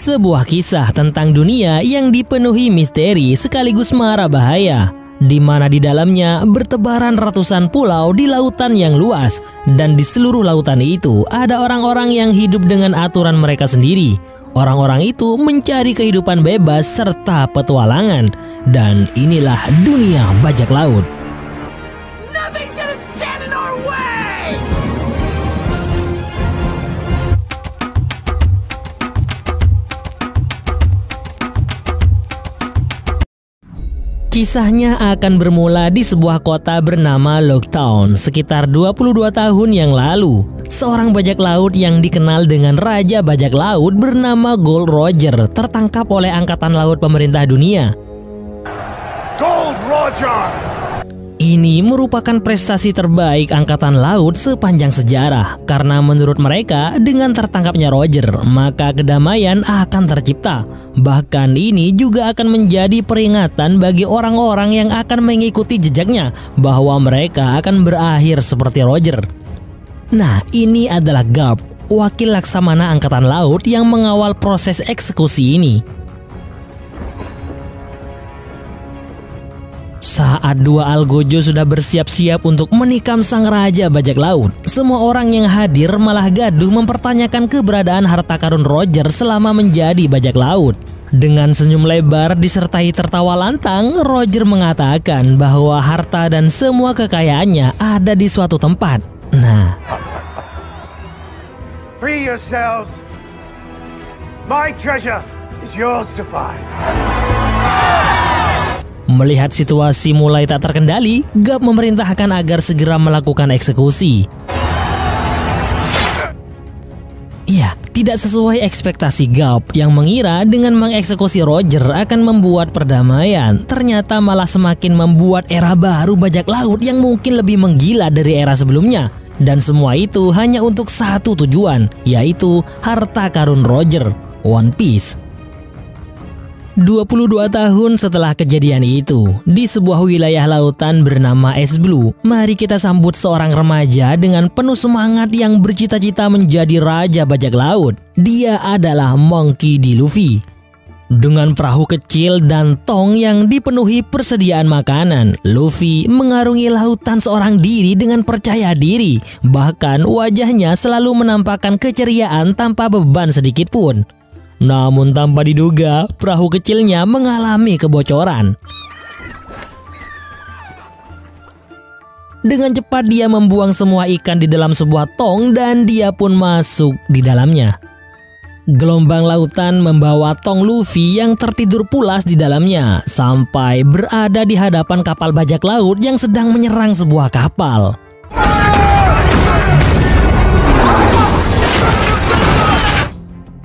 Sebuah kisah tentang dunia yang dipenuhi misteri sekaligus mara bahaya di mana di dalamnya bertebaran ratusan pulau di lautan yang luas dan di seluruh lautan itu ada orang-orang yang hidup dengan aturan mereka sendiri. Orang-orang itu mencari kehidupan bebas serta petualangan dan inilah dunia bajak laut. Kisahnya akan bermula di sebuah kota bernama Locktown sekitar 22 tahun yang lalu. Seorang bajak laut yang dikenal dengan Raja Bajak Laut bernama Gold Roger tertangkap oleh Angkatan Laut Pemerintah Dunia. Gold Roger! Ini merupakan prestasi terbaik Angkatan Laut sepanjang sejarah karena menurut mereka dengan tertangkapnya Roger maka kedamaian akan tercipta. Bahkan ini juga akan menjadi peringatan bagi orang-orang yang akan mengikuti jejaknya bahwa mereka akan berakhir seperti Roger. Nah, ini adalah Garp, wakil laksamana Angkatan Laut yang mengawal proses eksekusi ini. Saat dua algojo sudah bersiap-siap untuk menikam sang raja bajak laut, semua orang yang hadir malah gaduh mempertanyakan keberadaan harta karun Roger selama menjadi bajak laut. Dengan senyum lebar disertai tertawa lantang, Roger mengatakan bahwa harta dan semua kekayaannya ada di suatu tempat. Nah, Free yourselves. My treasure is yours to find. Melihat situasi mulai tak terkendali, Gap memerintahkan agar segera melakukan eksekusi. Iya, tidak sesuai ekspektasi Gap yang mengira dengan mengeksekusi Roger akan membuat perdamaian. Ternyata malah semakin membuat era baru bajak laut yang mungkin lebih menggila dari era sebelumnya. Dan semua itu hanya untuk satu tujuan, yaitu harta karun Roger, One Piece. 22 tahun setelah kejadian itu, di sebuah wilayah lautan bernama Es Blue, mari kita sambut seorang remaja dengan penuh semangat yang bercita-cita menjadi raja bajak laut. Dia adalah Monkey D. Luffy. Dengan perahu kecil dan tong yang dipenuhi persediaan makanan, Luffy mengarungi lautan seorang diri dengan percaya diri. Bahkan wajahnya selalu menampakkan keceriaan tanpa beban sedikit pun. Namun tanpa diduga, perahu kecilnya mengalami kebocoran. Dengan cepat dia membuang semua ikan di dalam sebuah tong dan dia pun masuk di dalamnya. Gelombang lautan membawa tong Luffy yang tertidur pulas di dalamnya sampai berada di hadapan kapal bajak laut yang sedang menyerang sebuah kapal.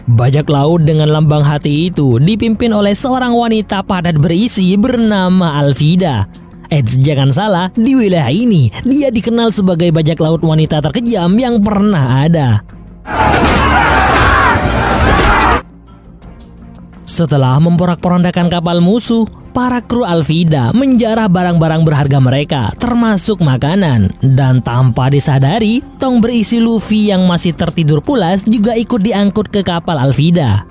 Bajak laut dengan lambang hati itu dipimpin oleh seorang wanita padat berisi bernama Alvida. Eits, jangan salah, di wilayah ini dia dikenal sebagai bajak laut wanita terkejam yang pernah ada. Setelah memporak-porandakan kapal musuh, para kru Alvida menjarah barang-barang berharga mereka, termasuk makanan. Dan tanpa disadari, tong berisi Luffy yang masih tertidur pulas juga ikut diangkut ke kapal Alvida.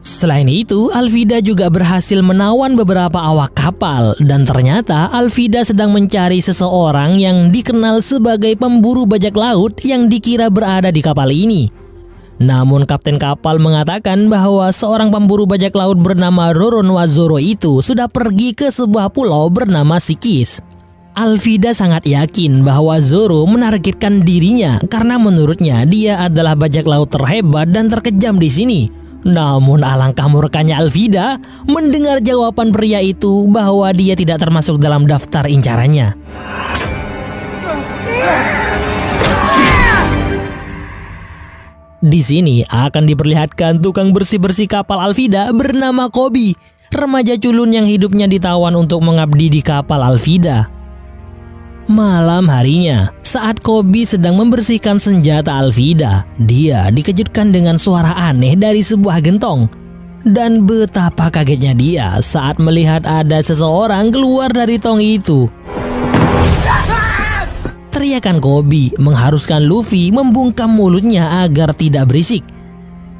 Selain itu, Alvida juga berhasil menawan beberapa awak kapal dan ternyata Alvida sedang mencari seseorang yang dikenal sebagai pemburu bajak laut yang dikira berada di kapal ini. Namun kapten kapal mengatakan bahwa seorang pemburu bajak laut bernama Roron Wazoro itu sudah pergi ke sebuah pulau bernama Sikis. Alvida sangat yakin bahwa Zoro menargetkan dirinya karena menurutnya dia adalah bajak laut terhebat dan terkejam di sini. Namun alangkah murkanya Alvida mendengar jawaban pria itu bahwa dia tidak termasuk dalam daftar incarannya. Di sini akan diperlihatkan tukang bersih-bersih kapal Alvida bernama Kobi, remaja culun yang hidupnya ditawan untuk mengabdi di kapal Alvida. Malam harinya, saat Kobi sedang membersihkan senjata Alvida, dia dikejutkan dengan suara aneh dari sebuah gentong. Dan betapa kagetnya dia saat melihat ada seseorang keluar dari tong itu. Teriakan Kobi mengharuskan Luffy membungkam mulutnya agar tidak berisik.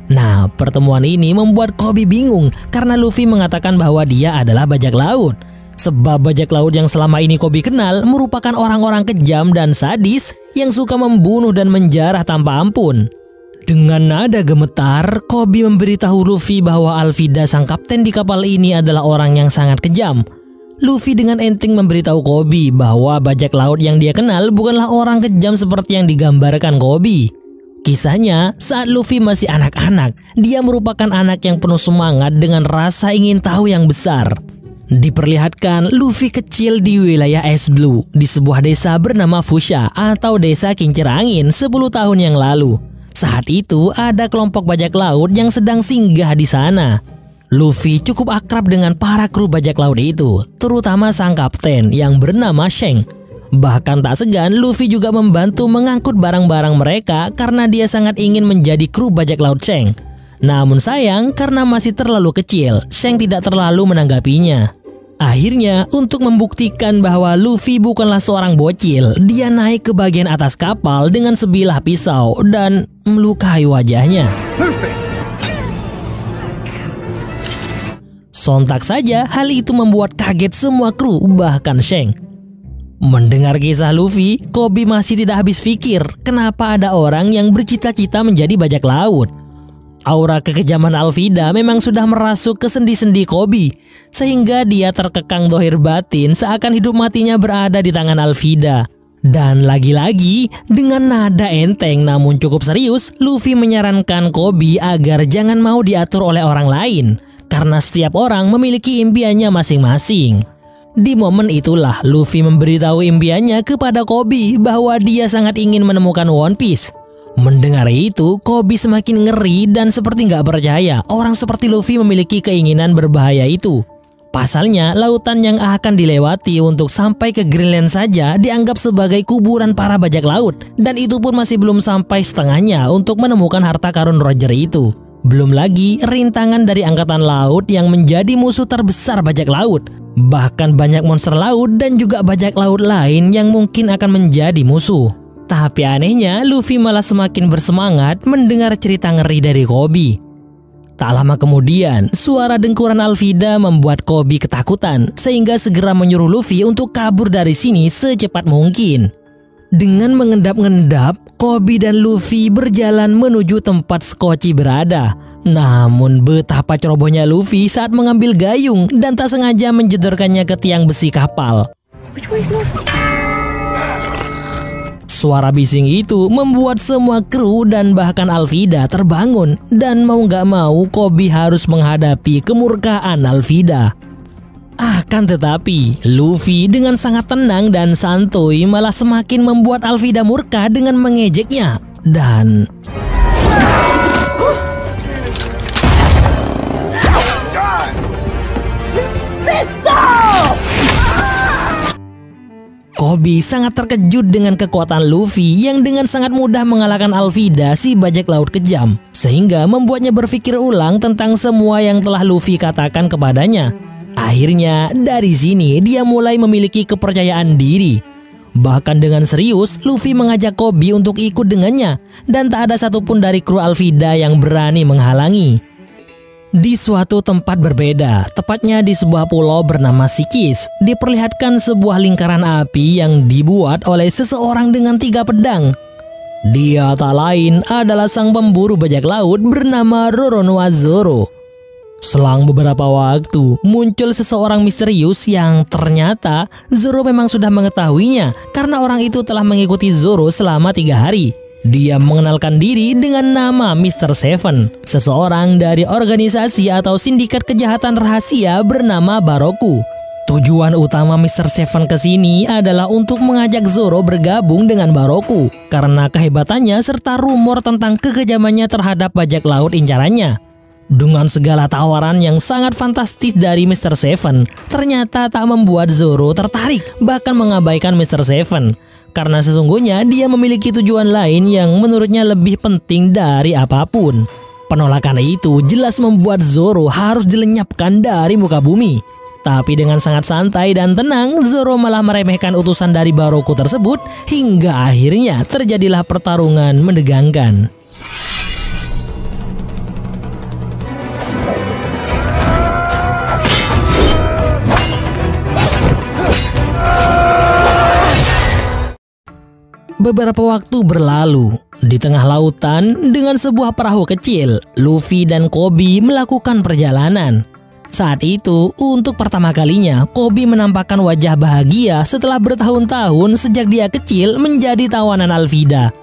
Nah, pertemuan ini membuat Kobe bingung karena Luffy mengatakan bahwa dia adalah bajak laut. Sebab bajak laut yang selama ini Kobe kenal merupakan orang-orang kejam dan sadis yang suka membunuh dan menjarah tanpa ampun. Dengan nada gemetar, Kobe memberitahu Luffy bahwa Alvida sang kapten di kapal ini adalah orang yang sangat kejam. Luffy dengan enteng memberitahu Kobe bahwa bajak laut yang dia kenal bukanlah orang kejam seperti yang digambarkan Kobe. Kisahnya, saat Luffy masih anak-anak, dia merupakan anak yang penuh semangat dengan rasa ingin tahu yang besar. Diperlihatkan Luffy kecil di wilayah Es Blue di sebuah desa bernama Fusha atau desa kincir angin 10 tahun yang lalu. Saat itu ada kelompok bajak laut yang sedang singgah di sana. Luffy cukup akrab dengan para kru bajak laut itu, terutama sang kapten yang bernama Sheng. Bahkan tak segan, Luffy juga membantu mengangkut barang-barang mereka karena dia sangat ingin menjadi kru bajak laut Sheng. Namun sayang, karena masih terlalu kecil, Sheng tidak terlalu menanggapinya. Akhirnya, untuk membuktikan bahwa Luffy bukanlah seorang bocil, dia naik ke bagian atas kapal dengan sebilah pisau dan melukai wajahnya. Sontak saja, hal itu membuat kaget semua kru, bahkan Sheng. Mendengar kisah Luffy, Kobe masih tidak habis pikir kenapa ada orang yang bercita-cita menjadi bajak laut. Aura kekejaman Alvida memang sudah merasuk ke sendi-sendi Kobe, sehingga dia terkekang dohir batin seakan hidup matinya berada di tangan Alvida. Dan lagi-lagi, dengan nada enteng namun cukup serius, Luffy menyarankan Kobe agar jangan mau diatur oleh orang lain, karena setiap orang memiliki impiannya masing-masing. Di momen itulah Luffy memberitahu impiannya kepada Kobe bahwa dia sangat ingin menemukan One Piece. Mendengar itu, Kobe semakin ngeri dan seperti nggak percaya orang seperti Luffy memiliki keinginan berbahaya itu. Pasalnya, lautan yang akan dilewati untuk sampai ke Greenland saja dianggap sebagai kuburan para bajak laut, dan itu pun masih belum sampai setengahnya untuk menemukan harta karun Roger itu. Belum lagi rintangan dari angkatan laut yang menjadi musuh terbesar bajak laut. Bahkan banyak monster laut dan juga bajak laut lain yang mungkin akan menjadi musuh. Tapi anehnya Luffy malah semakin bersemangat mendengar cerita ngeri dari Kobe. Tak lama kemudian, suara dengkuran Alvida membuat Kobe ketakutan sehingga segera menyuruh Luffy untuk kabur dari sini secepat mungkin. Dengan mengendap-ngendap, Kobe dan Luffy berjalan menuju tempat Skoci berada. Namun betapa cerobohnya Luffy saat mengambil gayung dan tak sengaja menjedorkannya ke tiang besi kapal. Suara bising itu membuat semua kru dan bahkan Alvida terbangun dan mau gak mau Kobe harus menghadapi kemurkaan Alvida. Akan tetapi, Luffy dengan sangat tenang dan santuy malah semakin membuat Alvida murka dengan mengejeknya. Dan... Kobe sangat terkejut dengan kekuatan Luffy yang dengan sangat mudah mengalahkan Alvida si bajak laut kejam. Sehingga membuatnya berpikir ulang tentang semua yang telah Luffy katakan kepadanya. Akhirnya, dari sini dia mulai memiliki kepercayaan diri. Bahkan dengan serius, Luffy mengajak Kobe untuk ikut dengannya, dan tak ada satupun dari kru Alvida yang berani menghalangi. Di suatu tempat berbeda, tepatnya di sebuah pulau bernama Sikis, diperlihatkan sebuah lingkaran api yang dibuat oleh seseorang dengan tiga pedang. Dia tak lain adalah sang pemburu bajak laut bernama Roronoa Zoro. Selang beberapa waktu, muncul seseorang misterius yang ternyata Zoro memang sudah mengetahuinya karena orang itu telah mengikuti Zoro selama tiga hari. Dia mengenalkan diri dengan nama Mr. Seven, seseorang dari organisasi atau sindikat kejahatan rahasia bernama Baroku. Tujuan utama Mr. Seven ke sini adalah untuk mengajak Zoro bergabung dengan Baroku karena kehebatannya serta rumor tentang kekejamannya terhadap bajak laut incarannya. Dengan segala tawaran yang sangat fantastis dari Mr. Seven, ternyata tak membuat Zoro tertarik, bahkan mengabaikan Mr. Seven. Karena sesungguhnya dia memiliki tujuan lain yang menurutnya lebih penting dari apa pun. Penolakan itu jelas membuat Zoro harus dilenyapkan dari muka bumi. Tapi dengan sangat santai dan tenang, Zoro malah meremehkan utusan dari Baroku tersebut hingga akhirnya terjadilah pertarungan menegangkan. Beberapa waktu berlalu. Di tengah lautan, dengan sebuah perahu kecil, Luffy dan Kobe melakukan perjalanan. Saat itu, untuk pertama kalinya, Kobe menampakkan wajah bahagia setelah bertahun-tahun sejak dia kecil menjadi tawanan Alvida.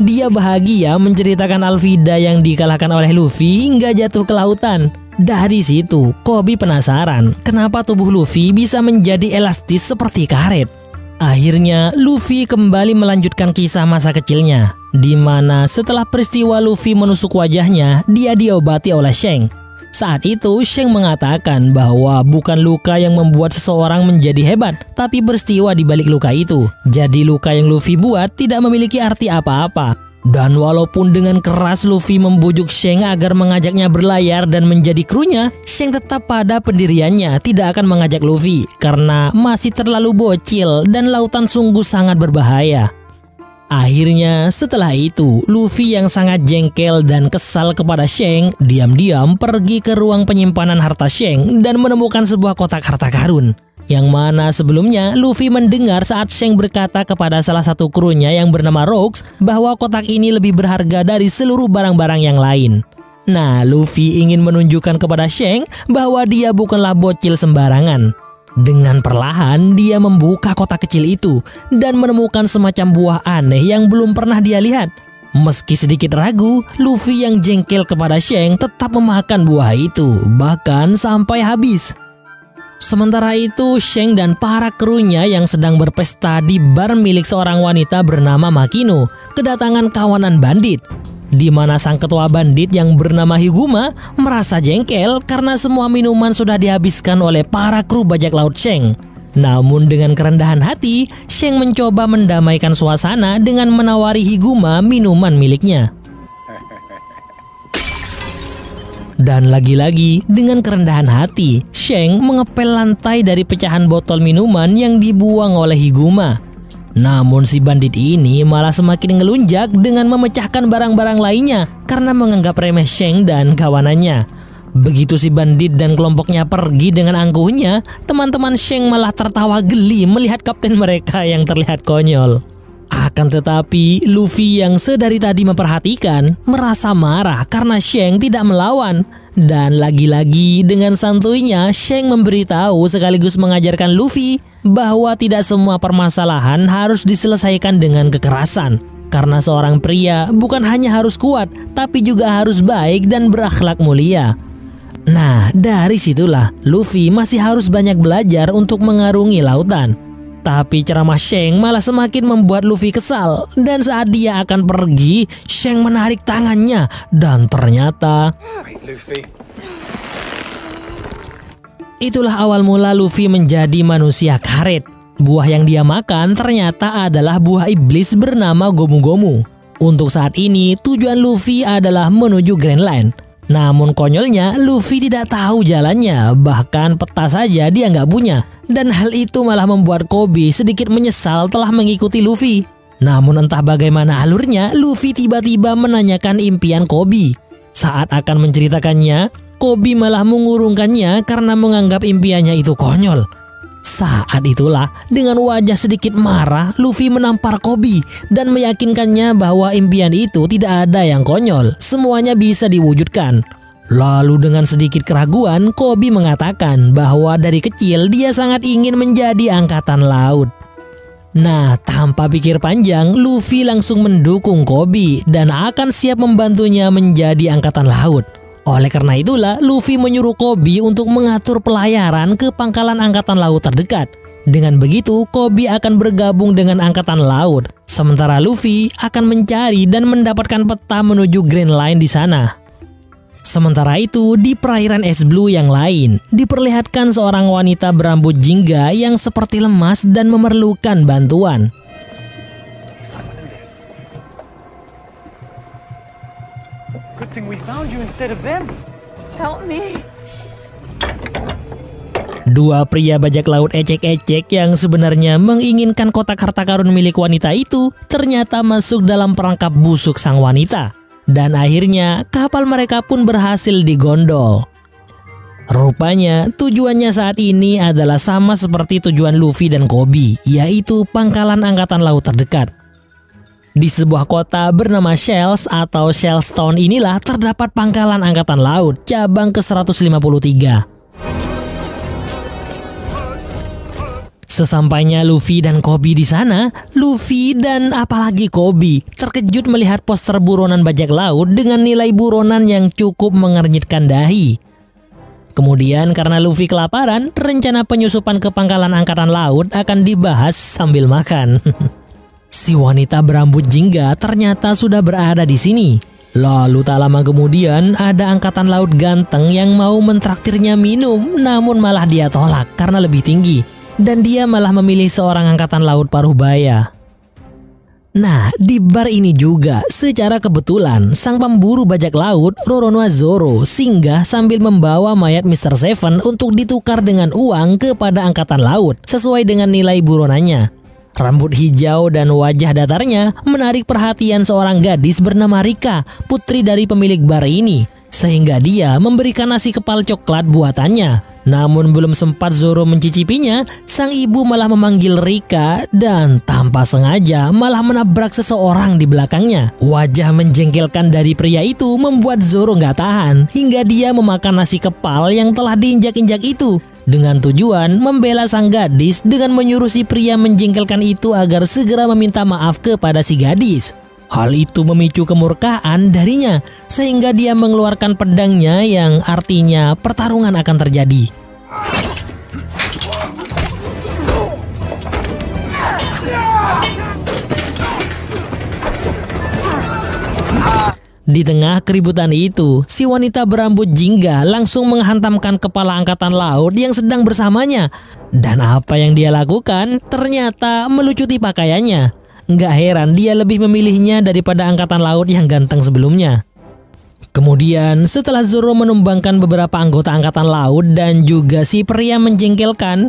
Dia bahagia menceritakan Alvida yang dikalahkan oleh Luffy hingga jatuh ke lautan. Dari situ, Kobe penasaran kenapa tubuh Luffy bisa menjadi elastis seperti karet. Akhirnya, Luffy kembali melanjutkan kisah masa kecilnya, di mana setelah peristiwa Luffy menusuk wajahnya, dia diobati oleh Sheng. Saat itu, Sheng mengatakan bahwa bukan luka yang membuat seseorang menjadi hebat, tapi peristiwa di balik luka itu. Jadi luka yang Luffy buat tidak memiliki arti apa-apa. Dan walaupun dengan keras Luffy membujuk Sheng agar mengajaknya berlayar dan menjadi krunya, Sheng tetap pada pendiriannya tidak akan mengajak Luffy karena masih terlalu bocil dan lautan sungguh sangat berbahaya. Akhirnya setelah itu Luffy yang sangat jengkel dan kesal kepada Sheng diam-diam pergi ke ruang penyimpanan harta Sheng dan menemukan sebuah kotak harta karun. Yang mana sebelumnya Luffy mendengar saat Sheng berkata kepada salah satu krunya yang bernama Rox bahwa kotak ini lebih berharga dari seluruh barang-barang yang lain. Nah, Luffy ingin menunjukkan kepada Sheng bahwa dia bukanlah bocil sembarangan. Dengan perlahan dia membuka kotak kecil itu dan menemukan semacam buah aneh yang belum pernah dia lihat. Meski sedikit ragu, Luffy yang jengkel kepada Sheng tetap memakan buah itu, bahkan sampai habis. Sementara itu, Sheng dan para krunya yang sedang berpesta di bar milik seorang wanita bernama Makino kedatangan kawanan bandit di mana sang ketua bandit yang bernama Higuma merasa jengkel karena semua minuman sudah dihabiskan oleh para kru bajak laut Sheng. Namun dengan kerendahan hati, Sheng mencoba mendamaikan suasana dengan menawari Higuma minuman miliknya. Dan lagi-lagi dengan kerendahan hati, Sheng mengepel lantai dari pecahan botol minuman yang dibuang oleh Higuma. Namun si bandit ini malah semakin ngelunjak dengan memecahkan barang-barang lainnya karena menganggap remeh Sheng dan kawanannya. Begitu si bandit dan kelompoknya pergi dengan angkuhnya, teman-teman Sheng malah tertawa geli melihat kapten mereka yang terlihat konyol. Akan tetapi, Luffy yang sedari tadi memperhatikan merasa marah karena Sheng tidak melawan. Dan lagi-lagi dengan santuinya, Sheng memberitahu sekaligus mengajarkan Luffy bahwa tidak semua permasalahan harus diselesaikan dengan kekerasan. Karena seorang pria bukan hanya harus kuat, tapi juga harus baik dan berakhlak mulia. Nah, dari situlah Luffy masih harus banyak belajar untuk mengarungi lautan. Tapi ceramah Sheng malah semakin membuat Luffy kesal dan saat dia akan pergi, Sheng menarik tangannya dan ternyata Itulah awal mula Luffy menjadi manusia karet. Buah yang dia makan ternyata adalah buah iblis bernama Gomu Gomu. Untuk saat ini, tujuan Luffy adalah menuju Grand Line. Namun konyolnya, Luffy tidak tahu jalannya, bahkan peta saja dia nggak punya. Dan hal itu malah membuat Kobe sedikit menyesal telah mengikuti Luffy. Namun entah bagaimana alurnya, Luffy tiba-tiba menanyakan impian Kobe. Saat akan menceritakannya, Kobi malah mengurungkannya karena menganggap impiannya itu konyol. Saat itulah, dengan wajah sedikit marah, Luffy menampar Kobi dan meyakinkannya bahwa impian itu tidak ada yang konyol, semuanya bisa diwujudkan. Lalu dengan sedikit keraguan, Kobi mengatakan bahwa dari kecil dia sangat ingin menjadi angkatan laut. Nah, tanpa pikir panjang, Luffy langsung mendukung Kobi dan akan siap membantunya menjadi angkatan laut. Oleh karena itulah, Luffy menyuruh Kobe untuk mengatur pelayaran ke pangkalan angkatan laut terdekat. Dengan begitu, Kobe akan bergabung dengan angkatan laut, sementara Luffy akan mencari dan mendapatkan peta menuju Grand Line di sana. Sementara itu, di perairan es blue yang lain, diperlihatkan seorang wanita berambut jingga yang seperti lemas dan memerlukan bantuan. Good thing we found you instead of them. Help me. Dua pria bajak laut ecek-ecek yang sebenarnya menginginkan kotak harta karun milik wanita itu ternyata masuk dalam perangkap busuk sang wanita. Dan akhirnya kapal mereka pun berhasil digondol. Rupanya tujuannya saat ini adalah sama seperti tujuan Luffy dan Kobe, yaitu pangkalan angkatan laut terdekat. Di sebuah kota bernama Shells atau Shellstone inilah terdapat pangkalan angkatan laut cabang ke-153. Sesampainya Luffy dan Kobe di sana, Luffy dan apalagi Kobe terkejut melihat poster buronan bajak laut dengan nilai buronan yang cukup mengernyitkan dahi. Kemudian karena Luffy kelaparan, rencana penyusupan ke pangkalan angkatan laut akan dibahas sambil makan. si wanita berambut jingga ternyata sudah berada di sini. Lalu tak lama kemudian ada angkatan laut ganteng yang mau mentraktirnya minum namun malah dia tolak karena lebih tinggi dan dia malah memilih seorang angkatan laut paruh baya. Nah, di bar ini juga, secara kebetulan, sang pemburu bajak laut, Roronoa Zoro, singgah sambil membawa mayat Mr. Seven untuk ditukar dengan uang kepada angkatan laut, sesuai dengan nilai buronannya. Rambut hijau dan wajah datarnya menarik perhatian seorang gadis bernama Rika, putri dari pemilik bar ini, sehingga dia memberikan nasi kepal coklat buatannya. Namun belum sempat Zoro mencicipinya, sang ibu malah memanggil Rika dan tanpa sengaja malah menabrak seseorang di belakangnya. Wajah menjengkelkan dari pria itu membuat Zoro nggak tahan hingga dia memakan nasi kepal yang telah diinjak-injak itu dengan tujuan membela sang gadis dengan menyuruh si pria menjengkelkan itu agar segera meminta maaf kepada si gadis. Hal itu memicu kemurkaan darinya sehingga dia mengeluarkan pedangnya yang artinya pertarungan akan terjadi. Di tengah keributan itu, si wanita berambut jingga langsung menghantamkan kepala angkatan laut yang sedang bersamanya. Dan apa yang dia lakukan ternyata melucuti pakaiannya. Nggak heran dia lebih memilihnya daripada angkatan laut yang ganteng sebelumnya. Kemudian setelah Zoro menumbangkan beberapa anggota angkatan laut dan juga si pria menjengkelkan,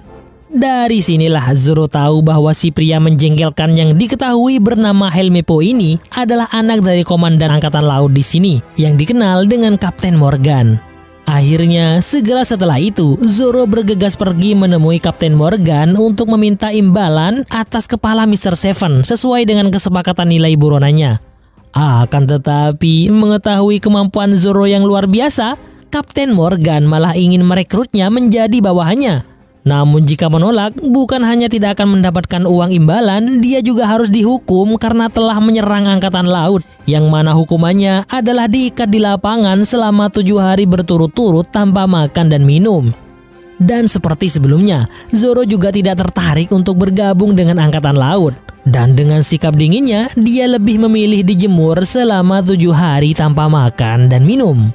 dari sinilah Zoro tahu bahwa si pria menjengkelkan yang diketahui bernama Helmepo ini adalah anak dari komandan angkatan laut di sini yang dikenal dengan Kapten Morgan. Akhirnya, segera setelah itu, Zoro bergegas pergi menemui Kapten Morgan untuk meminta imbalan atas kepala Mr. Seven sesuai dengan kesepakatan nilai buronannya. Akan tetapi, mengetahui kemampuan Zoro yang luar biasa, Kapten Morgan malah ingin merekrutnya menjadi bawahannya. Namun jika menolak, bukan hanya tidak akan mendapatkan uang imbalan, dia juga harus dihukum karena telah menyerang angkatan laut, yang mana hukumannya adalah diikat di lapangan selama tujuh hari berturut-turut tanpa makan dan minum. Dan seperti sebelumnya, Zoro juga tidak tertarik untuk bergabung dengan angkatan laut. Dan dengan sikap dinginnya, dia lebih memilih dijemur selama tujuh hari tanpa makan dan minum.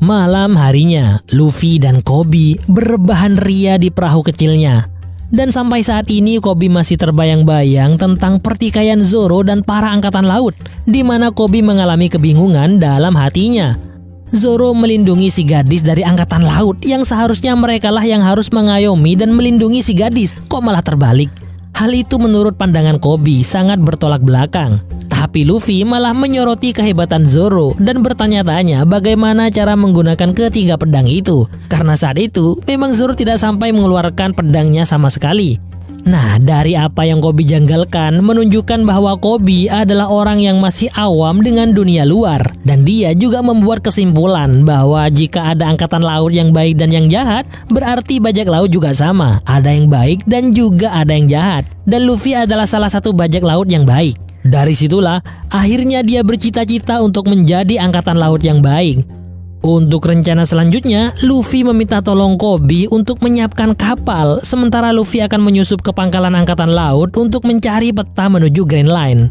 Malam harinya, Luffy dan Kobe berbahan ria di perahu kecilnya. Dan sampai saat ini Kobe masih terbayang-bayang tentang pertikaian Zoro dan para angkatan laut, di mana Kobe mengalami kebingungan dalam hatinya. Zoro melindungi si gadis dari angkatan laut yang seharusnya merekalah yang harus mengayomi dan melindungi si gadis, kok malah terbalik. Hal itu menurut pandangan Kobe sangat bertolak belakang. Tapi Luffy malah menyoroti kehebatan Zoro dan bertanya-tanya bagaimana cara menggunakan ketiga pedang itu. Karena saat itu memang Zoro tidak sampai mengeluarkan pedangnya sama sekali. Nah, dari apa yang Kobi janggalkan menunjukkan bahwa Kobi adalah orang yang masih awam dengan dunia luar. Dan dia juga membuat kesimpulan bahwa jika ada angkatan laut yang baik dan yang jahat, berarti bajak laut juga sama. Ada yang baik dan juga ada yang jahat. Dan Luffy adalah salah satu bajak laut yang baik. Dari situlah, akhirnya dia bercita-cita untuk menjadi angkatan laut yang baik. Untuk rencana selanjutnya, Luffy meminta tolong Kobe untuk menyiapkan kapal, sementara Luffy akan menyusup ke pangkalan angkatan laut untuk mencari peta menuju Grand Line.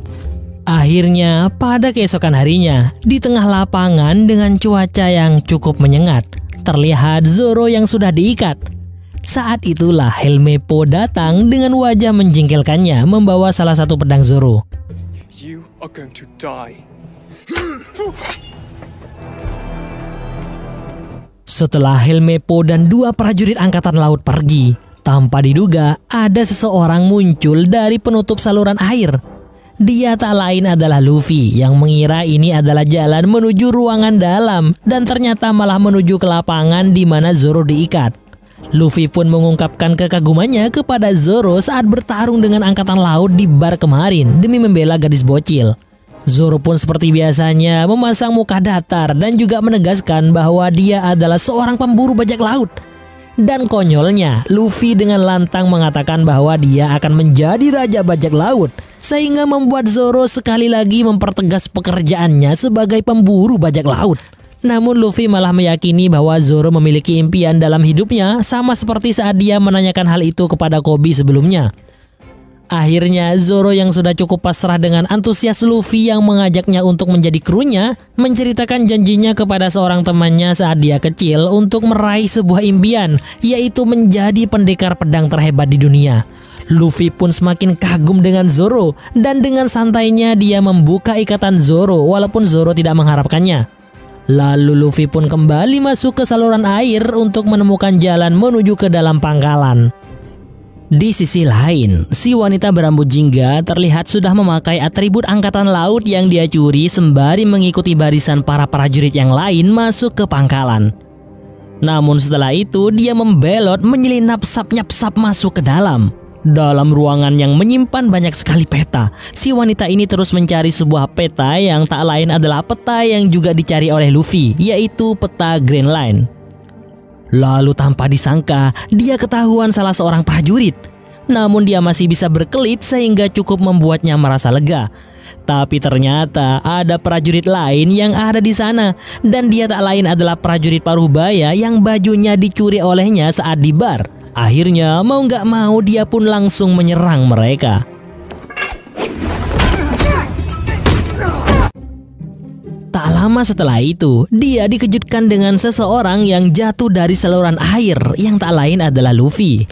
Akhirnya, pada keesokan harinya, di tengah lapangan dengan cuaca yang cukup menyengat, terlihat Zoro yang sudah diikat. Saat itulah Helmepo datang dengan wajah menjengkelkannya membawa salah satu pedang Zoro. You are going to die. Setelah Helmepo dan dua prajurit angkatan laut pergi, tanpa diduga ada seseorang muncul dari penutup saluran air. Dia tak lain adalah Luffy yang mengira ini adalah jalan menuju ruangan dalam dan ternyata malah menuju ke lapangan di mana Zoro diikat. Luffy pun mengungkapkan kekagumannya kepada Zoro saat bertarung dengan angkatan laut di bar kemarin demi membela gadis bocil. Zoro pun seperti biasanya memasang muka datar dan juga menegaskan bahwa dia adalah seorang pemburu bajak laut. Dan konyolnya, Luffy dengan lantang mengatakan bahwa dia akan menjadi raja bajak laut, sehingga membuat Zoro sekali lagi mempertegas pekerjaannya sebagai pemburu bajak laut. Namun Luffy malah meyakini bahwa Zoro memiliki impian dalam hidupnya sama seperti saat dia menanyakan hal itu kepada Kobe sebelumnya. Akhirnya Zoro yang sudah cukup pasrah dengan antusias Luffy yang mengajaknya untuk menjadi krunya menceritakan janjinya kepada seorang temannya saat dia kecil untuk meraih sebuah impian yaitu menjadi pendekar pedang terhebat di dunia. Luffy pun semakin kagum dengan Zoro dan dengan santainya dia membuka ikatan Zoro walaupun Zoro tidak mengharapkannya. Lalu Luffy pun kembali masuk ke saluran air untuk menemukan jalan menuju ke dalam pangkalan. Di sisi lain, si wanita berambut jingga terlihat sudah memakai atribut angkatan laut yang dia curi sembari mengikuti barisan para prajurit yang lain masuk ke pangkalan. Namun setelah itu dia membelot menyelinap sap-nyap-sap masuk ke dalam. Dalam ruangan yang menyimpan banyak sekali peta, si wanita ini terus mencari sebuah peta yang tak lain adalah peta yang juga dicari oleh Luffy, yaitu peta Grand Line. Lalu tanpa disangka, dia ketahuan salah seorang prajurit. Namun dia masih bisa berkelit sehingga cukup membuatnya merasa lega. Tapi ternyata ada prajurit lain yang ada di sana dan dia tak lain adalah prajurit Parubaya yang bajunya dicuri olehnya saat di bar. Akhirnya mau nggak mau dia pun langsung menyerang mereka. Tak lama setelah itu, dia dikejutkan dengan seseorang yang jatuh dari saluran air yang tak lain adalah Luffy.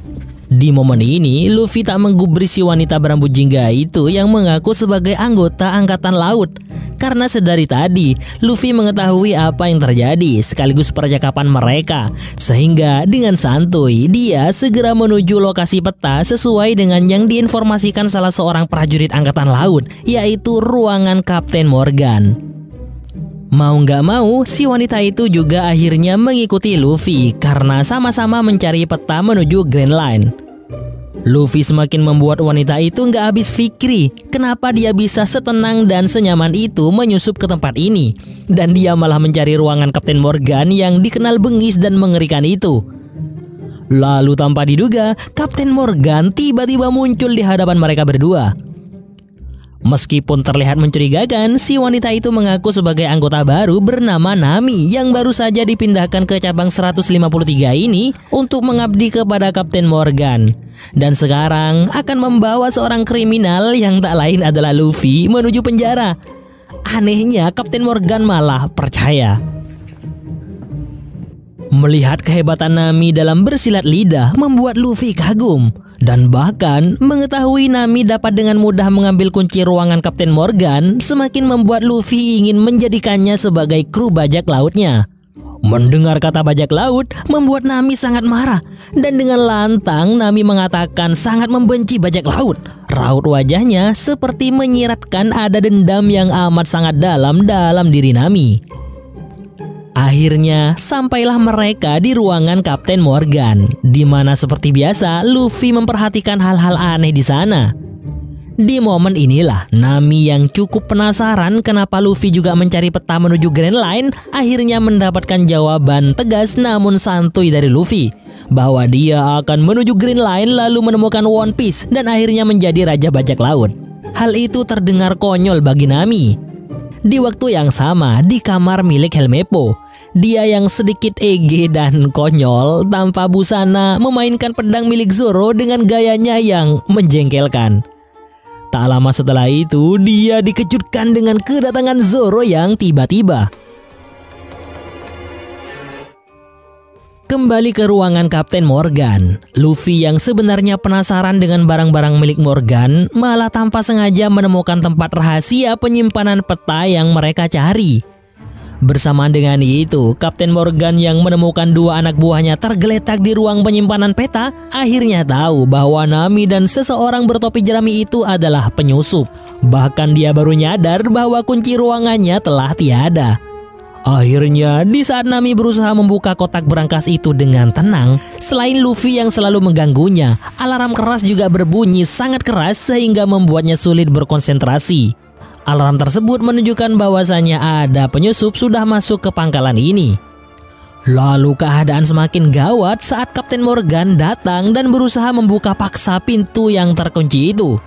Di momen ini, Luffy tak menggubris si wanita berambut jingga itu yang mengaku sebagai anggota angkatan laut. Karena sedari tadi, Luffy mengetahui apa yang terjadi sekaligus percakapan mereka. Sehingga dengan santuy, dia segera menuju lokasi peta sesuai dengan yang diinformasikan salah seorang prajurit angkatan laut, yaitu ruangan Kapten Morgan. Mau nggak mau, si wanita itu juga akhirnya mengikuti Luffy karena sama-sama mencari peta menuju Grand Line. Luffy semakin membuat wanita itu nggak habis fikri kenapa dia bisa setenang dan senyaman itu menyusup ke tempat ini. Dan dia malah mencari ruangan Kapten Morgan yang dikenal bengis dan mengerikan itu. Lalu tanpa diduga, Kapten Morgan tiba-tiba muncul di hadapan mereka berdua. Meskipun terlihat mencurigakan, si wanita itu mengaku sebagai anggota baru bernama Nami yang baru saja dipindahkan ke cabang 153 ini untuk mengabdi kepada Kapten Morgan. Dan sekarang akan membawa seorang kriminal yang tak lain adalah Luffy menuju penjara. Anehnya Kapten Morgan malah percaya. Melihat kehebatan Nami dalam bersilat lidah membuat Luffy kagum. Dan bahkan mengetahui Nami dapat dengan mudah mengambil kunci ruangan Kapten Morgan semakin membuat Luffy ingin menjadikannya sebagai kru bajak lautnya. Mendengar kata bajak laut membuat Nami sangat marah dan dengan lantang Nami mengatakan sangat membenci bajak laut. Raut wajahnya seperti menyiratkan ada dendam yang amat sangat dalam dalam diri Nami. Akhirnya sampailah mereka di ruangan Kapten Morgan, di mana seperti biasa Luffy memperhatikan hal-hal aneh di sana. Di momen inilah Nami yang cukup penasaran kenapa Luffy juga mencari peta menuju Grand Line akhirnya mendapatkan jawaban tegas namun santuy dari Luffy bahwa dia akan menuju Green Line lalu menemukan One Piece dan akhirnya menjadi raja bajak laut. Hal itu terdengar konyol bagi Nami. Di waktu yang sama di kamar milik Helmepo, dia yang sedikit ege dan konyol tanpa busana memainkan pedang milik Zoro dengan gayanya yang menjengkelkan. Tak lama setelah itu, dia dikejutkan dengan kedatangan Zoro yang tiba-tiba. Kembali ke ruangan Kapten Morgan, Luffy yang sebenarnya penasaran dengan barang-barang milik Morgan malah tanpa sengaja menemukan tempat rahasia penyimpanan peta yang mereka cari. Bersamaan dengan itu, Kapten Morgan yang menemukan dua anak buahnya tergeletak di ruang penyimpanan peta, akhirnya tahu bahwa Nami dan seseorang bertopi jerami itu adalah penyusup. Bahkan dia baru nyadar bahwa kunci ruangannya telah tiada. Akhirnya, di saat Nami berusaha membuka kotak berangkas itu dengan tenang, selain Luffy yang selalu mengganggunya, alarm keras juga berbunyi sangat keras sehingga membuatnya sulit berkonsentrasi. Alarm tersebut menunjukkan bahwasannya ada penyusup sudah masuk ke pangkalan ini. Lalu keadaan semakin gawat saat Kapten Morgan datang dan berusaha membuka paksa pintu yang terkunci itu.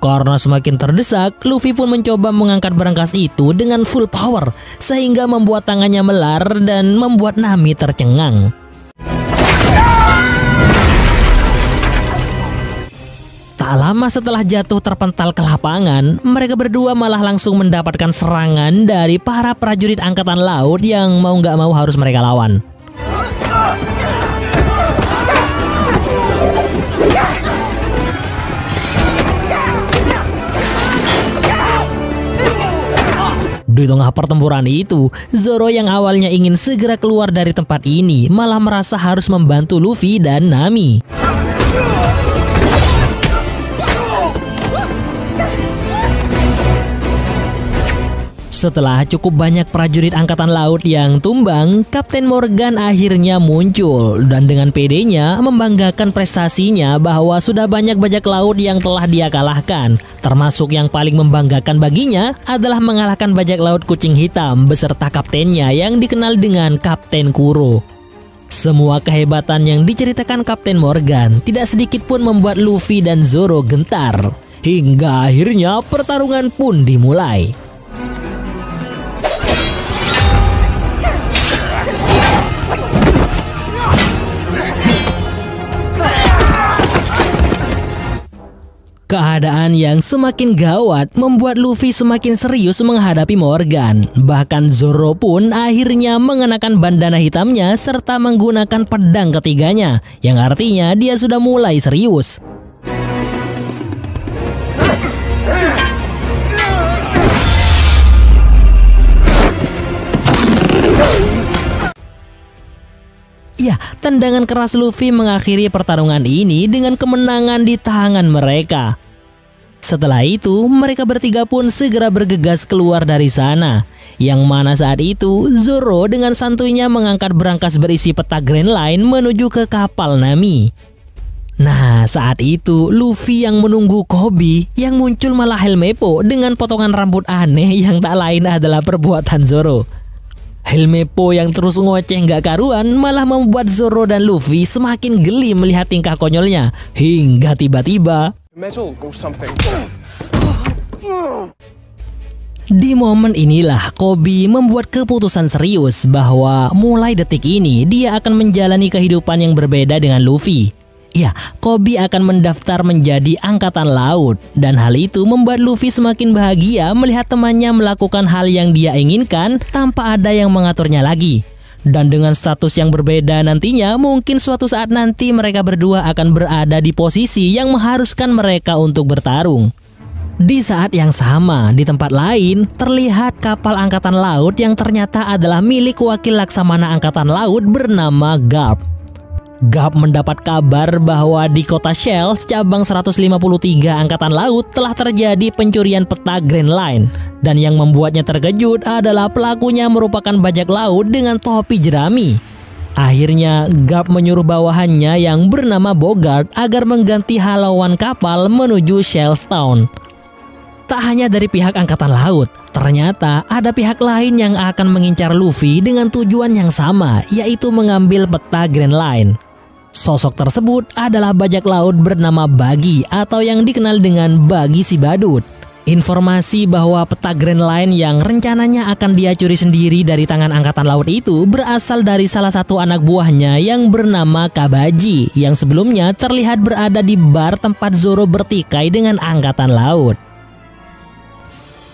Karena semakin terdesak, Luffy pun mencoba mengangkat berangkas itu dengan full power, sehingga membuat tangannya melar dan membuat Nami tercengang. Tak lama setelah jatuh terpental ke lapangan, mereka berdua malah langsung mendapatkan serangan dari para prajurit angkatan laut yang mau nggak mau harus mereka lawan. Di tengah pertempuran itu, Zoro yang awalnya ingin segera keluar dari tempat ini malah merasa harus membantu Luffy dan Nami. Setelah cukup banyak prajurit angkatan laut yang tumbang, Kapten Morgan akhirnya muncul dan dengan pedenya membanggakan prestasinya bahwa sudah banyak bajak laut yang telah dia kalahkan. Termasuk yang paling membanggakan baginya adalah mengalahkan bajak laut kucing hitam beserta kaptennya yang dikenal dengan Kapten Kuro. Semua kehebatan yang diceritakan Kapten Morgan tidak sedikit pun membuat Luffy dan Zoro gentar. Hingga akhirnya pertarungan pun dimulai. Keadaan yang semakin gawat membuat Luffy semakin serius menghadapi Morgan. Bahkan Zoro pun akhirnya mengenakan bandana hitamnya serta menggunakan pedang ketiganya, yang artinya dia sudah mulai serius. Ya, tendangan keras Luffy mengakhiri pertarungan ini dengan kemenangan di tangan mereka. Setelah itu, mereka bertiga pun segera bergegas keluar dari sana. Yang mana saat itu, Zoro dengan santuinya mengangkat berangkas berisi peta Grand Line menuju ke kapal Nami. Nah, saat itu Luffy yang menunggu Kobe yang muncul malah Helmepo dengan potongan rambut aneh yang tak lain adalah perbuatan Zoro. Helmepo yang terus ngoceh nggak karuan malah membuat Zoro dan Luffy semakin geli melihat tingkah konyolnya. Hingga tiba-tiba Di momen inilah Kobi membuat keputusan serius bahwa mulai detik ini dia akan menjalani kehidupan yang berbeda dengan Luffy. Ya, Kobi akan mendaftar menjadi angkatan laut dan hal itu membuat Luffy semakin bahagia melihat temannya melakukan hal yang dia inginkan tanpa ada yang mengaturnya lagi. Dan dengan status yang berbeda nantinya, mungkin suatu saat nanti mereka berdua akan berada di posisi yang mengharuskan mereka untuk bertarung. Di saat yang sama, di tempat lain, terlihat kapal angkatan laut yang ternyata adalah milik wakil laksamana angkatan laut bernama Garp. Gap mendapat kabar bahwa di kota Shell, cabang 153 Angkatan Laut telah terjadi pencurian peta Grand Line. Dan yang membuatnya terkejut adalah pelakunya merupakan bajak laut dengan topi jerami. Akhirnya, Gap menyuruh bawahannya yang bernama Bogart agar mengganti halauan kapal menuju Shellstown. Tak hanya dari pihak angkatan laut, ternyata ada pihak lain yang akan mengincar Luffy dengan tujuan yang sama, yaitu mengambil peta Grand Line. Sosok tersebut adalah bajak laut bernama Bagi atau yang dikenal dengan Bagi si Badut. Informasi bahwa peta Grand Line yang rencananya akan dia curi sendiri dari tangan angkatan laut itu berasal dari salah satu anak buahnya yang bernama Kabaji yang sebelumnya terlihat berada di bar tempat Zoro bertikai dengan angkatan laut.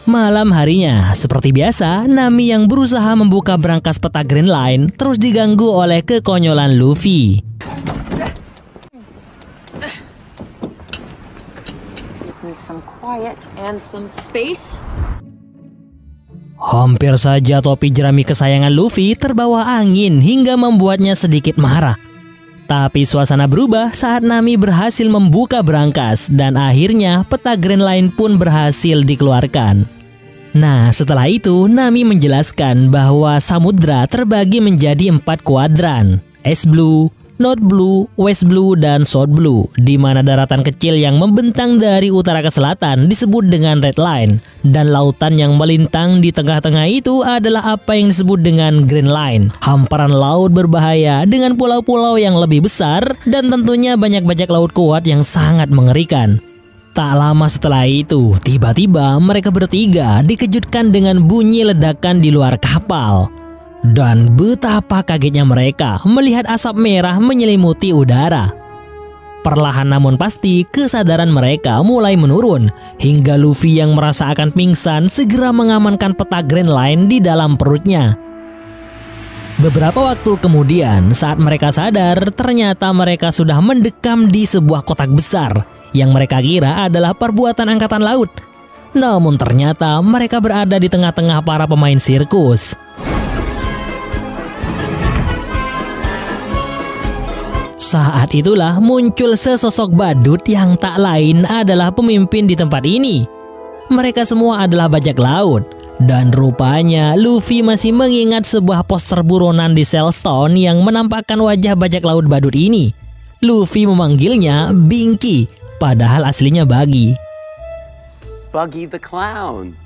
Malam harinya, seperti biasa, Nami yang berusaha membuka berangkas peta Grand Line terus diganggu oleh kekonyolan Luffy. Hampir saja topi jerami kesayangan Luffy terbawa angin hingga membuatnya sedikit marah. Tapi suasana berubah saat Nami berhasil membuka berangkas dan akhirnya peta Grand Line pun berhasil dikeluarkan. Nah, setelah itu Nami menjelaskan bahwa samudra terbagi menjadi empat kuadran. Es Blue, North Blue, West Blue, dan South Blue, di mana daratan kecil yang membentang dari utara ke selatan disebut dengan Red Line, dan lautan yang melintang di tengah-tengah itu adalah apa yang disebut dengan Green Line, hamparan laut berbahaya dengan pulau-pulau yang lebih besar dan tentunya banyak bajak laut kuat yang sangat mengerikan. Tak lama setelah itu, tiba-tiba mereka bertiga dikejutkan dengan bunyi ledakan di luar kapal. Dan betapa kagetnya mereka melihat asap merah menyelimuti udara. Perlahan namun pasti kesadaran mereka mulai menurun hingga Luffy yang merasa akan pingsan segera mengamankan peta Grand Line di dalam perutnya. Beberapa waktu kemudian saat mereka sadar ternyata mereka sudah mendekam di sebuah kotak besar yang mereka kira adalah perbuatan angkatan laut. Namun ternyata mereka berada di tengah-tengah para pemain sirkus. Saat itulah muncul sesosok badut yang tak lain adalah pemimpin di tempat ini. Mereka semua adalah bajak laut. Dan rupanya Luffy masih mengingat sebuah poster buronan di Cellstone yang menampakkan wajah bajak laut badut ini. Luffy memanggilnya Binky, padahal aslinya Buggy. Buggy the Clown.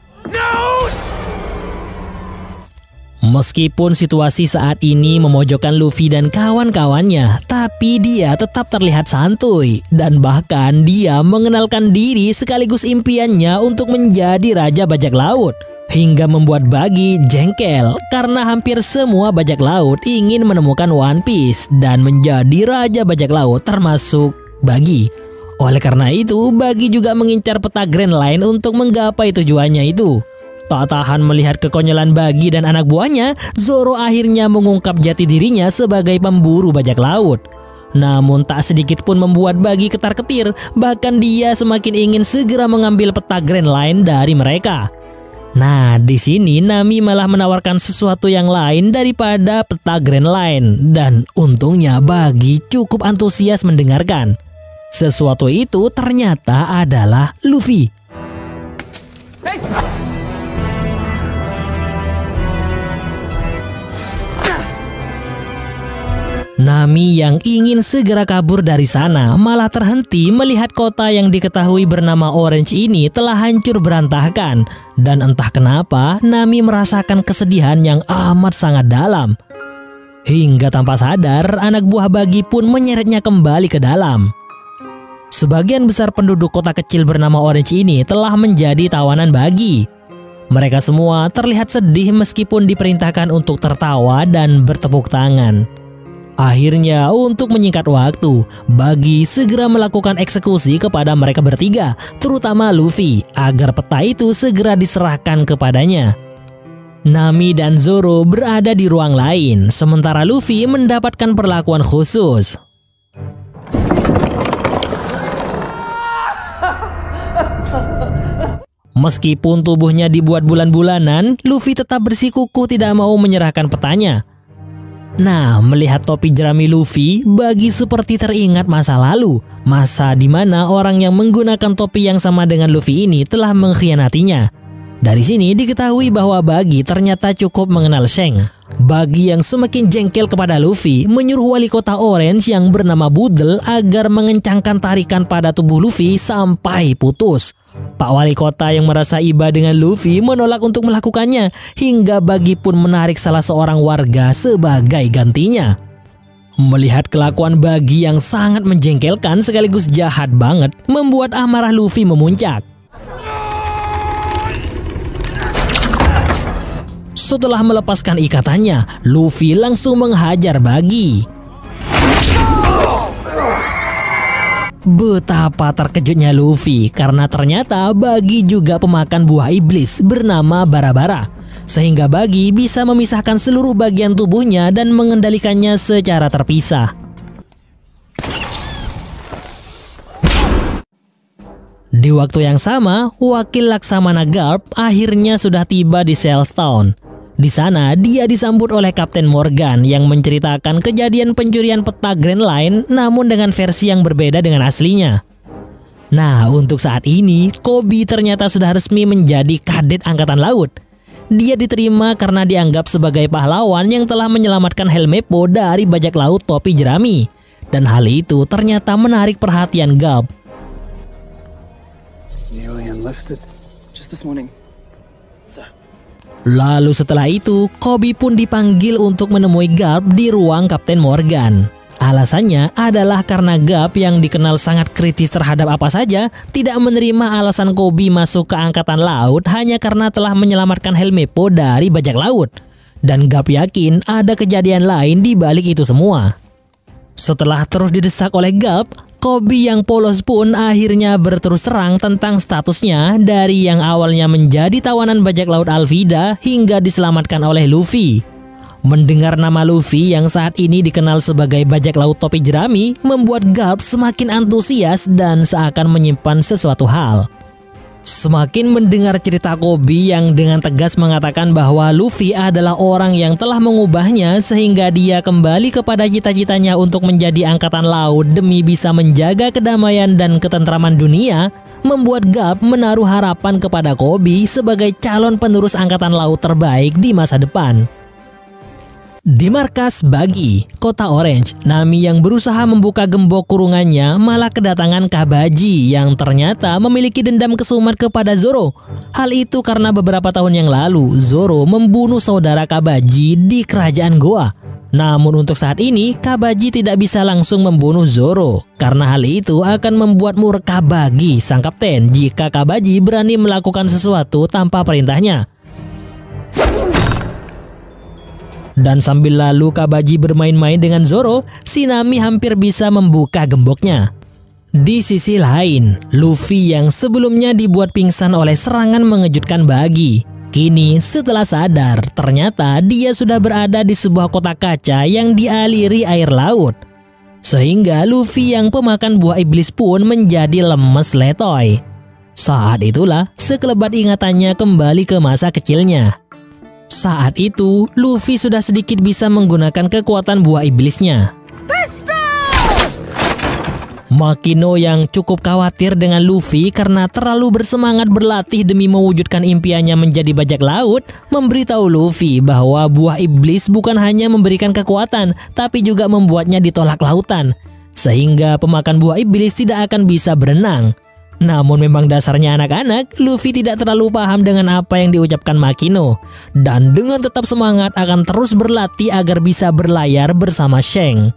Meskipun situasi saat ini memojokkan Luffy dan kawan-kawannya, tapi dia tetap terlihat santuy dan bahkan dia mengenalkan diri sekaligus impiannya untuk menjadi raja bajak laut. Hingga membuat Bagi jengkel karena hampir semua bajak laut ingin menemukan One Piece dan menjadi raja bajak laut termasuk Bagi. Oleh karena itu, Bagi juga mengincar peta Grand Line untuk menggapai tujuannya itu. Tak tahan melihat kekonyolan Bagi dan anak buahnya, Zoro akhirnya mengungkap jati dirinya sebagai pemburu bajak laut. Namun tak sedikit pun membuat Bagi ketar-ketir, bahkan dia semakin ingin segera mengambil peta Grand Line dari mereka. Nah, di sini Nami malah menawarkan sesuatu yang lain daripada peta Grand Line dan untungnya Bagi cukup antusias mendengarkan. Sesuatu itu ternyata adalah Luffy. Nami yang ingin segera kabur dari sana malah terhenti melihat kota yang diketahui bernama Orange ini telah hancur berantakan. Dan entah kenapa Nami merasakan kesedihan yang amat sangat dalam. Hingga tanpa sadar anak buah Bagi pun menyeretnya kembali ke dalam. Sebagian besar penduduk kota kecil bernama Orange ini telah menjadi tawanan Bagi. Mereka semua terlihat sedih meskipun diperintahkan untuk tertawa dan bertepuk tangan. Akhirnya untuk menyingkat waktu, Bagi segera melakukan eksekusi kepada mereka bertiga, terutama Luffy, agar peta itu segera diserahkan kepadanya. Nami dan Zoro berada di ruang lain, sementara Luffy mendapatkan perlakuan khusus. Meskipun tubuhnya dibuat bulan-bulanan, Luffy tetap bersikukuh tidak mau menyerahkan petanya. Nah, melihat topi jerami Luffy, bagi seperti teringat masa lalu. Masa di mana orang yang menggunakan topi yang sama dengan Luffy ini telah mengkhianatinya. Dari sini diketahui bahwa Bagi ternyata cukup mengenal Sheng. Bagi yang semakin jengkel kepada Luffy menyuruh wali kota Orange yang bernama Budel agar mengencangkan tarikan pada tubuh Luffy sampai putus. Pak wali kota yang merasa iba dengan Luffy menolak untuk melakukannya hingga Bagi pun menarik salah seorang warga sebagai gantinya. Melihat kelakuan Bagi yang sangat menjengkelkan sekaligus jahat banget membuat amarah Luffy memuncak. Setelah melepaskan ikatannya, Luffy langsung menghajar Bagi. Betapa terkejutnya Luffy karena ternyata Bagi juga pemakan buah iblis bernama Bara-Bara. Sehingga Bagi bisa memisahkan seluruh bagian tubuhnya dan mengendalikannya secara terpisah. Di waktu yang sama, wakil Laksamana Garp akhirnya sudah tiba di Cellstown. Di sana, dia disambut oleh Kapten Morgan yang menceritakan kejadian pencurian peta Grand Line namun dengan versi yang berbeda dengan aslinya. Nah, untuk saat ini, Kobe ternyata sudah resmi menjadi kadet Angkatan Laut. Dia diterima karena dianggap sebagai pahlawan yang telah menyelamatkan Helmepo dari bajak laut topi jerami. Dan hal itu ternyata menarik perhatian Gap. Newly enlisted. Just this morning. Sir. Lalu setelah itu, Kobe pun dipanggil untuk menemui Garp di ruang Kapten Morgan. Alasannya adalah karena Gap yang dikenal sangat kritis terhadap apa saja tidak menerima alasan Kobe masuk ke angkatan laut hanya karena telah menyelamatkan Helmepo dari bajak laut. Dan Gap yakin ada kejadian lain di balik itu semua. Setelah terus didesak oleh Gap, Kobe yang polos pun akhirnya berterus terang tentang statusnya dari yang awalnya menjadi tawanan bajak laut Alvida hingga diselamatkan oleh Luffy. Mendengar nama Luffy yang saat ini dikenal sebagai bajak laut topi jerami membuat Garp semakin antusias dan seakan menyimpan sesuatu hal. Semakin mendengar cerita Kobe yang dengan tegas mengatakan bahwa Luffy adalah orang yang telah mengubahnya sehingga dia kembali kepada cita-citanya untuk menjadi angkatan laut demi bisa menjaga kedamaian dan ketentraman dunia, membuat Garp menaruh harapan kepada Kobe sebagai calon penerus angkatan laut terbaik di masa depan. Di markas Bagi, kota Orange, Nami yang berusaha membuka gembok kurungannya malah kedatangan Kabaji yang ternyata memiliki dendam kesumat kepada Zoro. Hal itu karena beberapa tahun yang lalu Zoro membunuh saudara Kabaji di kerajaan Goa. Namun untuk saat ini, Kabaji tidak bisa langsung membunuh Zoro. Karena hal itu akan membuat murka Bagi sang kapten jika Kabaji berani melakukan sesuatu tanpa perintahnya. Dan sambil lalu Kabaji bermain-main dengan Zoro, Sinami hampir bisa membuka gemboknya. Di sisi lain, Luffy yang sebelumnya dibuat pingsan oleh serangan mengejutkan Bagi. Kini setelah sadar, ternyata dia sudah berada di sebuah kota kaca yang dialiri air laut. Sehingga Luffy yang pemakan buah iblis pun menjadi lemes letoy. Saat itulah sekelebat ingatannya kembali ke masa kecilnya. Saat itu, Luffy sudah sedikit bisa menggunakan kekuatan buah iblisnya. Makino yang cukup khawatir dengan Luffy karena terlalu bersemangat berlatih demi mewujudkan impiannya menjadi bajak laut, memberitahu Luffy bahwa buah iblis bukan hanya memberikan kekuatan, tapi juga membuatnya ditolak lautan. Sehingga pemakan buah iblis tidak akan bisa berenang. Namun memang dasarnya anak-anak, Luffy tidak terlalu paham dengan apa yang diucapkan Makino. Dan dengan tetap semangat akan terus berlatih agar bisa berlayar bersama Sheng.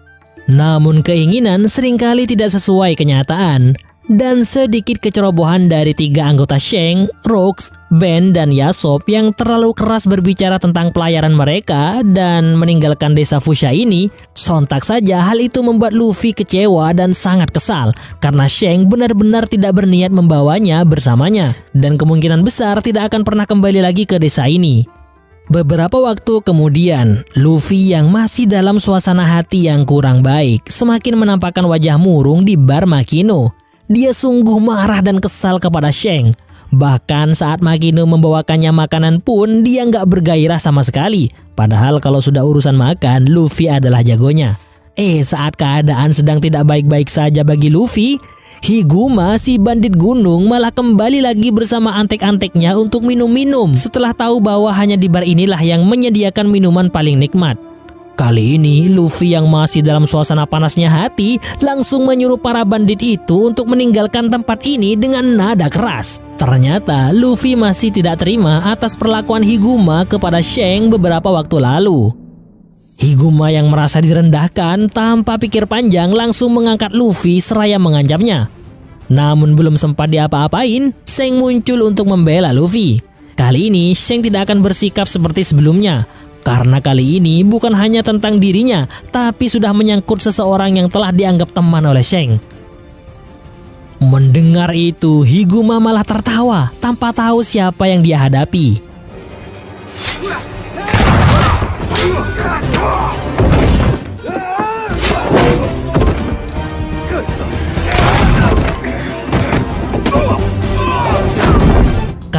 Namun keinginan sering kali tidak sesuai kenyataan. Dan sedikit kecerobohan dari tiga anggota Sheng, Rooks, Ben, dan Yasop yang terlalu keras berbicara tentang pelayaran mereka dan meninggalkan desa Fusha ini, sontak saja hal itu membuat Luffy kecewa dan sangat kesal karena Sheng benar-benar tidak berniat membawanya bersamanya dan kemungkinan besar tidak akan pernah kembali lagi ke desa ini. Beberapa waktu kemudian, Luffy yang masih dalam suasana hati yang kurang baik semakin menampakkan wajah murung di bar Makino. Dia sungguh marah dan kesal kepada Sheng. Bahkan saat Makino membawakannya makanan pun dia nggak bergairah sama sekali. Padahal kalau sudah urusan makan, Luffy adalah jagonya. Eh saat keadaan sedang tidak baik-baik saja bagi Luffy, Higuma si bandit gunung malah kembali lagi bersama antek-anteknya untuk minum-minum setelah tahu bahwa hanya di bar inilah yang menyediakan minuman paling nikmat. Kali ini Luffy yang masih dalam suasana panasnya hati langsung menyuruh para bandit itu untuk meninggalkan tempat ini dengan nada keras. Ternyata Luffy masih tidak terima atas perlakuan Higuma kepada Sheng beberapa waktu lalu. Higuma yang merasa direndahkan tanpa pikir panjang langsung mengangkat Luffy seraya mengancamnya. Namun belum sempat diapa-apain, Sheng muncul untuk membela Luffy. Kali ini Sheng tidak akan bersikap seperti sebelumnya, karena kali ini bukan hanya tentang dirinya, tapi sudah menyangkut seseorang yang telah dianggap teman oleh Sheng. Mendengar itu, Higuma malah tertawa tanpa tahu siapa yang dia hadapi.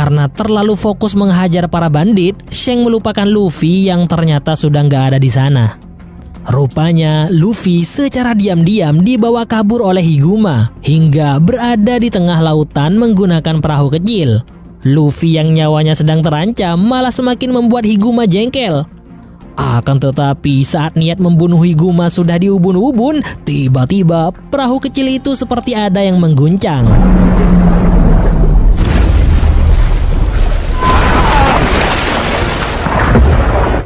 Karena terlalu fokus menghajar para bandit, Sheng melupakan Luffy yang ternyata sudah nggak ada di sana. Rupanya Luffy secara diam-diam dibawa kabur oleh Higuma hingga berada di tengah lautan menggunakan perahu kecil. Luffy yang nyawanya sedang terancam malah semakin membuat Higuma jengkel. Akan tetapi saat niat membunuh Higuma sudah diubun-ubun, tiba-tiba perahu kecil itu seperti ada yang mengguncang.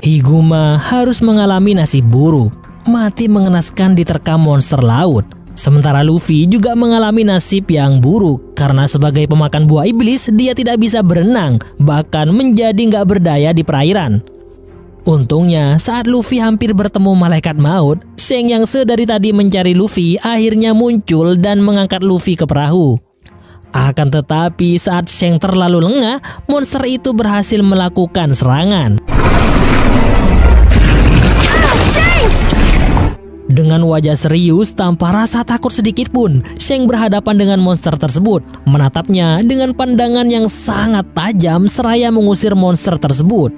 Higuma harus mengalami nasib buruk, mati mengenaskan diterkam monster laut. Sementara Luffy juga mengalami nasib yang buruk karena sebagai pemakan buah iblis dia tidak bisa berenang, bahkan menjadi nggak berdaya di perairan. Untungnya saat Luffy hampir bertemu malaikat maut, Sheng yang sedari tadi mencari Luffy akhirnya muncul dan mengangkat Luffy ke perahu. Akan tetapi saat Sheng terlalu lengah, monster itu berhasil melakukan serangan. Dengan wajah serius tanpa rasa takut sedikit pun, Sheng berhadapan dengan monster tersebut, menatapnya dengan pandangan yang sangat tajam seraya mengusir monster tersebut.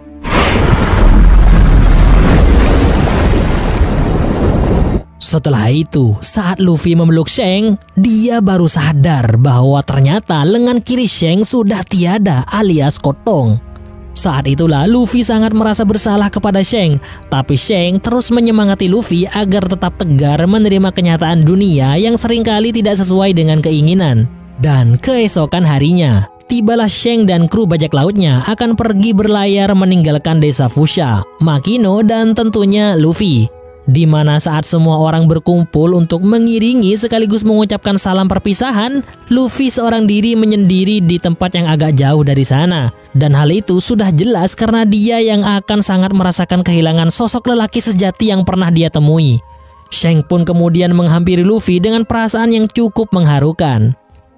Setelah itu, saat Luffy memeluk Sheng, dia baru sadar bahwa ternyata lengan kiri Sheng sudah tiada alias kotong. Saat itulah Luffy sangat merasa bersalah kepada Sheng, tapi Sheng terus menyemangati Luffy agar tetap tegar menerima kenyataan dunia yang sering kali tidak sesuai dengan keinginan. Dan keesokan harinya, tibalah Sheng dan kru bajak lautnya akan pergi berlayar meninggalkan desa Fusha, Makino dan tentunya Luffy di mana saat semua orang berkumpul untuk mengiringi sekaligus mengucapkan salam perpisahan, Luffy seorang diri menyendiri di tempat yang agak jauh dari sana. Dan hal itu sudah jelas karena dia yang akan sangat merasakan kehilangan sosok lelaki sejati yang pernah dia temui. Shank pun kemudian menghampiri Luffy dengan perasaan yang cukup mengharukan.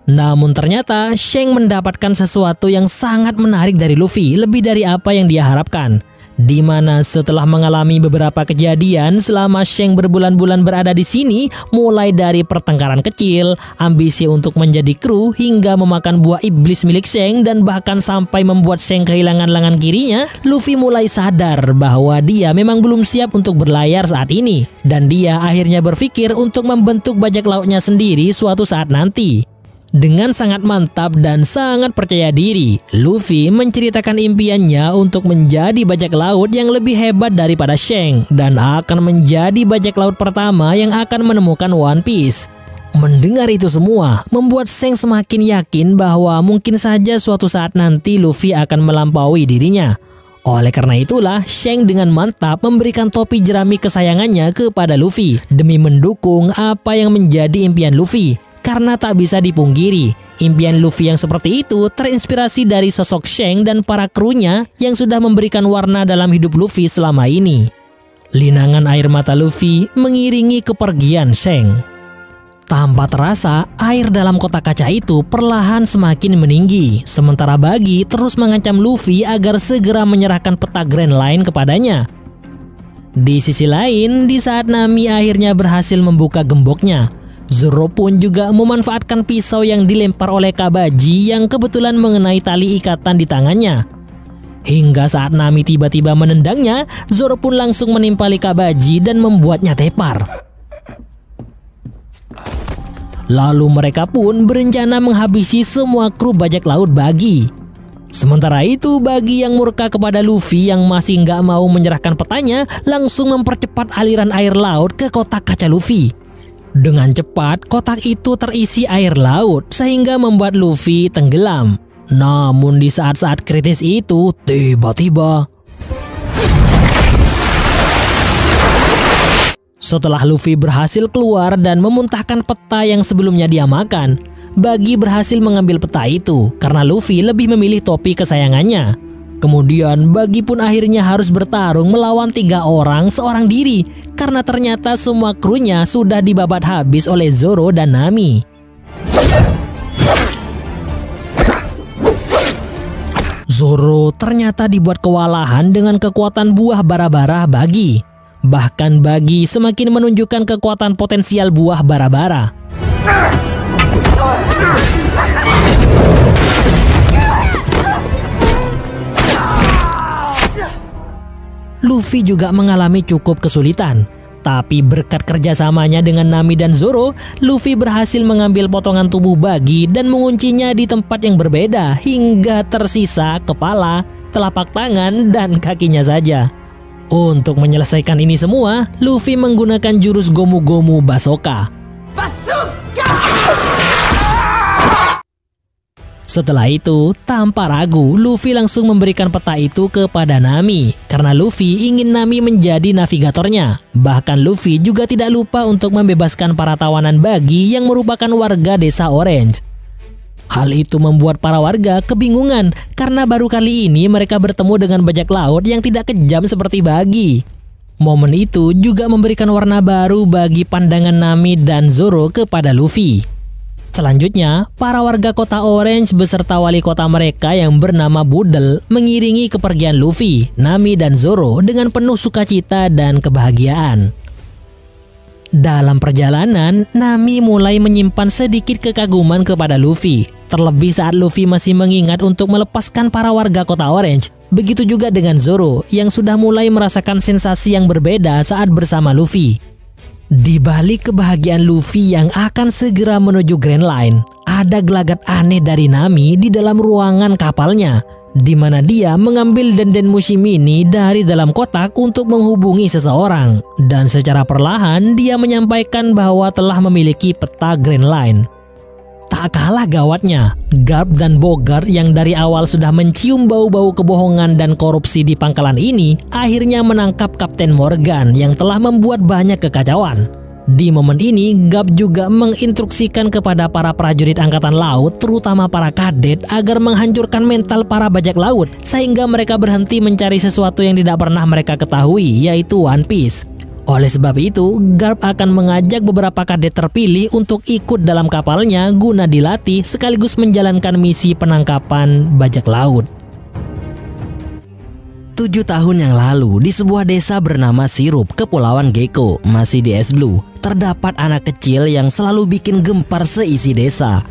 Namun ternyata Shank mendapatkan sesuatu yang sangat menarik dari Luffy lebih dari apa yang dia harapkan di mana setelah mengalami beberapa kejadian selama Sheng berbulan-bulan berada di sini, mulai dari pertengkaran kecil, ambisi untuk menjadi kru, hingga memakan buah iblis milik Sheng dan bahkan sampai membuat Sheng kehilangan lengan kirinya, Luffy mulai sadar bahwa dia memang belum siap untuk berlayar saat ini. Dan dia akhirnya berpikir untuk membentuk bajak lautnya sendiri suatu saat nanti. Dengan sangat mantap dan sangat percaya diri, Luffy menceritakan impiannya untuk menjadi bajak laut yang lebih hebat daripada Sheng dan akan menjadi bajak laut pertama yang akan menemukan One Piece. Mendengar itu semua, membuat Sheng semakin yakin bahwa mungkin saja suatu saat nanti Luffy akan melampaui dirinya. Oleh karena itulah, Sheng dengan mantap memberikan topi jerami kesayangannya kepada Luffy demi mendukung apa yang menjadi impian Luffy. Karena tak bisa dipungkiri, impian Luffy yang seperti itu terinspirasi dari sosok Sheng dan para krunya yang sudah memberikan warna dalam hidup Luffy selama ini. Linangan air mata Luffy mengiringi kepergian Sheng. Tanpa terasa, air dalam kotak kaca itu perlahan semakin meninggi, sementara Bagi terus mengancam Luffy agar segera menyerahkan peta Grand Line kepadanya. Di sisi lain, di saat Nami akhirnya berhasil membuka gemboknya, Zoro pun juga memanfaatkan pisau yang dilempar oleh Kabaji yang kebetulan mengenai tali ikatan di tangannya. Hingga saat Nami tiba-tiba menendangnya, Zoro pun langsung menimpali Kabaji dan membuatnya tepar. Lalu mereka pun berencana menghabisi semua kru bajak laut Bagi. Sementara itu, Bagi yang murka kepada Luffy yang masih nggak mau menyerahkan petanya, langsung mempercepat aliran air laut ke kotak kaca Luffy. Dengan cepat, kotak itu terisi air laut sehingga membuat Luffy tenggelam. Namun di saat-saat kritis itu, tiba-tiba Setelah Luffy berhasil keluar dan memuntahkan peta yang sebelumnya dia makan, Bagi berhasil mengambil peta itu karena Luffy lebih memilih topi kesayangannya. Kemudian Bagi pun akhirnya harus bertarung melawan tiga orang seorang diri karena ternyata semua krunya sudah dibabat habis oleh Zoro dan Nami. Zoro ternyata dibuat kewalahan dengan kekuatan buah bara-bara Bagi. Bahkan Bagi semakin menunjukkan kekuatan potensial buah bara-bara. Luffy juga mengalami cukup kesulitan. Tapi berkat kerjasamanya dengan Nami dan Zoro, Luffy berhasil mengambil potongan tubuh Bagi dan menguncinya di tempat yang berbeda hingga tersisa kepala, telapak tangan, dan kakinya saja. Untuk menyelesaikan ini semua, Luffy menggunakan jurus Gomu-Gomu Basoka. Setelah itu, tanpa ragu, Luffy langsung memberikan peta itu kepada Nami. Karena Luffy ingin Nami menjadi navigatornya. Bahkan Luffy juga tidak lupa untuk membebaskan para tawanan bagi yang merupakan warga desa Orange. Hal itu membuat para warga kebingungan karena baru kali ini mereka bertemu dengan bajak laut yang tidak kejam seperti bagi. Momen itu juga memberikan warna baru bagi pandangan Nami dan Zoro kepada Luffy. Selanjutnya, para warga kota Orange beserta wali kota mereka yang bernama Budel mengiringi kepergian Luffy, Nami, dan Zoro dengan penuh sukacita dan kebahagiaan. Dalam perjalanan, Nami mulai menyimpan sedikit kekaguman kepada Luffy. Terlebih saat Luffy masih mengingat untuk melepaskan para warga kota Orange. Begitu juga dengan Zoro yang sudah mulai merasakan sensasi yang berbeda saat bersama Luffy. Di balik kebahagiaan Luffy yang akan segera menuju Grand Line, ada gelagat aneh dari Nami di dalam ruangan kapalnya, di mana dia mengambil denden Mushimini dari dalam kotak untuk menghubungi seseorang. Dan secara perlahan dia menyampaikan bahwa telah memiliki peta Grand Line. Tak kalah gawatnya, Garp dan Bogart yang dari awal sudah mencium bau-bau kebohongan dan korupsi di pangkalan ini akhirnya menangkap Kapten Morgan yang telah membuat banyak kekacauan. Di momen ini, Gap juga menginstruksikan kepada para prajurit angkatan laut, terutama para kadet, agar menghancurkan mental para bajak laut, sehingga mereka berhenti mencari sesuatu yang tidak pernah mereka ketahui, yaitu One Piece. Oleh sebab itu, Garp akan mengajak beberapa kadet terpilih untuk ikut dalam kapalnya guna dilatih sekaligus menjalankan misi penangkapan bajak laut. Tujuh tahun yang lalu, di sebuah desa bernama Sirup, Kepulauan Gecko, masih di Es Blue, terdapat anak kecil yang selalu bikin gempar seisi desa.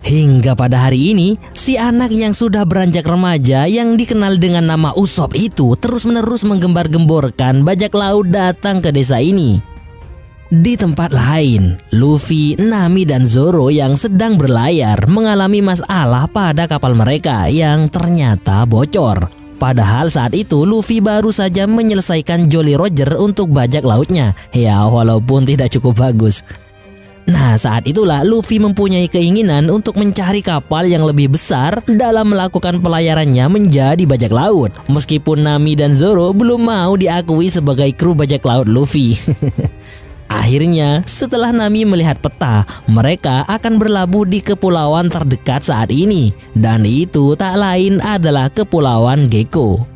Hingga pada hari ini, si anak yang sudah beranjak remaja yang dikenal dengan nama Usop itu terus-menerus menggembar-gemborkan bajak laut datang ke desa ini. Di tempat lain, Luffy, Nami, dan Zoro yang sedang berlayar mengalami masalah pada kapal mereka yang ternyata bocor. Padahal saat itu Luffy baru saja menyelesaikan Jolly Roger untuk bajak lautnya. Ya, walaupun tidak cukup bagus. Nah, saat itulah Luffy mempunyai keinginan untuk mencari kapal yang lebih besar dalam melakukan pelayarannya menjadi bajak laut. Meskipun Nami dan Zoro belum mau diakui sebagai kru bajak laut Luffy. Akhirnya, setelah Nami melihat peta, mereka akan berlabuh di kepulauan terdekat saat ini. Dan itu tak lain adalah Kepulauan Gecko.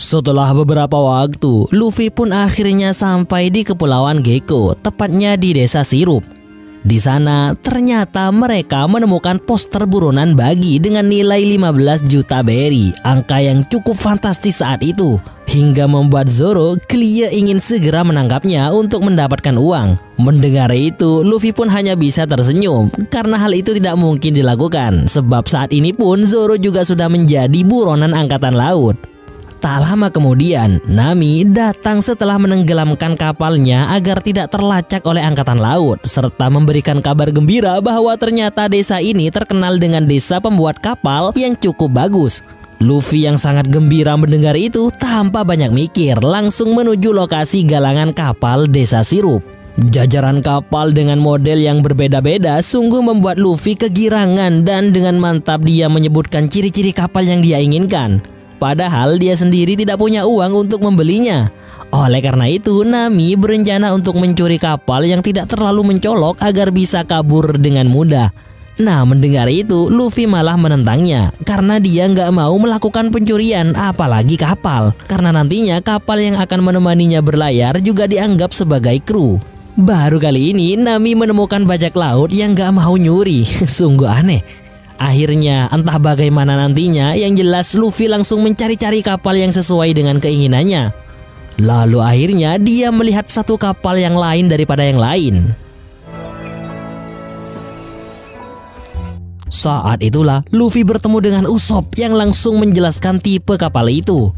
Setelah beberapa waktu, Luffy pun akhirnya sampai di Kepulauan Gecko, tepatnya di desa Sirup. Di sana, ternyata mereka menemukan poster buronan bagi dengan nilai 15 juta berry, angka yang cukup fantastis saat itu. Hingga membuat Zoro Clear ingin segera menangkapnya untuk mendapatkan uang. Mendengar itu, Luffy pun hanya bisa tersenyum karena hal itu tidak mungkin dilakukan. Sebab saat ini pun Zoro juga sudah menjadi buronan angkatan laut. Tak lama kemudian, Nami datang setelah menenggelamkan kapalnya agar tidak terlacak oleh angkatan laut, serta memberikan kabar gembira bahwa ternyata desa ini terkenal dengan desa pembuat kapal yang cukup bagus. Luffy yang sangat gembira mendengar itu tanpa banyak mikir langsung menuju lokasi galangan kapal desa sirup. Jajaran kapal dengan model yang berbeda-beda sungguh membuat Luffy kegirangan dan dengan mantap dia menyebutkan ciri-ciri kapal yang dia inginkan. Padahal dia sendiri tidak punya uang untuk membelinya. Oleh karena itu, Nami berencana untuk mencuri kapal yang tidak terlalu mencolok agar bisa kabur dengan mudah. Nah, mendengar itu, Luffy malah menentangnya karena dia nggak mau melakukan pencurian, apalagi kapal. Karena nantinya kapal yang akan menemaninya berlayar juga dianggap sebagai kru. Baru kali ini, Nami menemukan bajak laut yang nggak mau nyuri. Sungguh aneh. Akhirnya, entah bagaimana nantinya, yang jelas Luffy langsung mencari-cari kapal yang sesuai dengan keinginannya. Lalu akhirnya dia melihat satu kapal yang lain daripada yang lain. Saat itulah Luffy bertemu dengan Usopp yang langsung menjelaskan tipe kapal itu.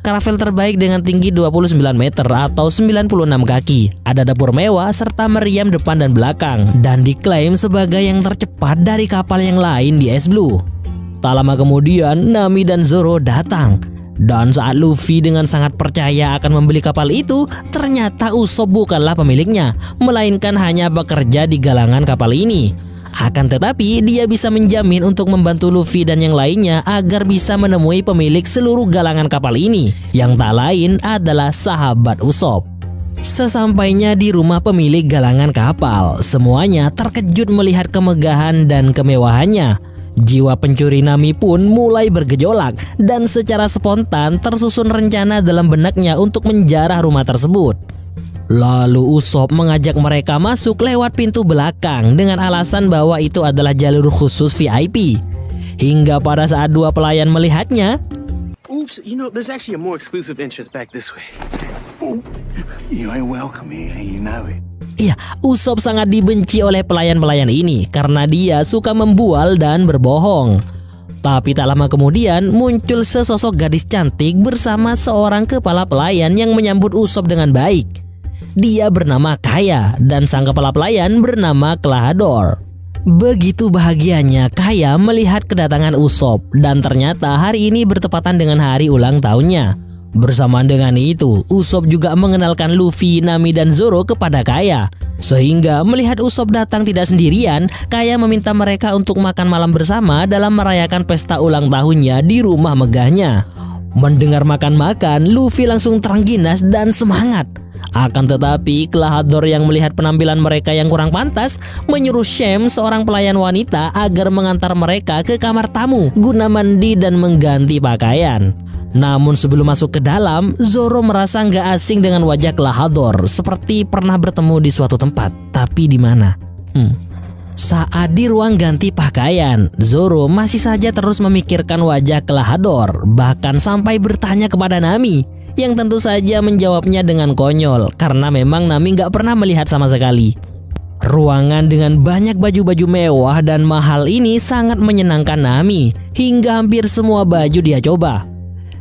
Karavel terbaik dengan tinggi 29 meter atau 96 kaki. Ada dapur mewah serta meriam depan dan belakang dan diklaim sebagai yang tercepat dari kapal yang lain di Es Blue. Tak lama kemudian, Nami dan Zoro datang. Dan saat Luffy dengan sangat percaya akan membeli kapal itu, ternyata Usopp bukanlah pemiliknya, melainkan hanya bekerja di galangan kapal ini. Akan tetapi, dia bisa menjamin untuk membantu Luffy dan yang lainnya agar bisa menemui pemilik seluruh galangan kapal ini, yang tak lain adalah sahabat Usopp. Sesampainya di rumah pemilik galangan kapal, semuanya terkejut melihat kemegahan dan kemewahannya. Jiwa pencuri Nami pun mulai bergejolak dan secara spontan tersusun rencana dalam benaknya untuk menjarah rumah tersebut. Lalu Usop mengajak mereka masuk lewat pintu belakang dengan alasan bahwa itu adalah jalur khusus VIP. Hingga pada saat dua pelayan melihatnya, Oops, you know, there's actually a more exclusive entrance back this way. You ain't welcome here, and you know it. Iya, Usop sangat dibenci oleh pelayan-pelayan ini karena dia suka membual dan berbohong. Tapi tak lama kemudian muncul sesosok gadis cantik bersama seorang kepala pelayan yang menyambut Usop dengan baik. Dia bernama Kaya dan sang kepala pelayan bernama Klahador. Begitu bahagianya Kaya melihat kedatangan Usop dan ternyata hari ini bertepatan dengan hari ulang tahunnya. Bersamaan dengan itu, Usop juga mengenalkan Luffy, Nami, dan Zoro kepada Kaya. Sehingga melihat Usop datang tidak sendirian, Kaya meminta mereka untuk makan malam bersama dalam merayakan pesta ulang tahunnya di rumah megahnya. Mendengar makan-makan, Luffy langsung terengginas dan semangat. Akan tetapi, Klahador yang melihat penampilan mereka yang kurang pantas menyuruh Shem, seorang pelayan wanita, agar mengantar mereka ke kamar tamu guna mandi dan mengganti pakaian. Namun sebelum masuk ke dalam, Zoro merasa nggak asing dengan wajah Klahador, seperti pernah bertemu di suatu tempat. Tapi di mana? Hmm. Saat di ruang ganti pakaian, Zoro masih saja terus memikirkan wajah Klahador, bahkan sampai bertanya kepada Nami yang tentu saja menjawabnya dengan konyol karena memang Nami nggak pernah melihat sama sekali. Ruangan dengan banyak baju-baju mewah dan mahal ini sangat menyenangkan Nami hingga hampir semua baju dia coba.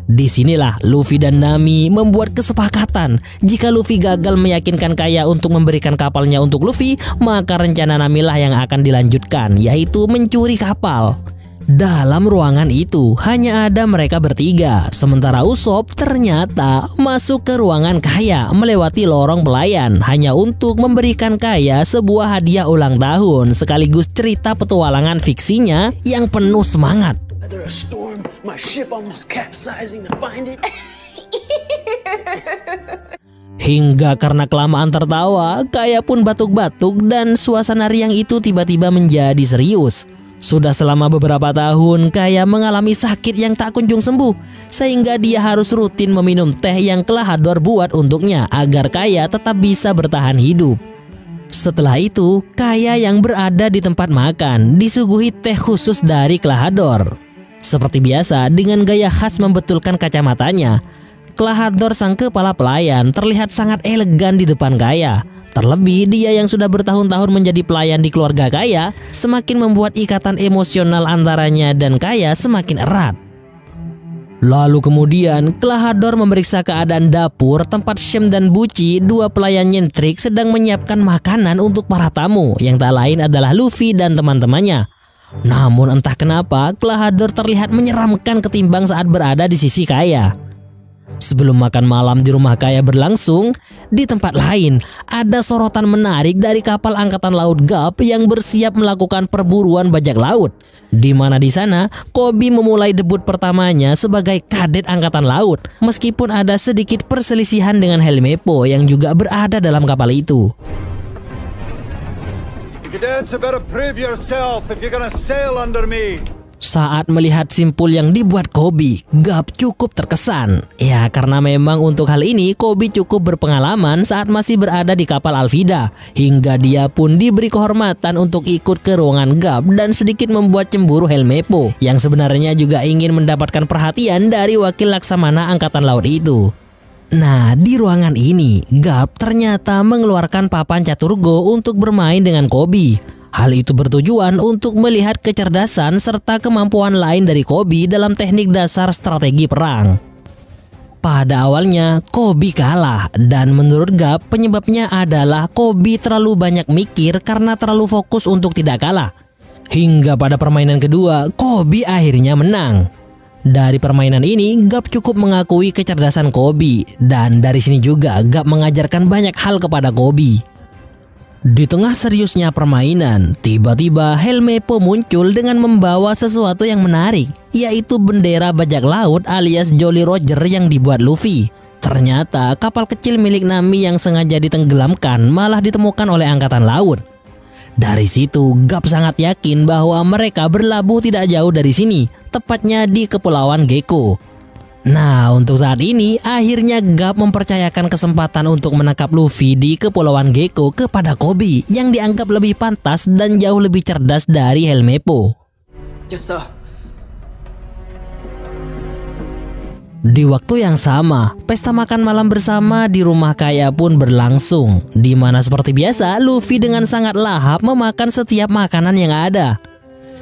Di sinilah Luffy dan Nami membuat kesepakatan Jika Luffy gagal meyakinkan Kaya untuk memberikan kapalnya untuk Luffy Maka rencana Nami lah yang akan dilanjutkan Yaitu mencuri kapal dalam ruangan itu hanya ada mereka bertiga, sementara Usop ternyata masuk ke ruangan Kaya melewati lorong pelayan hanya untuk memberikan Kaya sebuah hadiah ulang tahun sekaligus cerita petualangan fiksinya yang penuh semangat. Hingga karena kelamaan tertawa, Kaya pun batuk-batuk dan suasana riang itu tiba-tiba menjadi serius. Sudah selama beberapa tahun, Kaya mengalami sakit yang tak kunjung sembuh, sehingga dia harus rutin meminum teh yang Kelahador buat untuknya agar Kaya tetap bisa bertahan hidup. Setelah itu, Kaya yang berada di tempat makan disuguhi teh khusus dari Kelahador. Seperti biasa, dengan gaya khas membetulkan kacamatanya, Kelahador sang kepala pelayan terlihat sangat elegan di depan Kaya. Terlebih dia yang sudah bertahun-tahun menjadi pelayan di keluarga kaya semakin membuat ikatan emosional antaranya dan kaya semakin erat. Lalu kemudian Klahador memeriksa keadaan dapur tempat Shem dan Buci dua pelayan nyentrik sedang menyiapkan makanan untuk para tamu yang tak lain adalah Luffy dan teman-temannya. Namun entah kenapa Klahador terlihat menyeramkan ketimbang saat berada di sisi kaya. Sebelum makan malam di rumah kaya berlangsung, di tempat lain ada sorotan menarik dari kapal angkatan laut GAP yang bersiap melakukan perburuan bajak laut. Di mana di sana, Kobi memulai debut pertamanya sebagai kadet angkatan laut, meskipun ada sedikit perselisihan dengan Helmepo yang juga berada dalam kapal itu. You better prove yourself if you're gonna sail under me. Saat melihat simpul yang dibuat Kobi, Gap cukup terkesan. Ya, karena memang untuk hal ini Kobi cukup berpengalaman saat masih berada di kapal Alvida. Hingga dia pun diberi kehormatan untuk ikut ke ruangan Gap dan sedikit membuat cemburu Helmepo. Yang sebenarnya juga ingin mendapatkan perhatian dari wakil laksamana angkatan laut itu. Nah, di ruangan ini, Gap ternyata mengeluarkan papan caturgo untuk bermain dengan Kobi. Hal itu bertujuan untuk melihat kecerdasan serta kemampuan lain dari Kobi dalam teknik dasar strategi perang. Pada awalnya, Kobi kalah dan menurut Gap penyebabnya adalah Kobi terlalu banyak mikir karena terlalu fokus untuk tidak kalah. Hingga pada permainan kedua, Kobi akhirnya menang. Dari permainan ini, Gap cukup mengakui kecerdasan Kobi dan dari sini juga Gap mengajarkan banyak hal kepada Kobi. Di tengah seriusnya permainan, tiba-tiba Helmepo muncul dengan membawa sesuatu yang menarik, yaitu bendera bajak laut alias Jolly Roger yang dibuat Luffy. Ternyata kapal kecil milik Nami yang sengaja ditenggelamkan malah ditemukan oleh angkatan laut. Dari situ, Gap sangat yakin bahwa mereka berlabuh tidak jauh dari sini, tepatnya di Kepulauan Gecko. Nah, untuk saat ini akhirnya Gap mempercayakan kesempatan untuk menangkap Luffy di Kepulauan Gecko kepada Kobe yang dianggap lebih pantas dan jauh lebih cerdas dari Helmepo. Yes, sir. Di waktu yang sama, pesta makan malam bersama di rumah kaya pun berlangsung, di mana seperti biasa Luffy dengan sangat lahap memakan setiap makanan yang ada.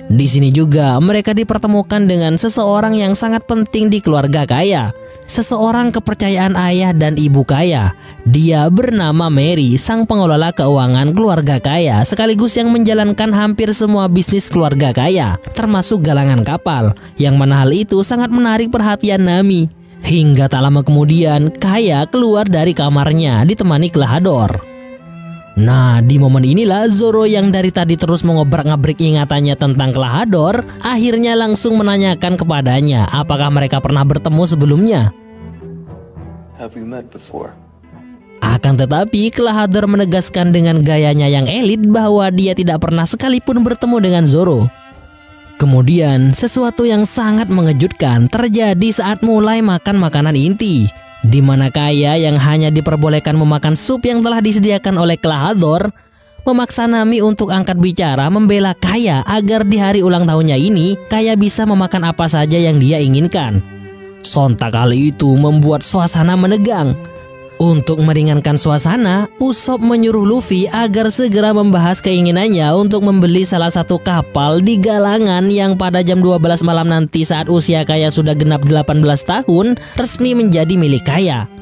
Di sini juga mereka dipertemukan dengan seseorang yang sangat penting di keluarga kaya. Seseorang kepercayaan ayah dan ibu kaya. Dia bernama Mary, sang pengelola keuangan keluarga kaya sekaligus yang menjalankan hampir semua bisnis keluarga kaya, termasuk galangan kapal. Yang mana hal itu sangat menarik perhatian Nami. Hingga tak lama kemudian, Kaya keluar dari kamarnya ditemani Klahador. Nah, di momen inilah Zoro yang dari tadi terus mengobrak-ngabrik ingatannya tentang Kelahador, akhirnya langsung menanyakan kepadanya apakah mereka pernah bertemu sebelumnya. Have we met before? Akan tetapi, Kelahador menegaskan dengan gayanya yang elit bahwa dia tidak pernah sekalipun bertemu dengan Zoro. Kemudian, sesuatu yang sangat mengejutkan terjadi saat mulai makan makanan inti di mana Kaya yang hanya diperbolehkan memakan sup yang telah disediakan oleh Klahador memaksa Nami untuk angkat bicara membela Kaya agar di hari ulang tahunnya ini Kaya bisa memakan apa saja yang dia inginkan. Sontak kali itu membuat suasana menegang. Untuk meringankan suasana, Usop menyuruh Luffy agar segera membahas keinginannya untuk membeli salah satu kapal di galangan yang pada jam 12 malam nanti saat usia Kaya sudah genap 18 tahun resmi menjadi milik Kaya.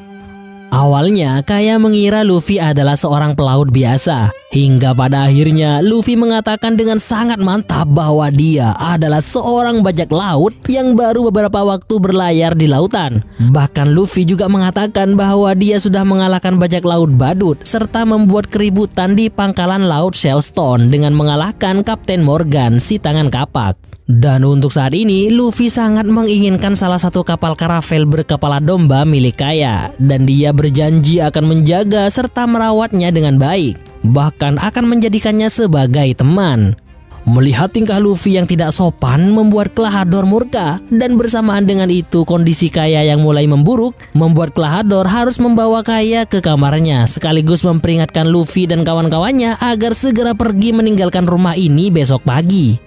Awalnya, Kaya mengira Luffy adalah seorang pelaut biasa. Hingga pada akhirnya, Luffy mengatakan dengan sangat mantap bahwa dia adalah seorang bajak laut yang baru beberapa waktu berlayar di lautan. Bahkan Luffy juga mengatakan bahwa dia sudah mengalahkan bajak laut badut serta membuat keributan di pangkalan laut Shellstone dengan mengalahkan Kapten Morgan si tangan kapak. Dan untuk saat ini, Luffy sangat menginginkan salah satu kapal karavel berkepala domba milik Kaya dan dia berjanji akan menjaga serta merawatnya dengan baik, bahkan akan menjadikannya sebagai teman. Melihat tingkah Luffy yang tidak sopan membuat Klahador murka dan bersamaan dengan itu kondisi Kaya yang mulai memburuk membuat Klahador harus membawa Kaya ke kamarnya sekaligus memperingatkan Luffy dan kawan-kawannya agar segera pergi meninggalkan rumah ini besok pagi.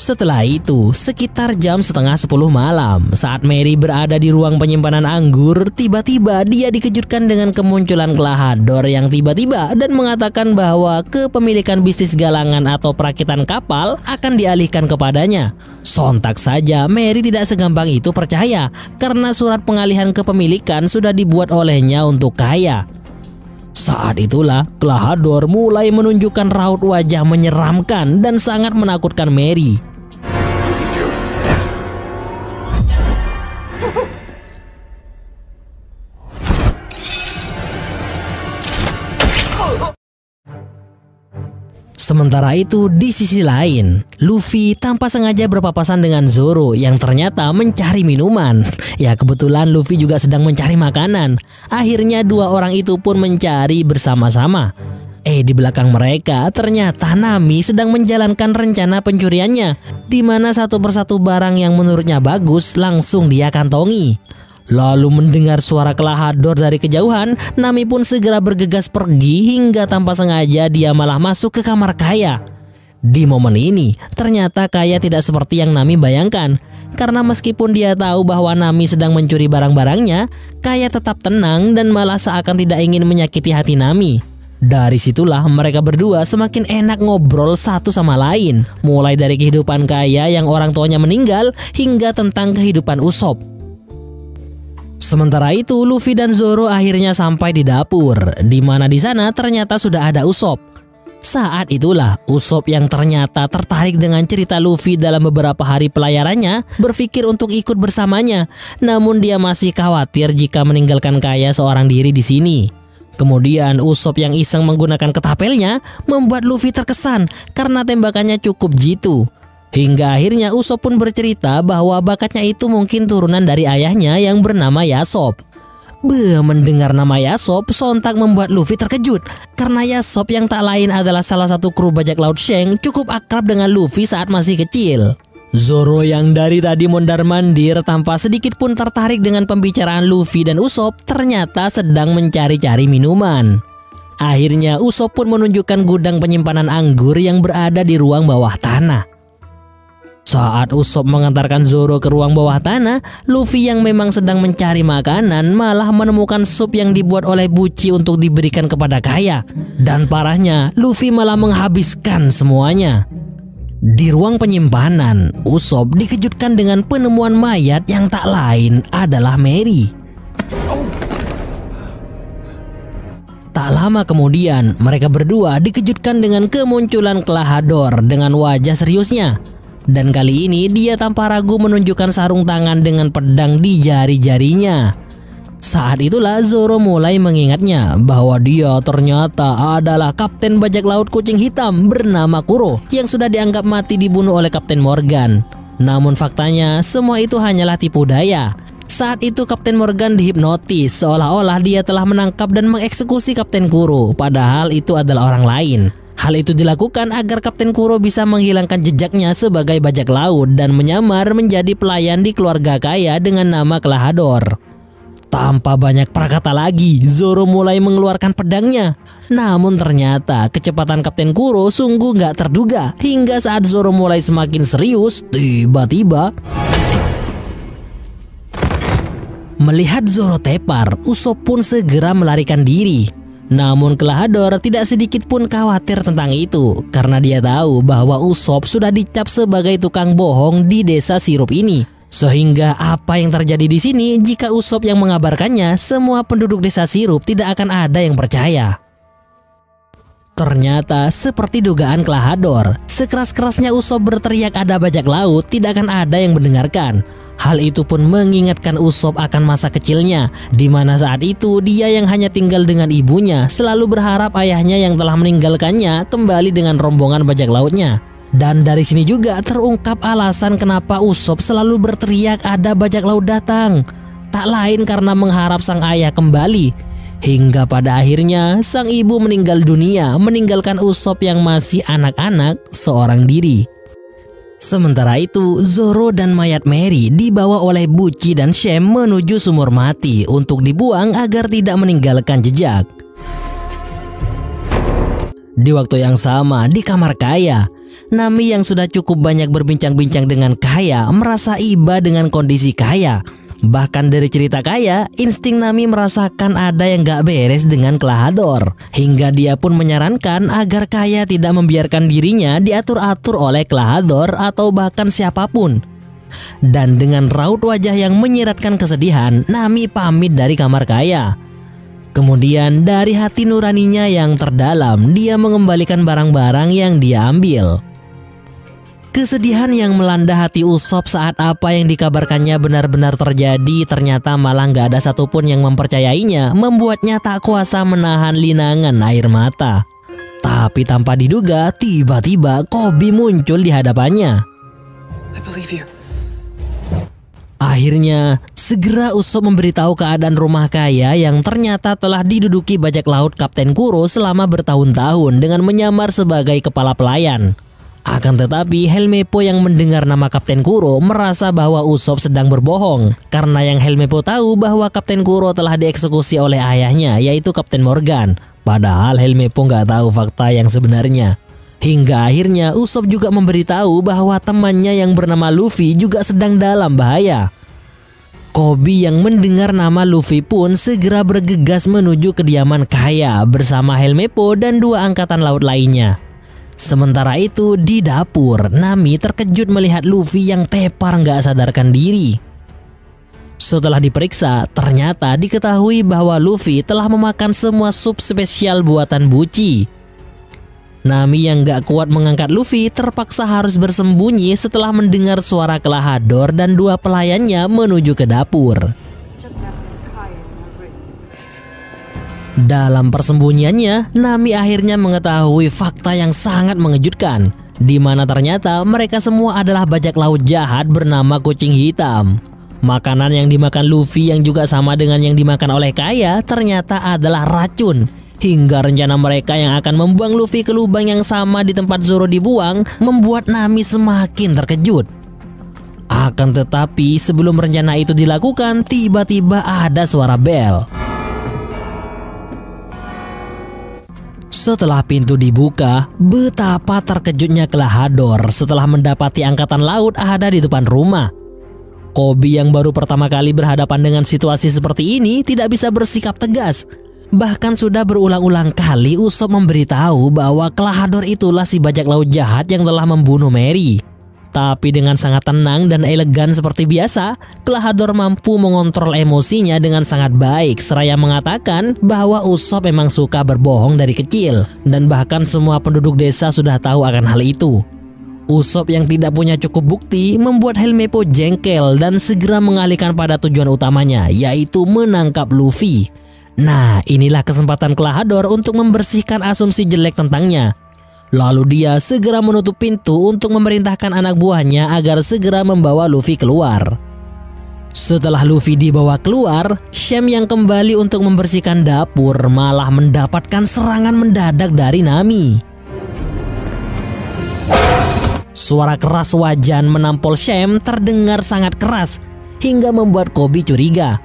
Setelah itu, sekitar jam setengah sepuluh malam, saat Mary berada di ruang penyimpanan anggur, tiba-tiba dia dikejutkan dengan kemunculan Klahador yang tiba-tiba dan mengatakan bahwa kepemilikan bisnis galangan atau perakitan kapal akan dialihkan kepadanya. Sontak saja, Mary tidak segampang itu percaya karena surat pengalihan kepemilikan sudah dibuat olehnya untuk kaya. Saat itulah Klahador mulai menunjukkan raut wajah menyeramkan dan sangat menakutkan Mary. Sementara itu di sisi lain, Luffy tanpa sengaja berpapasan dengan Zoro yang ternyata mencari minuman. Ya kebetulan Luffy juga sedang mencari makanan. Akhirnya dua orang itu pun mencari bersama-sama. Eh di belakang mereka ternyata Nami sedang menjalankan rencana pencuriannya di mana satu persatu barang yang menurutnya bagus langsung dia kantongi. Lalu mendengar suara kelahador dari kejauhan, Nami pun segera bergegas pergi hingga tanpa sengaja dia malah masuk ke kamar Kaya. Di momen ini, ternyata Kaya tidak seperti yang Nami bayangkan. Karena meskipun dia tahu bahwa Nami sedang mencuri barang-barangnya, Kaya tetap tenang dan malah seakan tidak ingin menyakiti hati Nami. Dari situlah mereka berdua semakin enak ngobrol satu sama lain, mulai dari kehidupan Kaya yang orang tuanya meninggal hingga tentang kehidupan Usop. Sementara itu, Luffy dan Zoro akhirnya sampai di dapur, di mana di sana ternyata sudah ada Usop. Saat itulah Usop yang ternyata tertarik dengan cerita Luffy dalam beberapa hari pelayarannya berpikir untuk ikut bersamanya. Namun dia masih khawatir jika meninggalkan Kaya seorang diri di sini. Kemudian Usop yang iseng menggunakan ketapelnya membuat Luffy terkesan karena tembakannya cukup jitu. Hingga akhirnya Usop pun bercerita bahwa bakatnya itu mungkin turunan dari ayahnya yang bernama Yasop. Be, mendengar nama Yasop sontak membuat Luffy terkejut karena Yasop yang tak lain adalah salah satu kru bajak laut Sheng cukup akrab dengan Luffy saat masih kecil. Zoro yang dari tadi mondar mandir tanpa sedikit pun tertarik dengan pembicaraan Luffy dan Usop ternyata sedang mencari-cari minuman. Akhirnya Usop pun menunjukkan gudang penyimpanan anggur yang berada di ruang bawah tanah. Saat Usop mengantarkan Zoro ke ruang bawah tanah, Luffy yang memang sedang mencari makanan malah menemukan sup yang dibuat oleh Buci untuk diberikan kepada Kaya. Dan parahnya, Luffy malah menghabiskan semuanya. Di ruang penyimpanan, Usop dikejutkan dengan penemuan mayat yang tak lain adalah Mary. Tak lama kemudian, mereka berdua dikejutkan dengan kemunculan Kelahador dengan wajah seriusnya. Dan kali ini dia tanpa ragu menunjukkan sarung tangan dengan pedang di jari-jarinya. Saat itulah Zoro mulai mengingatnya bahwa dia ternyata adalah kapten bajak laut kucing hitam bernama Kuro yang sudah dianggap mati dibunuh oleh Kapten Morgan. Namun faktanya semua itu hanyalah tipu daya. Saat itu Kapten Morgan dihipnotis seolah-olah dia telah menangkap dan mengeksekusi Kapten Kuro padahal itu adalah orang lain. Hal itu dilakukan agar Kapten Kuro bisa menghilangkan jejaknya sebagai bajak laut dan menyamar menjadi pelayan di keluarga kaya dengan nama Kelahador. Tanpa banyak prakata lagi, Zoro mulai mengeluarkan pedangnya. Namun ternyata kecepatan Kapten Kuro sungguh nggak terduga hingga saat Zoro mulai semakin serius, tiba-tiba Melihat Zoro tepar, Usop pun segera melarikan diri. Namun Kelahador tidak sedikit pun khawatir tentang itu karena dia tahu bahwa Usop sudah dicap sebagai tukang bohong di desa sirup ini. Sehingga apa yang terjadi di sini jika Usop yang mengabarkannya semua penduduk desa sirup tidak akan ada yang percaya. Ternyata seperti dugaan Kelahador, sekeras-kerasnya Usop berteriak ada bajak laut tidak akan ada yang mendengarkan. Hal itu pun mengingatkan Usop akan masa kecilnya, di mana saat itu dia yang hanya tinggal dengan ibunya selalu berharap ayahnya yang telah meninggalkannya kembali dengan rombongan bajak lautnya. Dan dari sini juga terungkap alasan kenapa Usop selalu berteriak ada bajak laut datang. Tak lain karena mengharap sang ayah kembali. Hingga pada akhirnya sang ibu meninggal dunia meninggalkan Usop yang masih anak-anak seorang diri. Sementara itu, Zoro dan mayat Mary dibawa oleh Buci dan Shem menuju sumur mati untuk dibuang agar tidak meninggalkan jejak. Di waktu yang sama, di kamar Kaya, Nami yang sudah cukup banyak berbincang-bincang dengan Kaya merasa iba dengan kondisi Kaya. Bahkan dari cerita Kaya, insting Nami merasakan ada yang gak beres dengan Kelahador. Hingga dia pun menyarankan agar Kaya tidak membiarkan dirinya diatur-atur oleh Kelahador atau bahkan siapa pun. Dan dengan raut wajah yang menyiratkan kesedihan, Nami pamit dari kamar Kaya. Kemudian dari hati nuraninya yang terdalam, dia mengembalikan barang-barang yang dia ambil. Kesedihan yang melanda hati Usop saat apa yang dikabarkannya benar-benar terjadi ternyata malah nggak ada satupun yang mempercayainya membuatnya tak kuasa menahan linangan air mata. Tapi tanpa diduga tiba-tiba Kobi muncul di hadapannya. Akhirnya, segera Usop memberitahu keadaan rumah kaya yang ternyata telah diduduki bajak laut Kapten Kuro selama bertahun-tahun dengan menyamar sebagai kepala pelayan. Akan tetapi Helmepo yang mendengar nama Kapten Kuro merasa bahwa Usop sedang berbohong karena yang Helmepo tahu bahwa Kapten Kuro telah dieksekusi oleh ayahnya yaitu Kapten Morgan. Padahal Helmepo nggak tahu fakta yang sebenarnya. Hingga akhirnya Usop juga memberitahu bahwa temannya yang bernama Luffy juga sedang dalam bahaya. Kobi yang mendengar nama Luffy pun segera bergegas menuju kediaman Kaya bersama Helmepo dan dua angkatan laut lainnya. Sementara itu di dapur, Nami terkejut melihat Luffy yang tepar nggak sadarkan diri. Setelah diperiksa, ternyata diketahui bahwa Luffy telah memakan semua sup spesial buatan Buci. Nami yang gak kuat mengangkat Luffy terpaksa harus bersembunyi setelah mendengar suara Kelahador dan dua pelayannya menuju ke dapur. Dalam persembunyiannya, Nami akhirnya mengetahui fakta yang sangat mengejutkan, di mana ternyata mereka semua adalah bajak laut jahat bernama kucing hitam. Makanan yang dimakan Luffy yang juga sama dengan yang dimakan oleh Kaya ternyata adalah racun. Hingga rencana mereka yang akan membuang Luffy ke lubang yang sama di tempat Zoro dibuang membuat Nami semakin terkejut. Akan tetapi sebelum rencana itu dilakukan, tiba-tiba ada suara bel. Setelah pintu dibuka, betapa terkejutnya Kelahador setelah mendapati angkatan laut ada di depan rumah. Kobi yang baru pertama kali berhadapan dengan situasi seperti ini tidak bisa bersikap tegas. Bahkan sudah berulang-ulang kali Usop memberitahu bahwa Kelahador itulah si bajak laut jahat yang telah membunuh Mary. Tapi dengan sangat tenang dan elegan seperti biasa, Kelahador mampu mengontrol emosinya dengan sangat baik seraya mengatakan bahwa Usop memang suka berbohong dari kecil dan bahkan semua penduduk desa sudah tahu akan hal itu. Usop yang tidak punya cukup bukti membuat Helmepo jengkel dan segera mengalihkan pada tujuan utamanya yaitu menangkap Luffy. Nah, inilah kesempatan Kelahador untuk membersihkan asumsi jelek tentangnya. Lalu dia segera menutup pintu untuk memerintahkan anak buahnya agar segera membawa Luffy keluar. Setelah Luffy dibawa keluar, Shem yang kembali untuk membersihkan dapur malah mendapatkan serangan mendadak dari Nami. Suara keras wajan menampol Shem terdengar sangat keras hingga membuat Kobi curiga.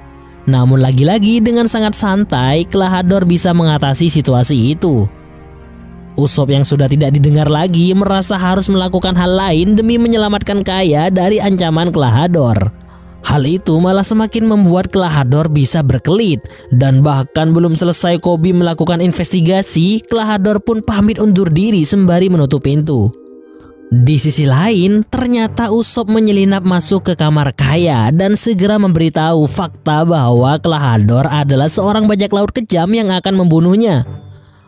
Namun lagi-lagi dengan sangat santai, Kelahador bisa mengatasi situasi itu. Usop yang sudah tidak didengar lagi merasa harus melakukan hal lain demi menyelamatkan Kaya dari ancaman Kelahador. Hal itu malah semakin membuat Kelahador bisa berkelit dan bahkan belum selesai Kobi melakukan investigasi, Kelahador pun pamit undur diri sembari menutup pintu. Di sisi lain, ternyata Usop menyelinap masuk ke kamar Kaya dan segera memberitahu fakta bahwa Kelahador adalah seorang bajak laut kejam yang akan membunuhnya.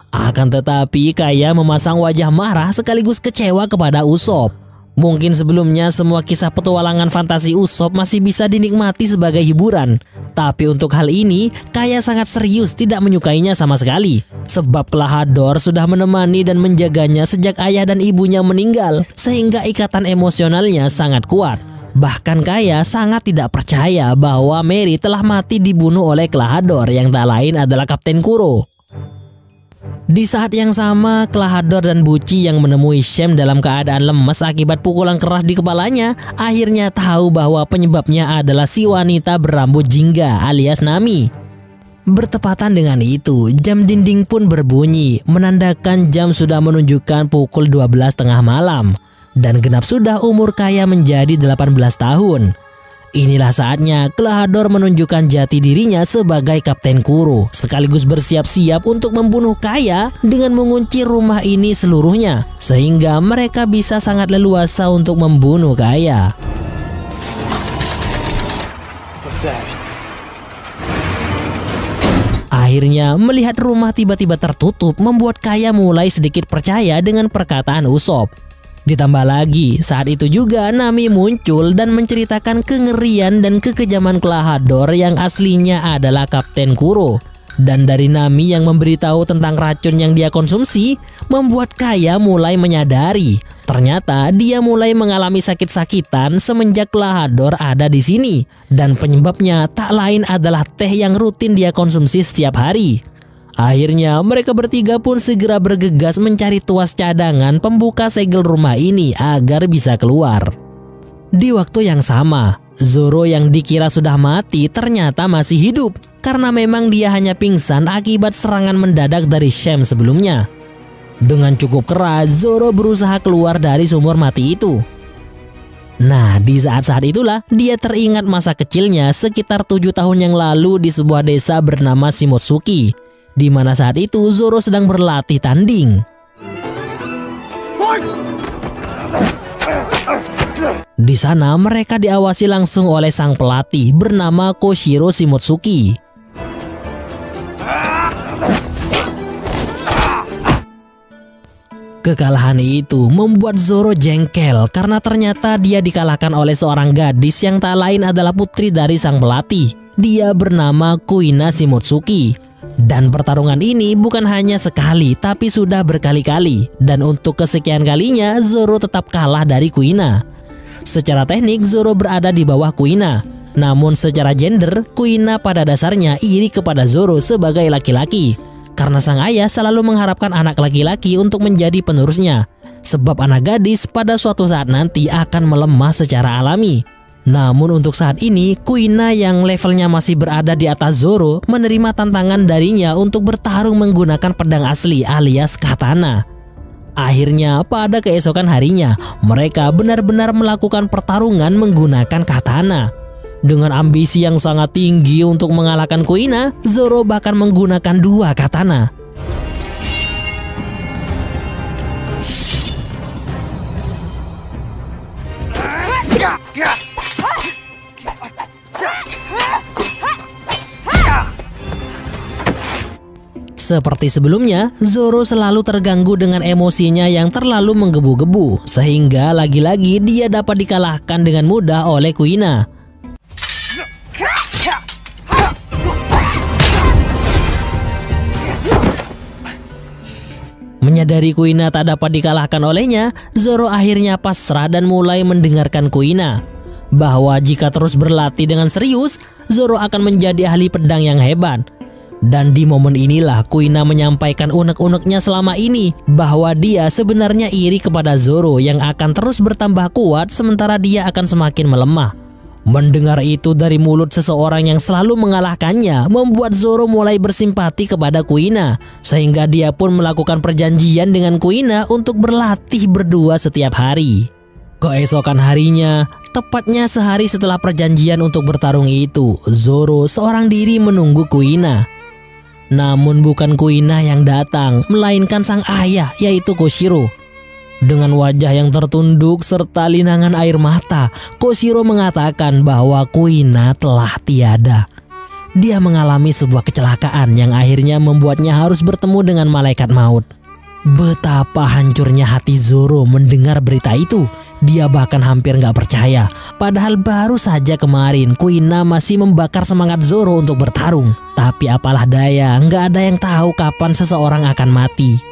Akan tetapi Kaya memasang wajah marah sekaligus kecewa kepada Usop. Mungkin sebelumnya semua kisah petualangan fantasi Usop masih bisa dinikmati sebagai hiburan. Tapi untuk hal ini, Kaya sangat serius tidak menyukainya sama sekali. Sebab Kelahador sudah menemani dan menjaganya sejak ayah dan ibunya meninggal. Sehingga ikatan emosionalnya sangat kuat. Bahkan Kaya sangat tidak percaya bahwa Mary telah mati dibunuh oleh Kelahador yang tak lain adalah Kapten Kuro. Di saat yang sama, Kelahador dan Buci yang menemui Shem dalam keadaan lemas akibat pukulan keras di kepalanya, akhirnya tahu bahwa penyebabnya adalah si wanita berambut jingga alias Nami. Bertepatan dengan itu, jam dinding pun berbunyi, menandakan jam sudah menunjukkan pukul 12 tengah malam. Dan genap sudah umur Kaya menjadi 18 tahun. Inilah saatnya Kelahador menunjukkan jati dirinya sebagai Kapten Kuro sekaligus bersiap-siap untuk membunuh Kaya dengan mengunci rumah ini seluruhnya sehingga mereka bisa sangat leluasa untuk membunuh Kaya. Akhirnya melihat rumah tiba-tiba tertutup membuat Kaya mulai sedikit percaya dengan perkataan Usop. Ditambah lagi, saat itu juga Nami muncul dan menceritakan kengerian dan kekejaman Kelahador yang aslinya adalah Kapten Kuro. Dan dari Nami yang memberitahu tentang racun yang dia konsumsi, membuat Kaya mulai menyadari. Ternyata dia mulai mengalami sakit-sakitan semenjak Kelahador ada di sini. Dan penyebabnya tak lain adalah teh yang rutin dia konsumsi setiap hari. Akhirnya mereka bertiga pun segera bergegas mencari tuas cadangan pembuka segel rumah ini agar bisa keluar. Di waktu yang sama, Zoro yang dikira sudah mati ternyata masih hidup karena memang dia hanya pingsan akibat serangan mendadak dari Shem sebelumnya. Dengan cukup keras, Zoro berusaha keluar dari sumur mati itu. Nah, di saat-saat itulah dia teringat masa kecilnya sekitar tujuh tahun yang lalu di sebuah desa bernama Shimotsuki di mana saat itu Zoro sedang berlatih tanding. Di sana mereka diawasi langsung oleh sang pelatih bernama Koshiro Shimotsuki. Kekalahan itu membuat Zoro jengkel karena ternyata dia dikalahkan oleh seorang gadis yang tak lain adalah putri dari sang pelatih. Dia bernama Kuina Shimotsuki. Dan pertarungan ini bukan hanya sekali tapi sudah berkali-kali. Dan untuk kesekian kalinya Zoro tetap kalah dari Kuina. Secara teknik Zoro berada di bawah Kuina. Namun secara gender, Kuina pada dasarnya iri kepada Zoro sebagai laki-laki karena sang ayah selalu mengharapkan anak laki-laki untuk menjadi penerusnya. Sebab anak gadis pada suatu saat nanti akan melemah secara alami. Namun untuk saat ini, Kuina yang levelnya masih berada di atas Zoro menerima tantangan darinya untuk bertarung menggunakan pedang asli alias katana. Akhirnya pada keesokan harinya, mereka benar-benar melakukan pertarungan menggunakan katana. Dengan ambisi yang sangat tinggi untuk mengalahkan Kuina, Zoro bahkan menggunakan dua katana. Seperti sebelumnya, Zoro selalu terganggu dengan emosinya yang terlalu menggebu-gebu, sehingga lagi-lagi dia dapat dikalahkan dengan mudah oleh Kuina. Menyadari Kuina tak dapat dikalahkan olehnya, Zoro akhirnya pasrah dan mulai mendengarkan Kuina. Bahwa jika terus berlatih dengan serius, Zoro akan menjadi ahli pedang yang hebat. Dan di momen inilah Kuina menyampaikan unek-uneknya selama ini bahwa dia sebenarnya iri kepada Zoro yang akan terus bertambah kuat sementara dia akan semakin melemah. Mendengar itu dari mulut seseorang yang selalu mengalahkannya membuat Zoro mulai bersimpati kepada Kuina sehingga dia pun melakukan perjanjian dengan Kuina untuk berlatih berdua setiap hari. Keesokan harinya, tepatnya sehari setelah perjanjian untuk bertarung itu, Zoro seorang diri menunggu Kuina. Namun bukan Kuina yang datang, melainkan sang ayah yaitu Koshiro. Dengan wajah yang tertunduk serta linangan air mata, Koshiro mengatakan bahwa Kuina telah tiada. Dia mengalami sebuah kecelakaan yang akhirnya membuatnya harus bertemu dengan malaikat maut. Betapa hancurnya hati Zoro mendengar berita itu. Dia bahkan hampir nggak percaya. Padahal baru saja kemarin Kuina masih membakar semangat Zoro untuk bertarung. Tapi apalah daya, nggak ada yang tahu kapan seseorang akan mati.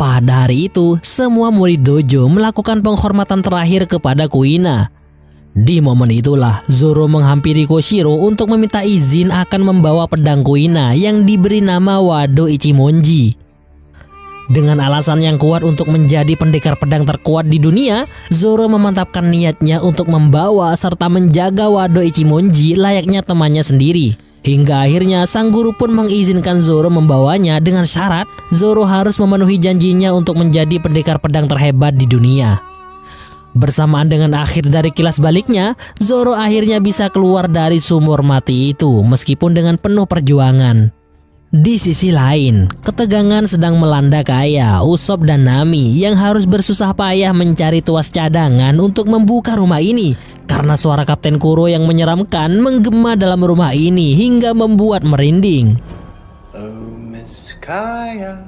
Pada hari itu, semua murid dojo melakukan penghormatan terakhir kepada Kuina. Di momen itulah, Zoro menghampiri Koshiro untuk meminta izin akan membawa pedang Kuina yang diberi nama Wado Ichimonji. Dengan alasan yang kuat untuk menjadi pendekar pedang terkuat di dunia, Zoro memantapkan niatnya untuk membawa serta menjaga Wado Ichimonji layaknya temannya sendiri. Hingga akhirnya sang guru pun mengizinkan Zoro membawanya dengan syarat Zoro harus memenuhi janjinya untuk menjadi pendekar pedang terhebat di dunia. Bersamaan dengan akhir dari kilas baliknya, Zoro akhirnya bisa keluar dari sumur mati itu meskipun dengan penuh perjuangan. Di sisi lain, ketegangan sedang melanda Kaya, Usop dan Nami yang harus bersusah payah mencari tuas cadangan untuk membuka rumah ini karena suara Kapten Kuro yang menyeramkan menggema dalam rumah ini hingga membuat merinding. Oh, Miss Kaya.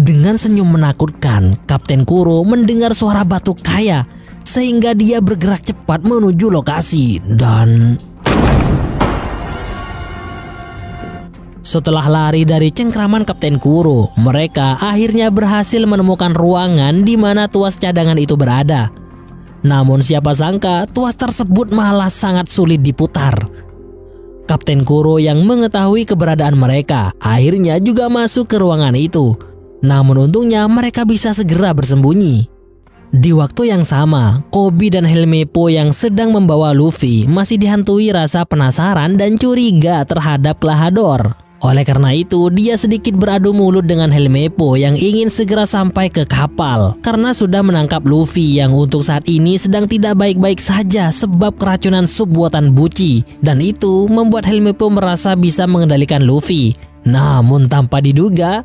Dengan senyum menakutkan, Kapten Kuro mendengar suara batu Kaya sehingga dia bergerak cepat menuju lokasi dan Setelah lari dari cengkraman Kapten Kuro, mereka akhirnya berhasil menemukan ruangan di mana tuas cadangan itu berada. Namun siapa sangka tuas tersebut malah sangat sulit diputar. Kapten Kuro yang mengetahui keberadaan mereka akhirnya juga masuk ke ruangan itu. Namun untungnya mereka bisa segera bersembunyi. Di waktu yang sama, Kobi dan Helmepo yang sedang membawa Luffy masih dihantui rasa penasaran dan curiga terhadap Klahador. Oleh karena itu, dia sedikit beradu mulut dengan Helmepo yang ingin segera sampai ke kapal karena sudah menangkap Luffy yang untuk saat ini sedang tidak baik-baik saja sebab keracunan sub buatan Buci dan itu membuat Helmepo merasa bisa mengendalikan Luffy. Namun tanpa diduga,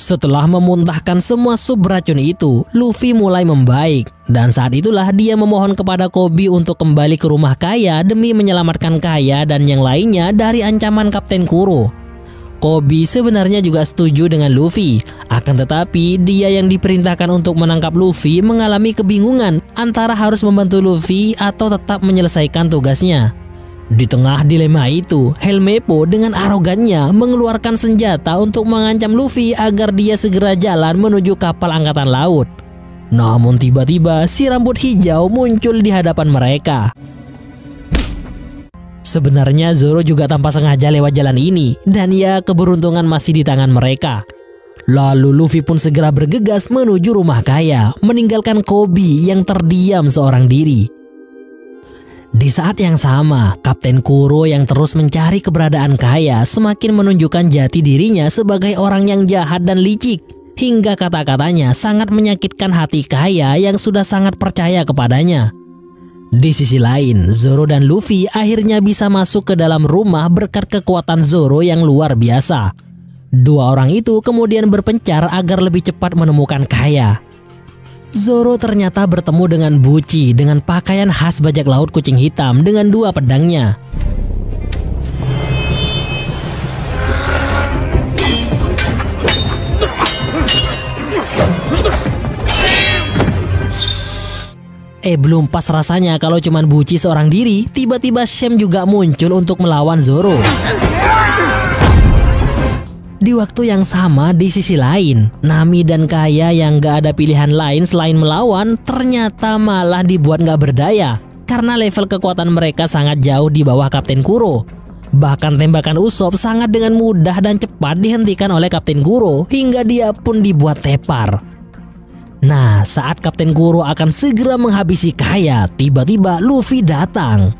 Setelah memuntahkan semua sub racun itu, Luffy mulai membaik dan saat itulah dia memohon kepada Kobe untuk kembali ke rumah Kaya demi menyelamatkan Kaya dan yang lainnya dari ancaman Kapten Kuro. Kobe sebenarnya juga setuju dengan Luffy, akan tetapi dia yang diperintahkan untuk menangkap Luffy mengalami kebingungan antara harus membantu Luffy atau tetap menyelesaikan tugasnya. Di tengah dilema itu, Helmepo dengan arogannya mengeluarkan senjata untuk mengancam Luffy agar dia segera jalan menuju kapal angkatan laut. Namun tiba-tiba si rambut hijau muncul di hadapan mereka. Sebenarnya Zoro juga tanpa sengaja lewat jalan ini dan ya keberuntungan masih di tangan mereka. Lalu Luffy pun segera bergegas menuju rumah kaya, meninggalkan Kobe yang terdiam seorang diri. Di saat yang sama, Kapten Kuro yang terus mencari keberadaan Kaya semakin menunjukkan jati dirinya sebagai orang yang jahat dan licik. Hingga kata-katanya sangat menyakitkan hati Kaya yang sudah sangat percaya kepadanya. Di sisi lain, Zoro dan Luffy akhirnya bisa masuk ke dalam rumah berkat kekuatan Zoro yang luar biasa. Dua orang itu kemudian berpencar agar lebih cepat menemukan Kaya. Zoro ternyata bertemu dengan Buci dengan pakaian khas bajak laut kucing hitam dengan dua pedangnya. Eh belum pas rasanya kalau cuman Buci seorang diri, tiba-tiba Shem juga muncul untuk melawan Zoro. Di waktu yang sama di sisi lain, Nami dan Kaya yang gak ada pilihan lain selain melawan ternyata malah dibuat gak berdaya karena level kekuatan mereka sangat jauh di bawah Kapten Kuro. Bahkan tembakan Usop sangat dengan mudah dan cepat dihentikan oleh Kapten Kuro hingga dia pun dibuat tepar. Nah, saat Kapten Kuro akan segera menghabisi Kaya, tiba-tiba Luffy datang.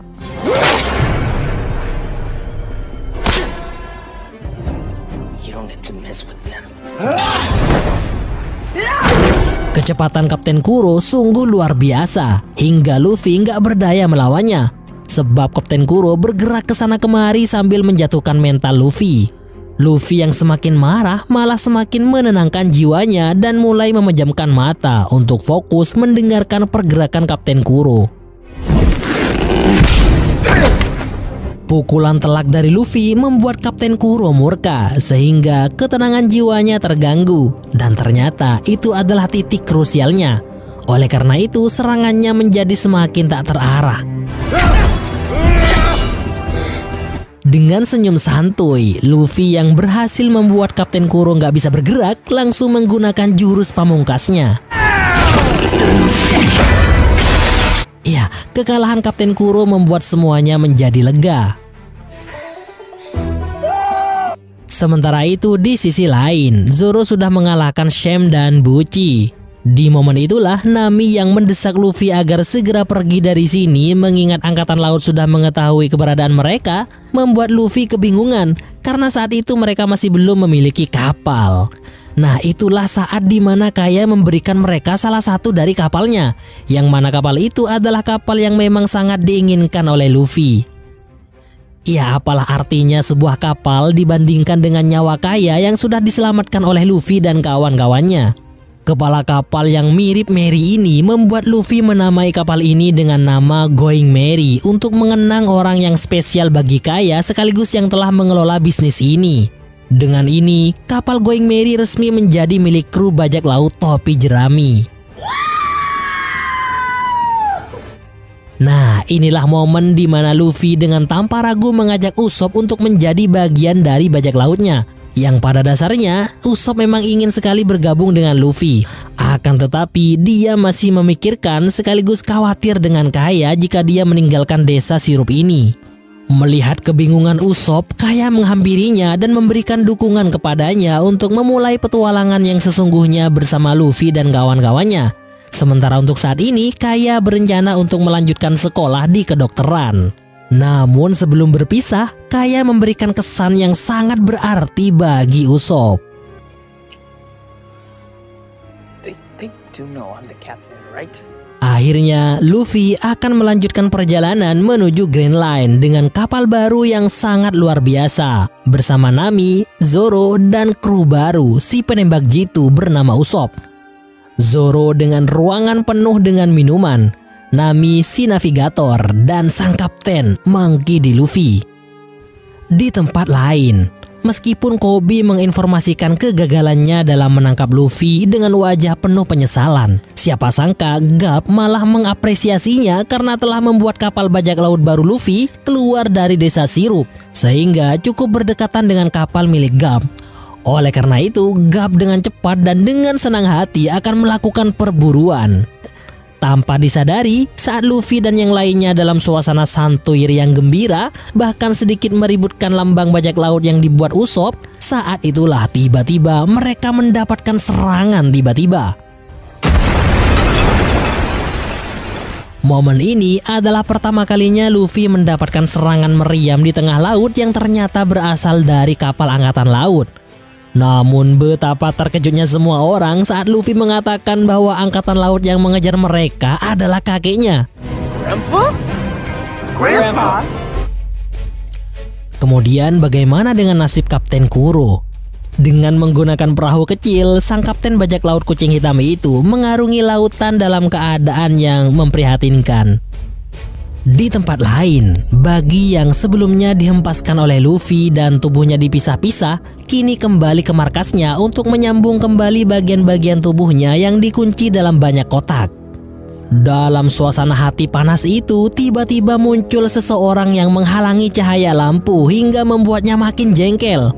Kecepatan Kapten Kuro sungguh luar biasa hingga Luffy nggak berdaya melawannya. Sebab Kapten Kuro bergerak ke sana kemari sambil menjatuhkan mental Luffy. Luffy yang semakin marah malah semakin menenangkan jiwanya dan mulai memejamkan mata untuk fokus mendengarkan pergerakan Kapten Kuro. Pukulan telak dari Luffy membuat Kapten Kuro murka sehingga ketenangan jiwanya terganggu dan ternyata itu adalah titik krusialnya. Oleh karena itu serangannya menjadi semakin tak terarah. Dengan senyum santuy, Luffy yang berhasil membuat Kapten Kuro nggak bisa bergerak langsung menggunakan jurus pamungkasnya. Ya, kekalahan Kapten Kuro membuat semuanya menjadi lega. Sementara itu di sisi lain, Zoro sudah mengalahkan Shem dan Buci. Di momen itulah Nami yang mendesak Luffy agar segera pergi dari sini mengingat angkatan laut sudah mengetahui keberadaan mereka membuat Luffy kebingungan karena saat itu mereka masih belum memiliki kapal. Nah itulah saat di mana Kaya memberikan mereka salah satu dari kapalnya Yang mana kapal itu adalah kapal yang memang sangat diinginkan oleh Luffy Ya apalah artinya sebuah kapal dibandingkan dengan nyawa kaya yang sudah diselamatkan oleh Luffy dan kawan-kawannya. Kepala kapal yang mirip Mary ini membuat Luffy menamai kapal ini dengan nama Going Mary untuk mengenang orang yang spesial bagi kaya sekaligus yang telah mengelola bisnis ini. Dengan ini, kapal Going Mary resmi menjadi milik kru bajak laut topi jerami. Nah, inilah momen di mana Luffy dengan tanpa ragu mengajak Usopp untuk menjadi bagian dari bajak lautnya. Yang pada dasarnya, Usopp memang ingin sekali bergabung dengan Luffy. Akan tetapi, dia masih memikirkan sekaligus khawatir dengan Kaya jika dia meninggalkan desa sirup ini. Melihat kebingungan Usopp, Kaya menghampirinya dan memberikan dukungan kepadanya untuk memulai petualangan yang sesungguhnya bersama Luffy dan kawan-kawannya. Sementara untuk saat ini, Kaya berencana untuk melanjutkan sekolah di kedokteran. Namun sebelum berpisah, Kaya memberikan kesan yang sangat berarti bagi Usop. They, they do know I'm the captain, right? Akhirnya, Luffy akan melanjutkan perjalanan menuju Grand Line dengan kapal baru yang sangat luar biasa bersama Nami, Zoro, dan kru baru si penembak jitu bernama Usopp. Zoro dengan ruangan penuh dengan minuman, Nami si navigator, dan sang kapten Monkey D. Luffy. Di tempat lain, Meskipun Kobe menginformasikan kegagalannya dalam menangkap Luffy dengan wajah penuh penyesalan, siapa sangka Gap malah mengapresiasinya karena telah membuat kapal bajak laut baru Luffy keluar dari desa Sirup, sehingga cukup berdekatan dengan kapal milik Gap. Oleh karena itu, Gap dengan cepat dan dengan senang hati akan melakukan perburuan. Tanpa disadari, saat Luffy dan yang lainnya dalam suasana santuy yang gembira, bahkan sedikit meributkan lambang bajak laut yang dibuat Usop, saat itulah tiba-tiba mereka mendapatkan serangan tiba-tiba. Momen ini adalah pertama kalinya Luffy mendapatkan serangan meriam di tengah laut yang ternyata berasal dari kapal angkatan laut. Namun betapa terkejutnya semua orang saat Luffy mengatakan bahwa angkatan laut yang mengejar mereka adalah kakeknya. Grandpa? Grandpa? Kemudian bagaimana dengan nasib Kapten Kuro? Dengan menggunakan perahu kecil, sang kapten bajak laut kucing hitam itu mengarungi lautan dalam keadaan yang memprihatinkan. Di tempat lain, bagi yang sebelumnya dihempaskan oleh Luffy dan tubuhnya dipisah-pisah, kini kembali ke markasnya untuk menyambung kembali bagian-bagian tubuhnya yang dikunci dalam banyak kotak. Dalam suasana hati panas itu, tiba-tiba muncul seseorang yang menghalangi cahaya lampu hingga membuatnya makin jengkel.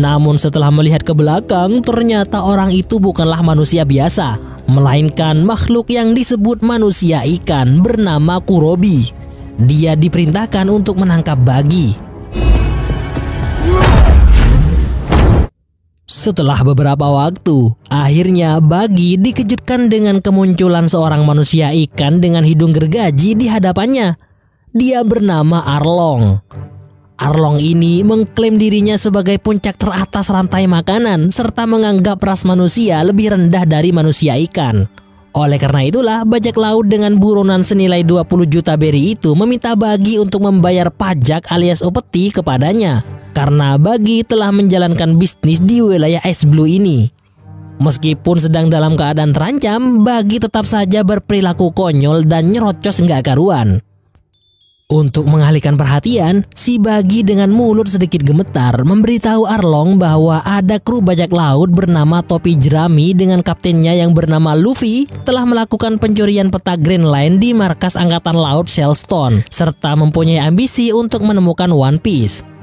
Namun setelah melihat ke belakang, ternyata orang itu bukanlah manusia biasa, melainkan makhluk yang disebut manusia ikan bernama Kurobi. Dia diperintahkan untuk menangkap Bagi. Setelah beberapa waktu, akhirnya Bagi dikejutkan dengan kemunculan seorang manusia ikan dengan hidung gergaji di hadapannya. Dia bernama Arlong. Arlong ini mengklaim dirinya sebagai puncak teratas rantai makanan serta menganggap ras manusia lebih rendah dari manusia ikan. Oleh karena itulah, bajak laut dengan buronan senilai 20 juta beri itu meminta Bagi untuk membayar pajak alias upeti kepadanya. Karena Bagi telah menjalankan bisnis di wilayah es blue ini. Meskipun sedang dalam keadaan terancam, Bagi tetap saja berperilaku konyol dan nyerocos nggak karuan. Untuk mengalihkan perhatian, si Bagi dengan mulut sedikit gemetar memberitahu Arlong bahwa ada kru bajak laut bernama Topi Jerami dengan kaptennya yang bernama Luffy telah melakukan pencurian peta Grand Line di markas angkatan laut Shellstone serta mempunyai ambisi untuk menemukan One Piece.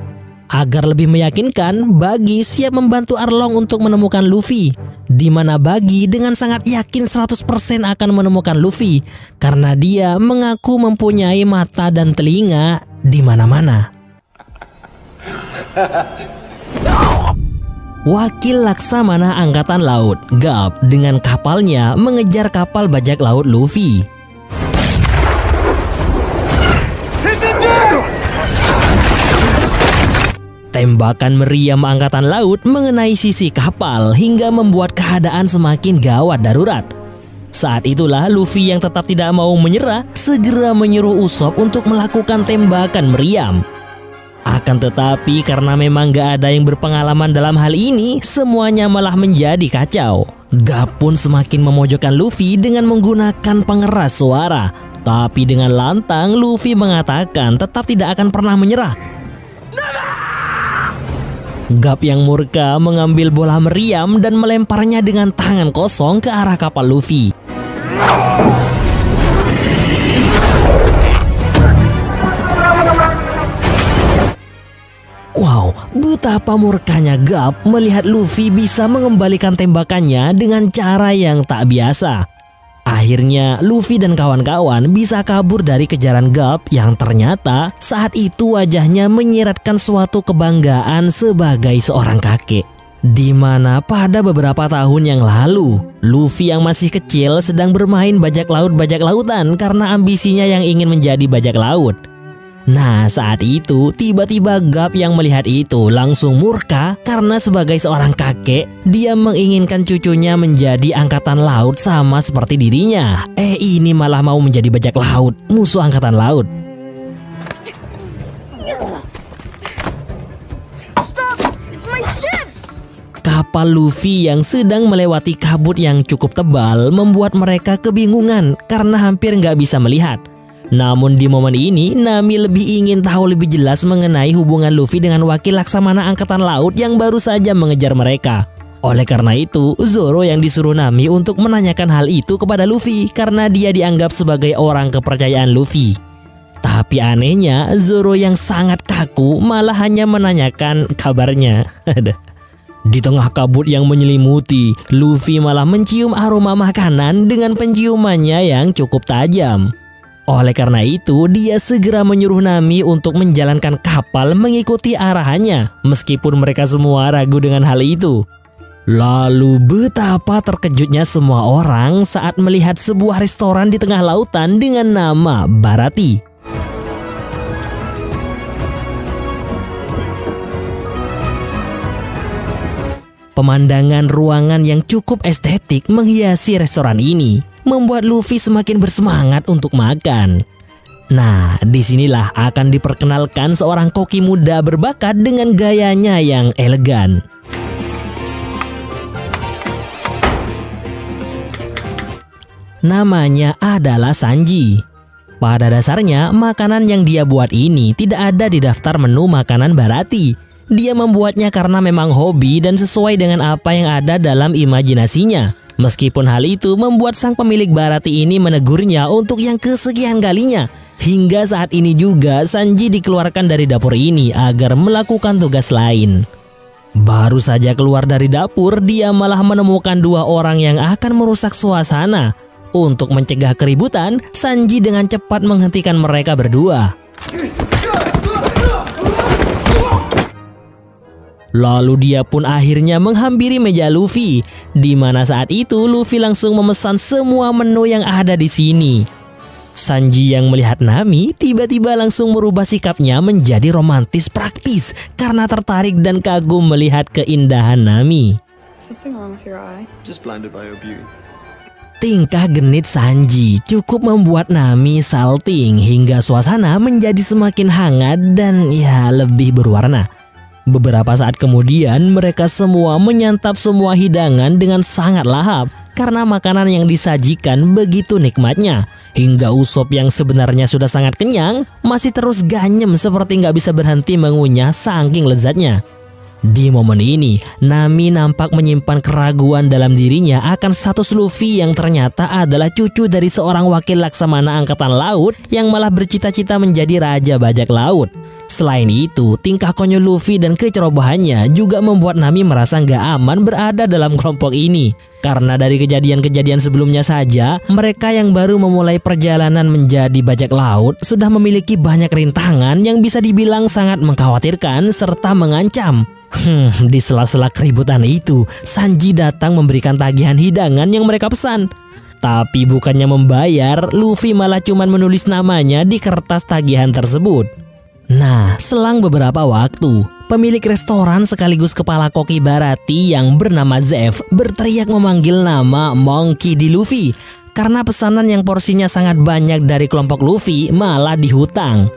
Agar lebih meyakinkan, Bagi siap membantu Arlong untuk menemukan Luffy. Di mana Bagi dengan sangat yakin 100% akan menemukan Luffy karena dia mengaku mempunyai mata dan telinga di mana-mana. Wakil Laksamana Angkatan Laut, Gap, dengan kapalnya mengejar kapal bajak laut Luffy. Tembakan meriam angkatan laut mengenai sisi kapal hingga membuat keadaan semakin gawat darurat. Saat itulah Luffy yang tetap tidak mau menyerah segera menyuruh Usopp untuk melakukan tembakan meriam. Akan tetapi karena memang gak ada yang berpengalaman dalam hal ini, semuanya malah menjadi kacau. Gap pun semakin memojokkan Luffy dengan menggunakan pengeras suara. Tapi dengan lantang Luffy mengatakan tetap tidak akan pernah menyerah. Gap yang murka mengambil bola meriam dan melemparnya dengan tangan kosong ke arah kapal Luffy. Wow, betapa murkanya Gap melihat Luffy bisa mengembalikan tembakannya dengan cara yang tak biasa. Akhirnya Luffy dan kawan-kawan bisa kabur dari kejaran Gap yang ternyata saat itu wajahnya menyiratkan suatu kebanggaan sebagai seorang kakek. Di mana pada beberapa tahun yang lalu, Luffy yang masih kecil sedang bermain bajak laut-bajak lautan karena ambisinya yang ingin menjadi bajak laut. Nah saat itu tiba-tiba Gap yang melihat itu langsung murka karena sebagai seorang kakek dia menginginkan cucunya menjadi angkatan laut sama seperti dirinya. Eh ini malah mau menjadi bajak laut, musuh angkatan laut. Kapal Luffy yang sedang melewati kabut yang cukup tebal membuat mereka kebingungan karena hampir nggak bisa melihat. Namun di momen ini, Nami lebih ingin tahu lebih jelas mengenai hubungan Luffy dengan wakil Laksamana Angkatan Laut yang baru saja mengejar mereka. Oleh karena itu, Zoro yang disuruh Nami untuk menanyakan hal itu kepada Luffy karena dia dianggap sebagai orang kepercayaan Luffy. Tapi anehnya, Zoro yang sangat kaku malah hanya menanyakan kabarnya. Di tengah kabut yang menyelimuti, Luffy malah mencium aroma makanan dengan penciumannya yang cukup tajam. Oleh karena itu, dia segera menyuruh Nami untuk menjalankan kapal mengikuti arahannya, meskipun mereka semua ragu dengan hal itu. Lalu betapa terkejutnya semua orang saat melihat sebuah restoran di tengah lautan dengan nama Barati. Pemandangan ruangan yang cukup estetik menghiasi restoran ini, membuat Luffy semakin bersemangat untuk makan. Nah, di sinilah akan diperkenalkan seorang koki muda berbakat dengan gayanya yang elegan. Namanya adalah Sanji. Pada dasarnya, makanan yang dia buat ini tidak ada di daftar menu makanan Barati. Dia membuatnya karena memang hobi dan sesuai dengan apa yang ada dalam imajinasinya. Meskipun hal itu membuat sang pemilik Barati ini menegurnya untuk yang kesekian kalinya. Hingga saat ini juga Sanji dikeluarkan dari dapur ini agar melakukan tugas lain. Baru saja keluar dari dapur, dia malah menemukan dua orang yang akan merusak suasana. Untuk mencegah keributan, Sanji dengan cepat menghentikan mereka berdua. Lalu dia pun akhirnya menghampiri meja Luffy, di mana saat itu Luffy langsung memesan semua menu yang ada di sini. Sanji yang melihat Nami tiba-tiba langsung merubah sikapnya menjadi romantis praktis karena tertarik dan kagum melihat keindahan Nami. Something wrong with your eye? Just blinded by your beauty. Tingkah genit Sanji cukup membuat Nami salting hingga suasana menjadi semakin hangat dan ya lebih berwarna. Beberapa saat kemudian mereka semua menyantap semua hidangan dengan sangat lahap karena makanan yang disajikan begitu nikmatnya. Hingga Usop yang sebenarnya sudah sangat kenyang masih terus ganyem seperti nggak bisa berhenti mengunyah saking lezatnya. Di momen ini, Nami nampak menyimpan keraguan dalam dirinya akan status Luffy yang ternyata adalah cucu dari seorang wakil laksamana angkatan laut yang malah bercita-cita menjadi raja bajak laut. Selain itu, tingkah konyol Luffy dan kecerobohannya juga membuat Nami merasa nggak aman berada dalam kelompok ini. Karena dari kejadian-kejadian sebelumnya saja, mereka yang baru memulai perjalanan menjadi bajak laut sudah memiliki banyak rintangan yang bisa dibilang sangat mengkhawatirkan serta mengancam. Hmm, di sela-sela keributan itu, Sanji datang memberikan tagihan hidangan yang mereka pesan. Tapi bukannya membayar, Luffy malah cuman menulis namanya di kertas tagihan tersebut. Nah, selang beberapa waktu, pemilik restoran sekaligus kepala koki Barati yang bernama Zev berteriak memanggil nama Monkey di Luffy karena pesanan yang porsinya sangat banyak dari kelompok Luffy malah dihutang.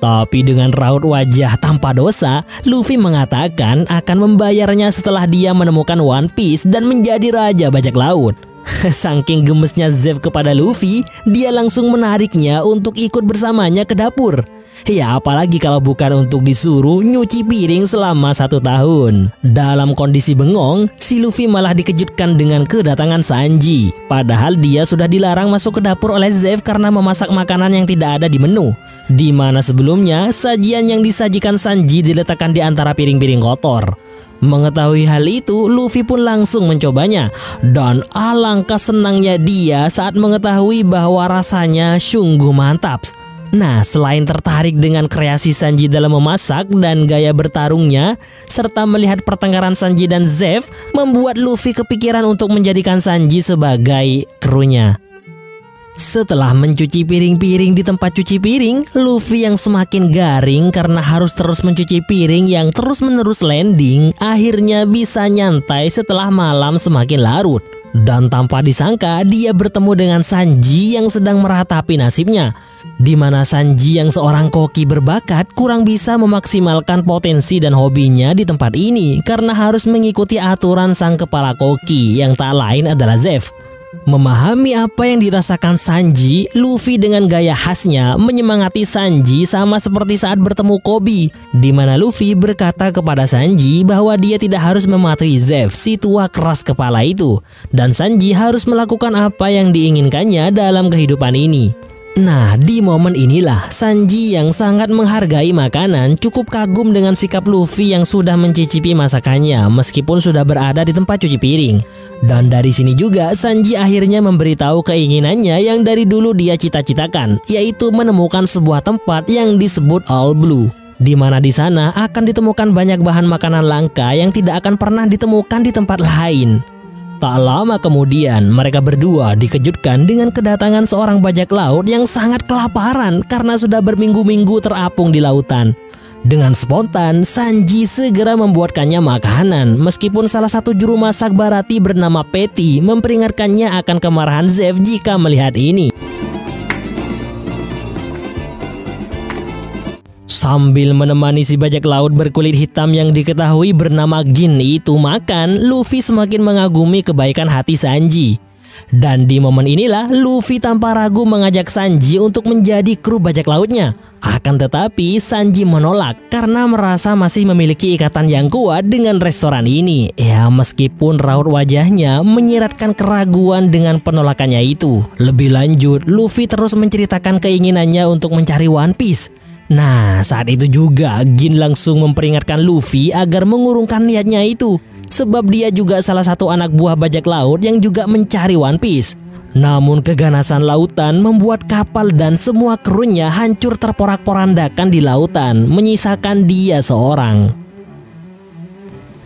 Tapi dengan raut wajah tanpa dosa, Luffy mengatakan akan membayarnya setelah dia menemukan One Piece dan menjadi raja bajak laut. Saking gemesnya Zev kepada Luffy, dia langsung menariknya untuk ikut bersamanya ke dapur. Ya apalagi kalau bukan untuk disuruh nyuci piring selama satu tahun. Dalam kondisi bengong, si Luffy malah dikejutkan dengan kedatangan Sanji. Padahal dia sudah dilarang masuk ke dapur oleh Zev karena memasak makanan yang tidak ada di menu. Di mana sebelumnya sajian yang disajikan Sanji diletakkan di antara piring-piring kotor. Mengetahui hal itu, Luffy pun langsung mencobanya. Dan alangkah senangnya dia saat mengetahui bahwa rasanya sungguh mantap. Nah, selain tertarik dengan kreasi Sanji dalam memasak dan gaya bertarungnya, serta melihat pertengkaran Sanji dan Zev, membuat Luffy kepikiran untuk menjadikan Sanji sebagai krunya. Setelah mencuci piring-piring di tempat cuci piring, Luffy yang semakin garing karena harus terus mencuci piring yang terus-menerus landing, akhirnya bisa nyantai setelah malam semakin larut. Dan tanpa disangka, dia bertemu dengan Sanji yang sedang meratapi nasibnya. Di mana Sanji yang seorang koki berbakat kurang bisa memaksimalkan potensi dan hobinya di tempat ini karena harus mengikuti aturan sang kepala koki yang tak lain adalah Zeff. Memahami apa yang dirasakan Sanji, Luffy dengan gaya khasnya menyemangati Sanji sama seperti saat bertemu Kobe, di mana Luffy berkata kepada Sanji bahwa dia tidak harus mematuhi Zeff si tua keras kepala itu, dan Sanji harus melakukan apa yang diinginkannya dalam kehidupan ini. Nah, di momen inilah Sanji yang sangat menghargai makanan cukup kagum dengan sikap Luffy yang sudah mencicipi masakannya meskipun sudah berada di tempat cuci piring. Dan dari sini juga Sanji akhirnya memberitahu keinginannya yang dari dulu dia cita-citakan, yaitu menemukan sebuah tempat yang disebut All Blue. Di mana di sana akan ditemukan banyak bahan makanan langka yang tidak akan pernah ditemukan di tempat lain. Tak lama kemudian, mereka berdua dikejutkan dengan kedatangan seorang bajak laut yang sangat kelaparan karena sudah berminggu-minggu terapung di lautan. Dengan spontan, Sanji segera membuatkannya makanan meskipun salah satu juru masak Barati bernama Petty memperingatkannya akan kemarahan Zeff jika melihat ini. Sambil menemani si bajak laut berkulit hitam yang diketahui bernama Gin itu makan, Luffy semakin mengagumi kebaikan hati Sanji. Dan di momen inilah Luffy tanpa ragu mengajak Sanji untuk menjadi kru bajak lautnya. Akan tetapi Sanji menolak karena merasa masih memiliki ikatan yang kuat dengan restoran ini. Ya meskipun raut wajahnya menyiratkan keraguan dengan penolakannya itu. Lebih lanjut, Luffy terus menceritakan keinginannya untuk mencari One Piece. Nah, saat itu juga Gin langsung memperingatkan Luffy agar mengurungkan niatnya itu. Sebab dia juga salah satu anak buah bajak laut yang juga mencari One Piece. Namun keganasan lautan membuat kapal dan semua krunya hancur terporak-porandakan di lautan, menyisakan dia seorang.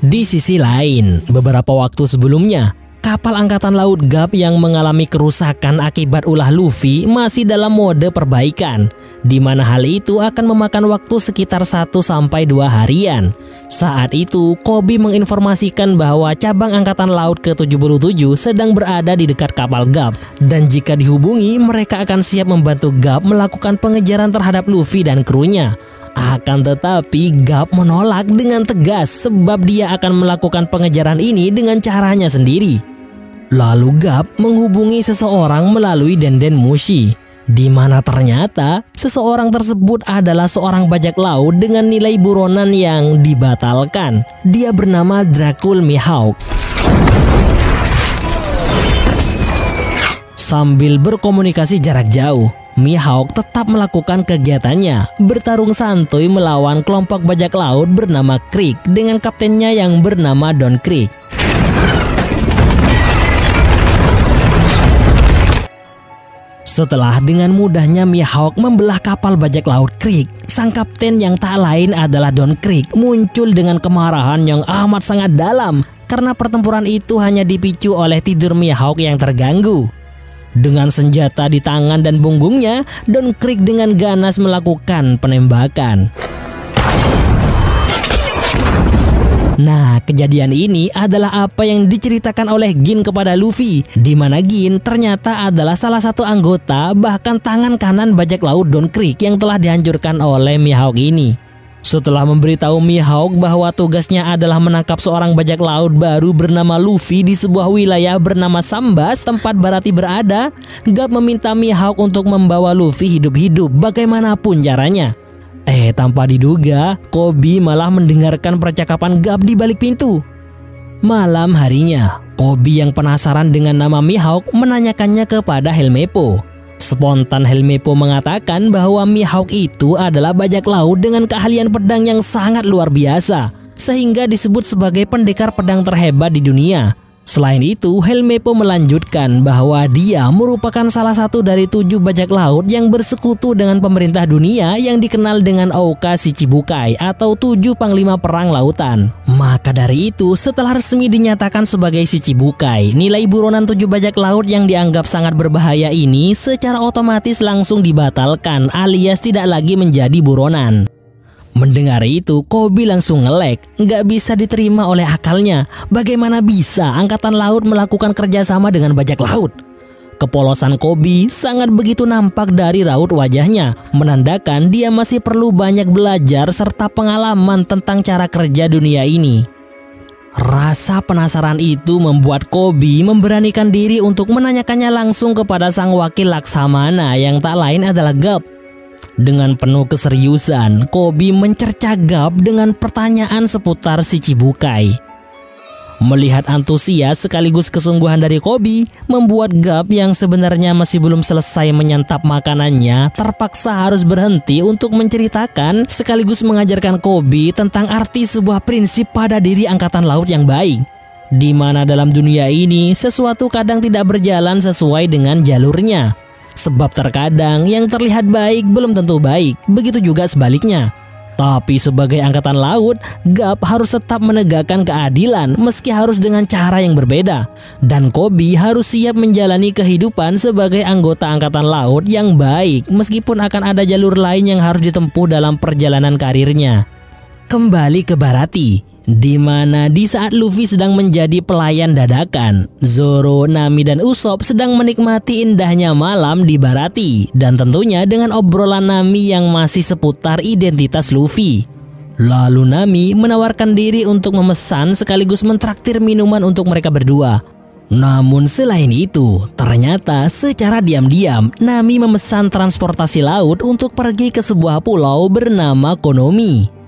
Di sisi lain, beberapa waktu sebelumnya, kapal angkatan laut Gap yang mengalami kerusakan akibat ulah Luffy masih dalam mode perbaikan di mana hal itu akan memakan waktu sekitar 1 sampai 2 harian. Saat itu, Kobi menginformasikan bahwa cabang angkatan laut ke-77 sedang berada di dekat kapal Gap dan jika dihubungi mereka akan siap membantu Gap melakukan pengejaran terhadap Luffy dan krunya. Akan tetapi Gap menolak dengan tegas sebab dia akan melakukan pengejaran ini dengan caranya sendiri. Lalu Gap menghubungi seseorang melalui Denden Mushi di mana ternyata seseorang tersebut adalah seorang bajak laut dengan nilai buronan yang dibatalkan. Dia bernama Dracul Mihawk. Sambil berkomunikasi jarak jauh, Mihawk tetap melakukan kegiatannya, bertarung santuy melawan kelompok bajak laut bernama Creek dengan kaptennya yang bernama Don Creek. Setelah dengan mudahnya Mihawk membelah kapal bajak laut Creek, sang kapten yang tak lain adalah Don Creek muncul dengan kemarahan yang amat sangat dalam karena pertempuran itu hanya dipicu oleh tidur Mihawk yang terganggu. Dengan senjata di tangan dan punggungnya, Don Creek dengan ganas melakukan penembakan. Nah, kejadian ini adalah apa yang diceritakan oleh Gin kepada Luffy, di mana Gin ternyata adalah salah satu anggota bahkan tangan kanan bajak laut Don Creek yang telah dihancurkan oleh Mihawk ini. Setelah memberitahu Mihawk bahwa tugasnya adalah menangkap seorang bajak laut baru bernama Luffy di sebuah wilayah bernama Sambas tempat Barati berada, Gap meminta Mihawk untuk membawa Luffy hidup-hidup bagaimanapun caranya. Eh, tanpa diduga, Kobi malah mendengarkan percakapan Gap di balik pintu. Malam harinya, Kobi yang penasaran dengan nama Mihawk menanyakannya kepada Helmepo. Spontan Helmepo mengatakan bahwa Mihawk itu adalah bajak laut dengan keahlian pedang yang sangat luar biasa, sehingga disebut sebagai pendekar pedang terhebat di dunia. Selain itu, Helmepo melanjutkan bahwa dia merupakan salah satu dari tujuh bajak laut yang bersekutu dengan pemerintah dunia yang dikenal dengan Oka Shichibukai atau tujuh panglima perang lautan. Maka dari itu, setelah resmi dinyatakan sebagai Shichibukai, nilai buronan tujuh bajak laut yang dianggap sangat berbahaya ini secara otomatis langsung dibatalkan alias tidak lagi menjadi buronan. Mendengar itu, Kobi langsung ngelek. Nggak bisa diterima oleh akalnya. Bagaimana bisa angkatan laut melakukan kerjasama dengan bajak laut? Kepolosan Kobi sangat begitu nampak dari raut wajahnya, menandakan dia masih perlu banyak belajar serta pengalaman tentang cara kerja dunia ini. Rasa penasaran itu membuat Kobi memberanikan diri untuk menanyakannya langsung kepada sang wakil Laksamana yang tak lain adalah Gap. Dengan penuh keseriusan, Kobi mencerca Gap dengan pertanyaan seputar si Cibukai. Melihat antusias sekaligus kesungguhan dari Kobi, membuat Gap yang sebenarnya masih belum selesai menyantap makanannya terpaksa harus berhenti untuk menceritakan sekaligus mengajarkan Kobi tentang arti sebuah prinsip pada diri angkatan laut yang baik. Di mana dalam dunia ini sesuatu kadang tidak berjalan sesuai dengan jalurnya. Sebab terkadang yang terlihat baik belum tentu baik, begitu juga sebaliknya. Tapi sebagai angkatan laut, GAP harus tetap menegakkan keadilan meski harus dengan cara yang berbeda. Dan Kobi harus siap menjalani kehidupan sebagai anggota angkatan laut yang baik meskipun akan ada jalur lain yang harus ditempuh dalam perjalanan karirnya. Kembali ke Barati, di mana di saat Luffy sedang menjadi pelayan dadakan, Zoro, Nami, dan Usopp sedang menikmati indahnya malam di Barati dan tentunya dengan obrolan Nami yang masih seputar identitas Luffy. Lalu Nami menawarkan diri untuk memesan sekaligus mentraktir minuman untuk mereka berdua. Namun selain itu, ternyata secara diam-diam Nami memesan transportasi laut untuk pergi ke sebuah pulau bernama Konomi.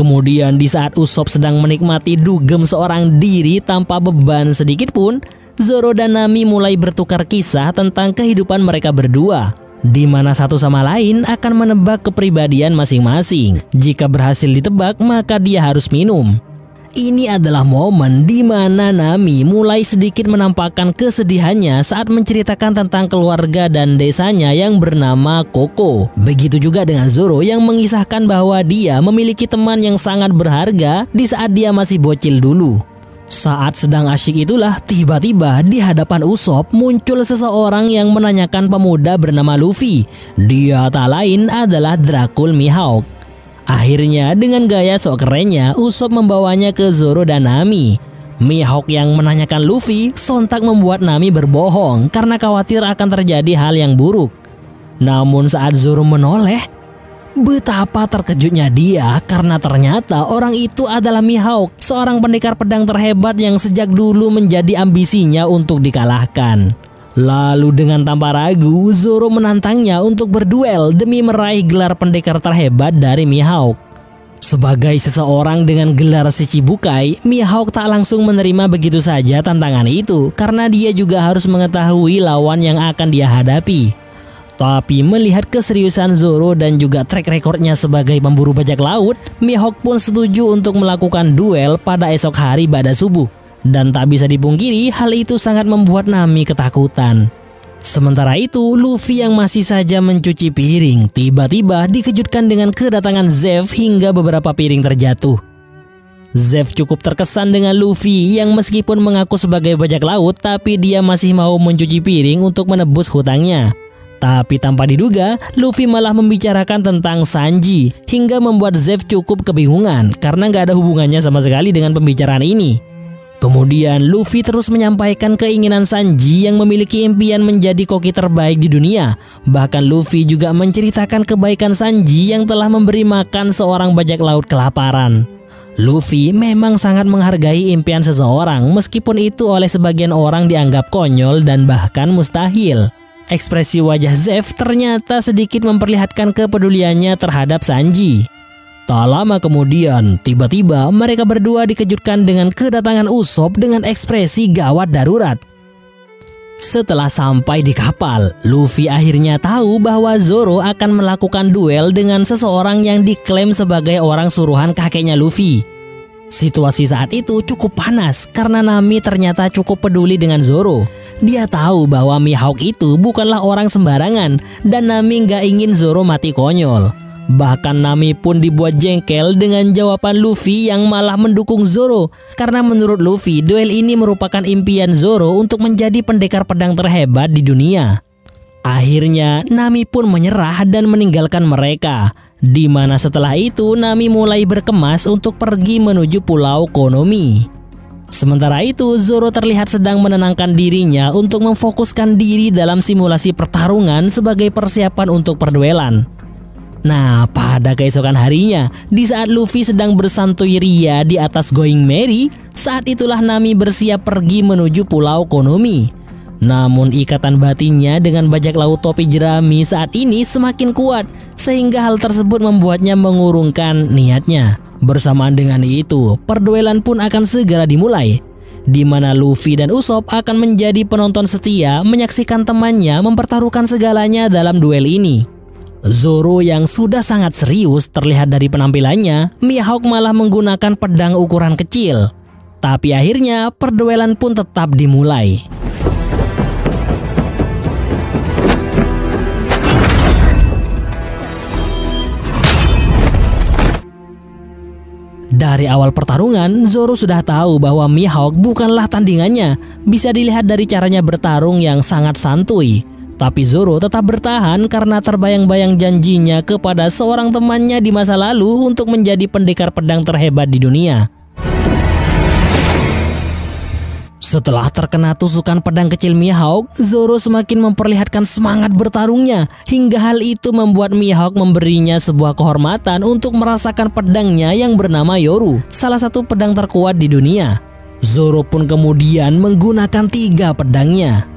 Kemudian di saat Usop sedang menikmati dugem seorang diri tanpa beban sedikit pun, Zoro dan Nami mulai bertukar kisah tentang kehidupan mereka berdua. Di mana satu sama lain akan menebak kepribadian masing-masing. Jika berhasil ditebak, maka dia harus minum. Ini adalah momen di mana Nami mulai sedikit menampakkan kesedihannya saat menceritakan tentang keluarga dan desanya yang bernama Koko. Begitu juga dengan Zoro yang mengisahkan bahwa dia memiliki teman yang sangat berharga di saat dia masih bocil dulu. Saat sedang asyik itulah tiba-tiba di hadapan Usop muncul seseorang yang menanyakan pemuda bernama Luffy. Dia tak lain adalah Dracul Mihawk. Akhirnya dengan gaya sok kerennya Usopp membawanya ke Zoro dan Nami. Mihawk yang menanyakan Luffy sontak membuat Nami berbohong karena khawatir akan terjadi hal yang buruk. Namun saat Zoro menoleh, betapa terkejutnya dia karena ternyata orang itu adalah Mihawk, seorang pendekar pedang terhebat yang sejak dulu menjadi ambisinya untuk dikalahkan. Lalu dengan tanpa ragu, Zoro menantangnya untuk berduel demi meraih gelar pendekar terhebat dari Mihawk. Sebagai seseorang dengan gelar Shichibukai, Mihawk tak langsung menerima begitu saja tantangan itu karena dia juga harus mengetahui lawan yang akan dia hadapi. Tapi melihat keseriusan Zoro dan juga track recordnya sebagai pemburu bajak laut, Mihawk pun setuju untuk melakukan duel pada esok hari pada subuh. Dan tak bisa dipungkiri hal itu sangat membuat Nami ketakutan. Sementara itu, Luffy yang masih saja mencuci piring tiba-tiba dikejutkan dengan kedatangan Zeff hingga beberapa piring terjatuh. Zeff cukup terkesan dengan Luffy yang meskipun mengaku sebagai bajak laut tapi dia masih mau mencuci piring untuk menebus hutangnya. Tapi tanpa diduga, Luffy malah membicarakan tentang Sanji hingga membuat Zeff cukup kebingungan karena nggak ada hubungannya sama sekali dengan pembicaraan ini. Kemudian Luffy terus menyampaikan keinginan Sanji yang memiliki impian menjadi koki terbaik di dunia. Bahkan Luffy juga menceritakan kebaikan Sanji yang telah memberi makan seorang bajak laut kelaparan. Luffy memang sangat menghargai impian seseorang meskipun itu oleh sebagian orang dianggap konyol dan bahkan mustahil. Ekspresi wajah Zeff ternyata sedikit memperlihatkan kepeduliannya terhadap Sanji. Tak lama kemudian, tiba-tiba mereka berdua dikejutkan dengan kedatangan Usop dengan ekspresi gawat darurat. Setelah sampai di kapal, Luffy akhirnya tahu bahwa Zoro akan melakukan duel dengan seseorang yang diklaim sebagai orang suruhan kakeknya Luffy. Situasi saat itu cukup panas karena Nami ternyata cukup peduli dengan Zoro. Dia tahu bahwa Mihawk itu bukanlah orang sembarangan dan Nami nggak ingin Zoro mati konyol. Bahkan Nami pun dibuat jengkel dengan jawaban Luffy yang malah mendukung Zoro karena menurut Luffy duel ini merupakan impian Zoro untuk menjadi pendekar pedang terhebat di dunia. Akhirnya Nami pun menyerah dan meninggalkan mereka. Di mana setelah itu Nami mulai berkemas untuk pergi menuju pulau Konomi. Sementara itu, Zoro terlihat sedang menenangkan dirinya untuk memfokuskan diri dalam simulasi pertarungan sebagai persiapan untuk perduelan. Nah, pada keesokan harinya, di saat Luffy sedang bersantui ria di atas Going Merry, saat itulah Nami bersiap pergi menuju Pulau Konomi. Namun ikatan batinnya dengan bajak laut topi jerami saat ini semakin kuat, sehingga hal tersebut membuatnya mengurungkan niatnya. Bersamaan dengan itu, perduelan pun akan segera dimulai, di mana Luffy dan Usopp akan menjadi penonton setia menyaksikan temannya mempertaruhkan segalanya dalam duel ini. Zoro yang sudah sangat serius terlihat dari penampilannya, Mihawk malah menggunakan pedang ukuran kecil. Tapi akhirnya perduelan pun tetap dimulai. Dari awal pertarungan, Zoro sudah tahu bahwa Mihawk bukanlah tandingannya. Bisa dilihat dari caranya bertarung yang sangat santuy. Tapi Zoro tetap bertahan karena terbayang-bayang janjinya kepada seorang temannya di masa lalu untuk menjadi pendekar pedang terhebat di dunia. Setelah terkena tusukan pedang kecil Mihawk, Zoro semakin memperlihatkan semangat bertarungnya hingga hal itu membuat Mihawk memberinya sebuah kehormatan untuk merasakan pedangnya yang bernama Yoru, salah satu pedang terkuat di dunia. Zoro pun kemudian menggunakan tiga pedangnya.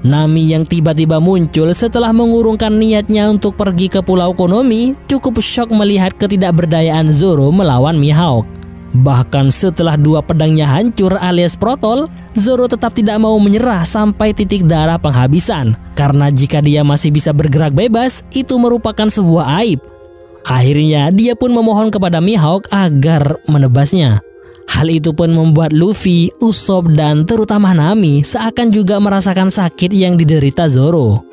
Nami yang tiba-tiba muncul setelah mengurungkan niatnya untuk pergi ke Pulau Konomi cukup shock melihat ketidakberdayaan Zoro melawan Mihawk. Bahkan setelah dua pedangnya hancur alias protol, Zoro tetap tidak mau menyerah sampai titik darah penghabisan. Karena jika dia masih bisa bergerak bebas, itu merupakan sebuah aib. Akhirnya dia pun memohon kepada Mihawk agar menebasnya. Hal itu pun membuat Luffy, Usopp, dan terutama Nami seakan juga merasakan sakit yang diderita Zoro.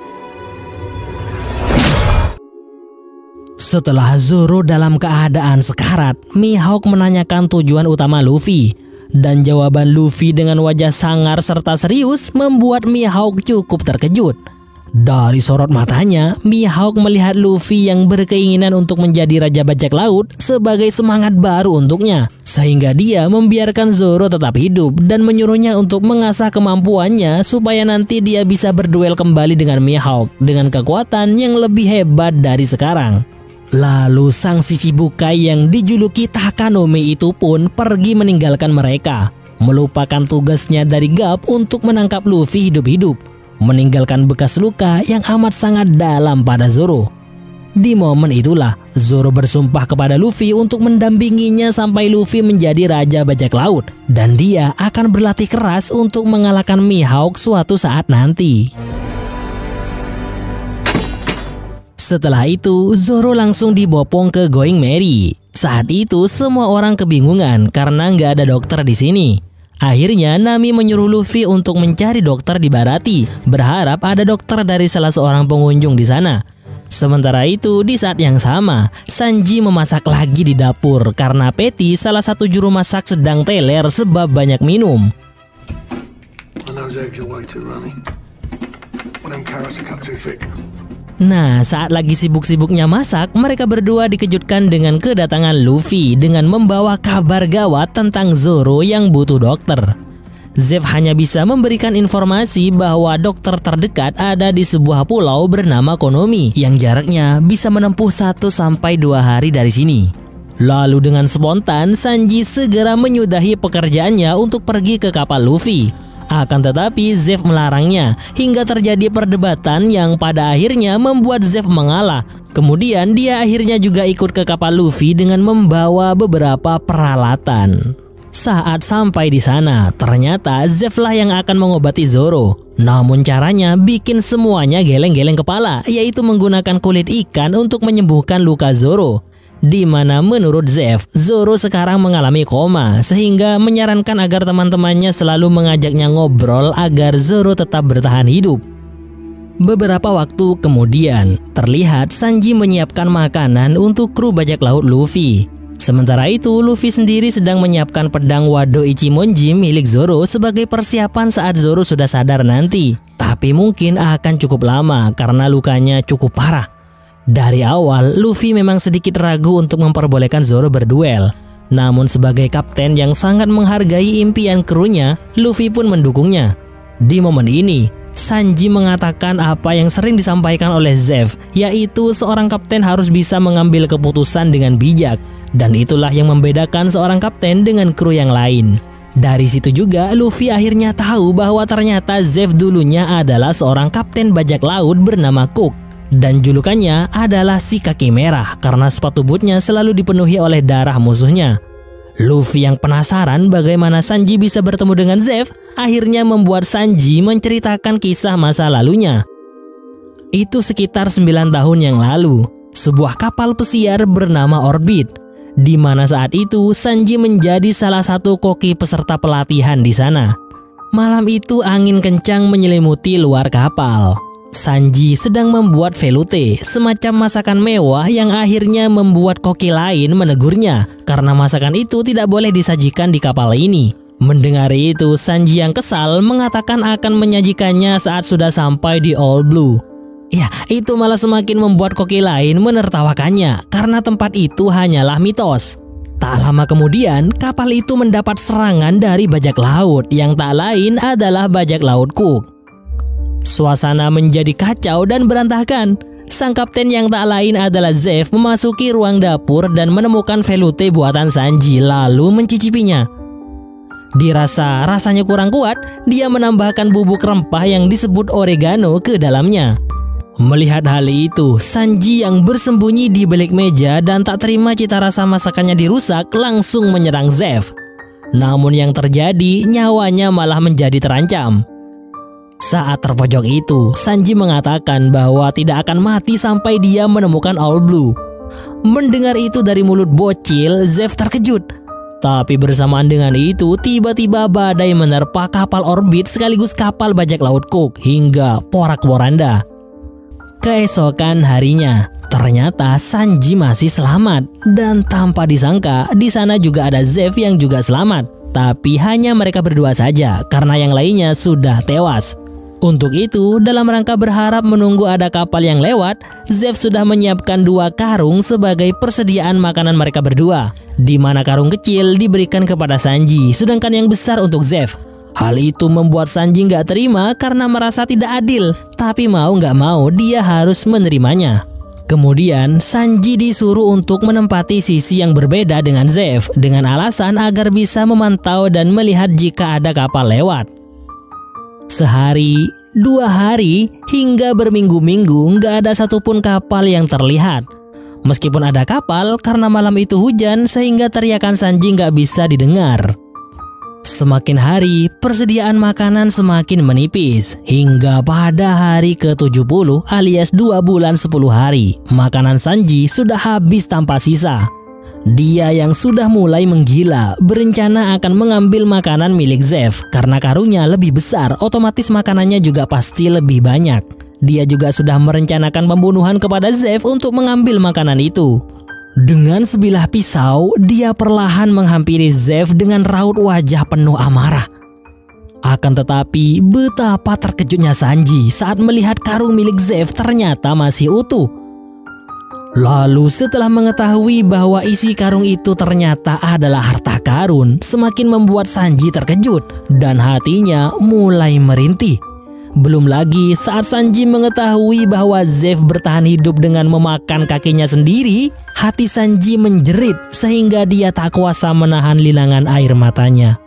Setelah Zoro dalam keadaan sekarat, Mihawk menanyakan tujuan utama Luffy. Dan jawaban Luffy dengan wajah sangar serta serius membuat Mihawk cukup terkejut. Dari sorot matanya, Mihawk melihat Luffy yang berkeinginan untuk menjadi Raja Bajak Laut sebagai semangat baru untuknya. Sehingga dia membiarkan Zoro tetap hidup dan menyuruhnya untuk mengasah kemampuannya supaya nanti dia bisa berduel kembali dengan Mihawk dengan kekuatan yang lebih hebat dari sekarang. Lalu sang Shichibukai yang dijuluki Takanome itu pun pergi meninggalkan mereka, melupakan tugasnya dari Gap untuk menangkap Luffy hidup-hidup meninggalkan bekas luka yang amat sangat dalam pada Zoro. Di momen itulah, Zoro bersumpah kepada Luffy untuk mendampinginya sampai Luffy menjadi Raja Bajak Laut. Dan dia akan berlatih keras untuk mengalahkan Mihawk suatu saat nanti. Setelah itu, Zoro langsung dibopong ke Going Merry. Saat itu, semua orang kebingungan karena nggak ada dokter di sini. Akhirnya Nami menyuruh Luffy untuk mencari dokter di Barati, berharap ada dokter dari salah seorang pengunjung di sana. Sementara itu, di saat yang sama, Sanji memasak lagi di dapur karena Petty salah satu juru masak sedang teler sebab banyak minum. Nah, saat lagi sibuk-sibuknya masak, mereka berdua dikejutkan dengan kedatangan Luffy dengan membawa kabar gawat tentang Zoro yang butuh dokter. Zeff hanya bisa memberikan informasi bahwa dokter terdekat ada di sebuah pulau bernama Konomi yang jaraknya bisa menempuh 1 sampai 2 hari dari sini. Lalu dengan spontan, Sanji segera menyudahi pekerjaannya untuk pergi ke kapal Luffy akan tetapi Zeff melarangnya hingga terjadi perdebatan yang pada akhirnya membuat Zeff mengalah. Kemudian dia akhirnya juga ikut ke kapal Luffy dengan membawa beberapa peralatan. Saat sampai di sana, ternyata Zeff lah yang akan mengobati Zoro. Namun caranya bikin semuanya geleng-geleng kepala, yaitu menggunakan kulit ikan untuk menyembuhkan luka Zoro. Di mana menurut Zeff, Zoro sekarang mengalami koma, sehingga menyarankan agar teman-temannya selalu mengajaknya ngobrol agar Zoro tetap bertahan hidup. Beberapa waktu kemudian, terlihat Sanji menyiapkan makanan untuk kru bajak laut Luffy. Sementara itu, Luffy sendiri sedang menyiapkan pedang Wado Ichimonji milik Zoro sebagai persiapan saat Zoro sudah sadar nanti. Tapi mungkin akan cukup lama karena lukanya cukup parah. Dari awal, Luffy memang sedikit ragu untuk memperbolehkan Zoro berduel. Namun sebagai kapten yang sangat menghargai impian krunya, Luffy pun mendukungnya. Di momen ini, Sanji mengatakan apa yang sering disampaikan oleh Zeff, yaitu seorang kapten harus bisa mengambil keputusan dengan bijak dan itulah yang membedakan seorang kapten dengan kru yang lain. Dari situ juga Luffy akhirnya tahu bahwa ternyata Zeff dulunya adalah seorang kapten bajak laut bernama Cook. Dan julukannya adalah si kaki merah karena sepatu bootnya selalu dipenuhi oleh darah musuhnya. Luffy yang penasaran bagaimana Sanji bisa bertemu dengan Zeff akhirnya membuat Sanji menceritakan kisah masa lalunya. Itu sekitar 9 tahun yang lalu, sebuah kapal pesiar bernama Orbit di mana saat itu Sanji menjadi salah satu koki peserta pelatihan di sana. Malam itu angin kencang menyelimuti luar kapal. Sanji sedang membuat velute, semacam masakan mewah yang akhirnya membuat koki lain menegurnya karena masakan itu tidak boleh disajikan di kapal ini. Mendengar itu, Sanji yang kesal mengatakan akan menyajikannya saat sudah sampai di All Blue. Ya, itu malah semakin membuat koki lain menertawakannya karena tempat itu hanyalah mitos. Tak lama kemudian, kapal itu mendapat serangan dari bajak laut yang tak lain adalah bajak laut Cook. Suasana menjadi kacau dan berantakan. Sang kapten yang tak lain adalah Zeff memasuki ruang dapur dan menemukan velute buatan Sanji lalu mencicipinya. Dirasa rasanya kurang kuat, dia menambahkan bubuk rempah yang disebut oregano ke dalamnya. Melihat hal itu, Sanji yang bersembunyi di balik meja dan tak terima cita rasa masakannya dirusak langsung menyerang Zeff. Namun yang terjadi, nyawanya malah menjadi terancam. Saat terpojok itu, Sanji mengatakan bahwa tidak akan mati sampai dia menemukan All Blue. Mendengar itu dari mulut bocil, Zeff terkejut. Tapi bersamaan dengan itu, tiba-tiba badai menerpa kapal orbit sekaligus kapal bajak laut Cook hingga porak-poranda. Keesokan harinya, ternyata Sanji masih selamat dan tanpa disangka di sana juga ada Zeff yang juga selamat. Tapi hanya mereka berdua saja karena yang lainnya sudah tewas. Untuk itu, dalam rangka berharap menunggu ada kapal yang lewat, Zeff sudah menyiapkan dua karung sebagai persediaan makanan mereka berdua. Di mana karung kecil diberikan kepada Sanji, sedangkan yang besar untuk Zeff. Hal itu membuat Sanji nggak terima karena merasa tidak adil. Tapi mau nggak mau dia harus menerimanya. Kemudian Sanji disuruh untuk menempati sisi yang berbeda dengan Zeff dengan alasan agar bisa memantau dan melihat jika ada kapal lewat. Sehari, dua hari, hingga berminggu-minggu nggak ada satupun kapal yang terlihat. Meskipun ada kapal, karena malam itu hujan sehingga teriakan Sanji nggak bisa didengar. Semakin hari, persediaan makanan semakin menipis hingga pada hari ke-70 alias 2 bulan 10 hari, makanan Sanji sudah habis tanpa sisa. Dia yang sudah mulai menggila berencana akan mengambil makanan milik Zeff karena karungnya lebih besar, otomatis makanannya juga pasti lebih banyak. Dia juga sudah merencanakan pembunuhan kepada Zeff untuk mengambil makanan itu. Dengan sebilah pisau, dia perlahan menghampiri Zev dengan raut wajah penuh amarah. Akan tetapi, betapa terkejutnya Sanji saat melihat karung milik Zev ternyata masih utuh. Lalu setelah mengetahui bahwa isi karung itu ternyata adalah harta karun, semakin membuat Sanji terkejut dan hatinya mulai merintih. Belum lagi saat Sanji mengetahui bahwa Zeff bertahan hidup dengan memakan kakinya sendiri, hati Sanji menjerit sehingga dia tak kuasa menahan lilangan air matanya.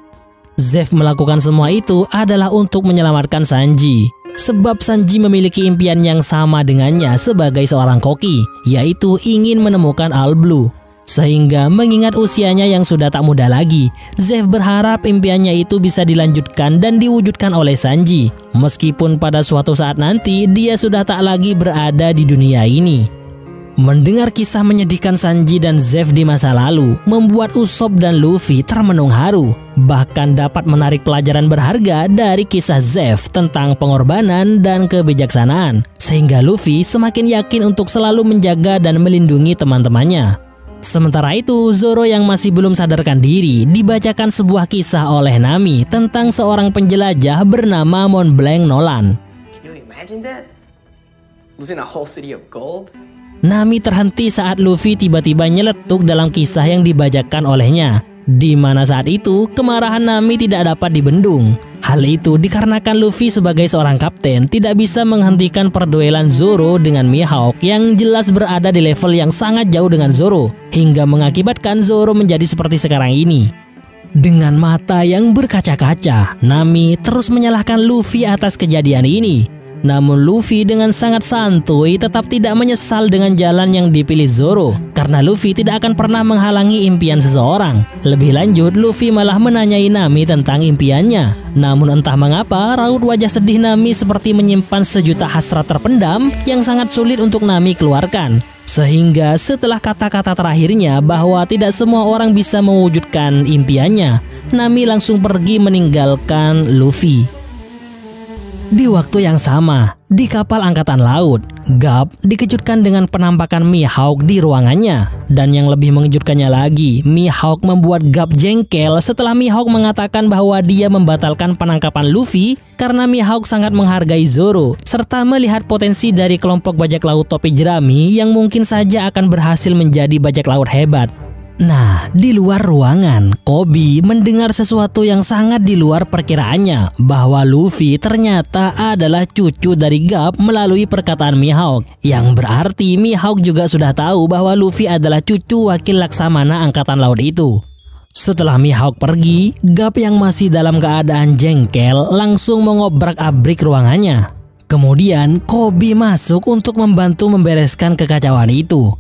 Zeff melakukan semua itu adalah untuk menyelamatkan Sanji. Sebab Sanji memiliki impian yang sama dengannya sebagai seorang koki, yaitu ingin menemukan All Blue. Sehingga mengingat usianya yang sudah tak muda lagi, Zev berharap impiannya itu bisa dilanjutkan dan diwujudkan oleh Sanji. Meskipun pada suatu saat nanti dia sudah tak lagi berada di dunia ini. Mendengar kisah menyedihkan Sanji dan Zev di masa lalu membuat Usopp dan Luffy termenung haru. Bahkan dapat menarik pelajaran berharga dari kisah Zev tentang pengorbanan dan kebijaksanaan. Sehingga Luffy semakin yakin untuk selalu menjaga dan melindungi teman-temannya. Sementara itu, Zoro yang masih belum sadarkan diri dibacakan sebuah kisah oleh Nami tentang seorang penjelajah bernama Montblanc Nolan. Can you imagine that? Losing a whole city of gold? Nami terhenti saat Luffy tiba-tiba nyeletuk dalam kisah yang dibacakan olehnya. Di mana saat itu, kemarahan Nami tidak dapat dibendung. Hal itu dikarenakan Luffy sebagai seorang kapten tidak bisa menghentikan perduelan Zoro dengan Mihawk yang jelas berada di level yang sangat jauh dengan Zoro, hingga mengakibatkan Zoro menjadi seperti sekarang ini. Dengan mata yang berkaca-kaca, Nami terus menyalahkan Luffy atas kejadian ini. Namun Luffy dengan sangat santuy tetap tidak menyesal dengan jalan yang dipilih Zoro karena Luffy tidak akan pernah menghalangi impian seseorang. Lebih lanjut, Luffy malah menanyai Nami tentang impiannya. Namun entah mengapa, raut wajah sedih Nami seperti menyimpan sejuta hasrat terpendam yang sangat sulit untuk Nami keluarkan. Sehingga setelah kata-kata terakhirnya bahwa tidak semua orang bisa mewujudkan impiannya, Nami langsung pergi meninggalkan Luffy. Di waktu yang sama, di kapal angkatan laut, Gap dikejutkan dengan penampakan Mihawk di ruangannya. Dan yang lebih mengejutkannya lagi, Mihawk membuat Gap jengkel setelah Mihawk mengatakan bahwa dia membatalkan penangkapan Luffy karena Mihawk sangat menghargai Zoro, serta melihat potensi dari kelompok bajak laut topi jerami yang mungkin saja akan berhasil menjadi bajak laut hebat. Nah, di luar ruangan, Kobi mendengar sesuatu yang sangat di luar perkiraannya bahwa Luffy ternyata adalah cucu dari Gap melalui perkataan Mihawk. Yang berarti Mihawk juga sudah tahu bahwa Luffy adalah cucu wakil Laksamana Angkatan Laut itu. Setelah Mihawk pergi, Gap yang masih dalam keadaan jengkel langsung mengobrak-abrik ruangannya. Kemudian Kobi masuk untuk membantu membereskan kekacauan itu.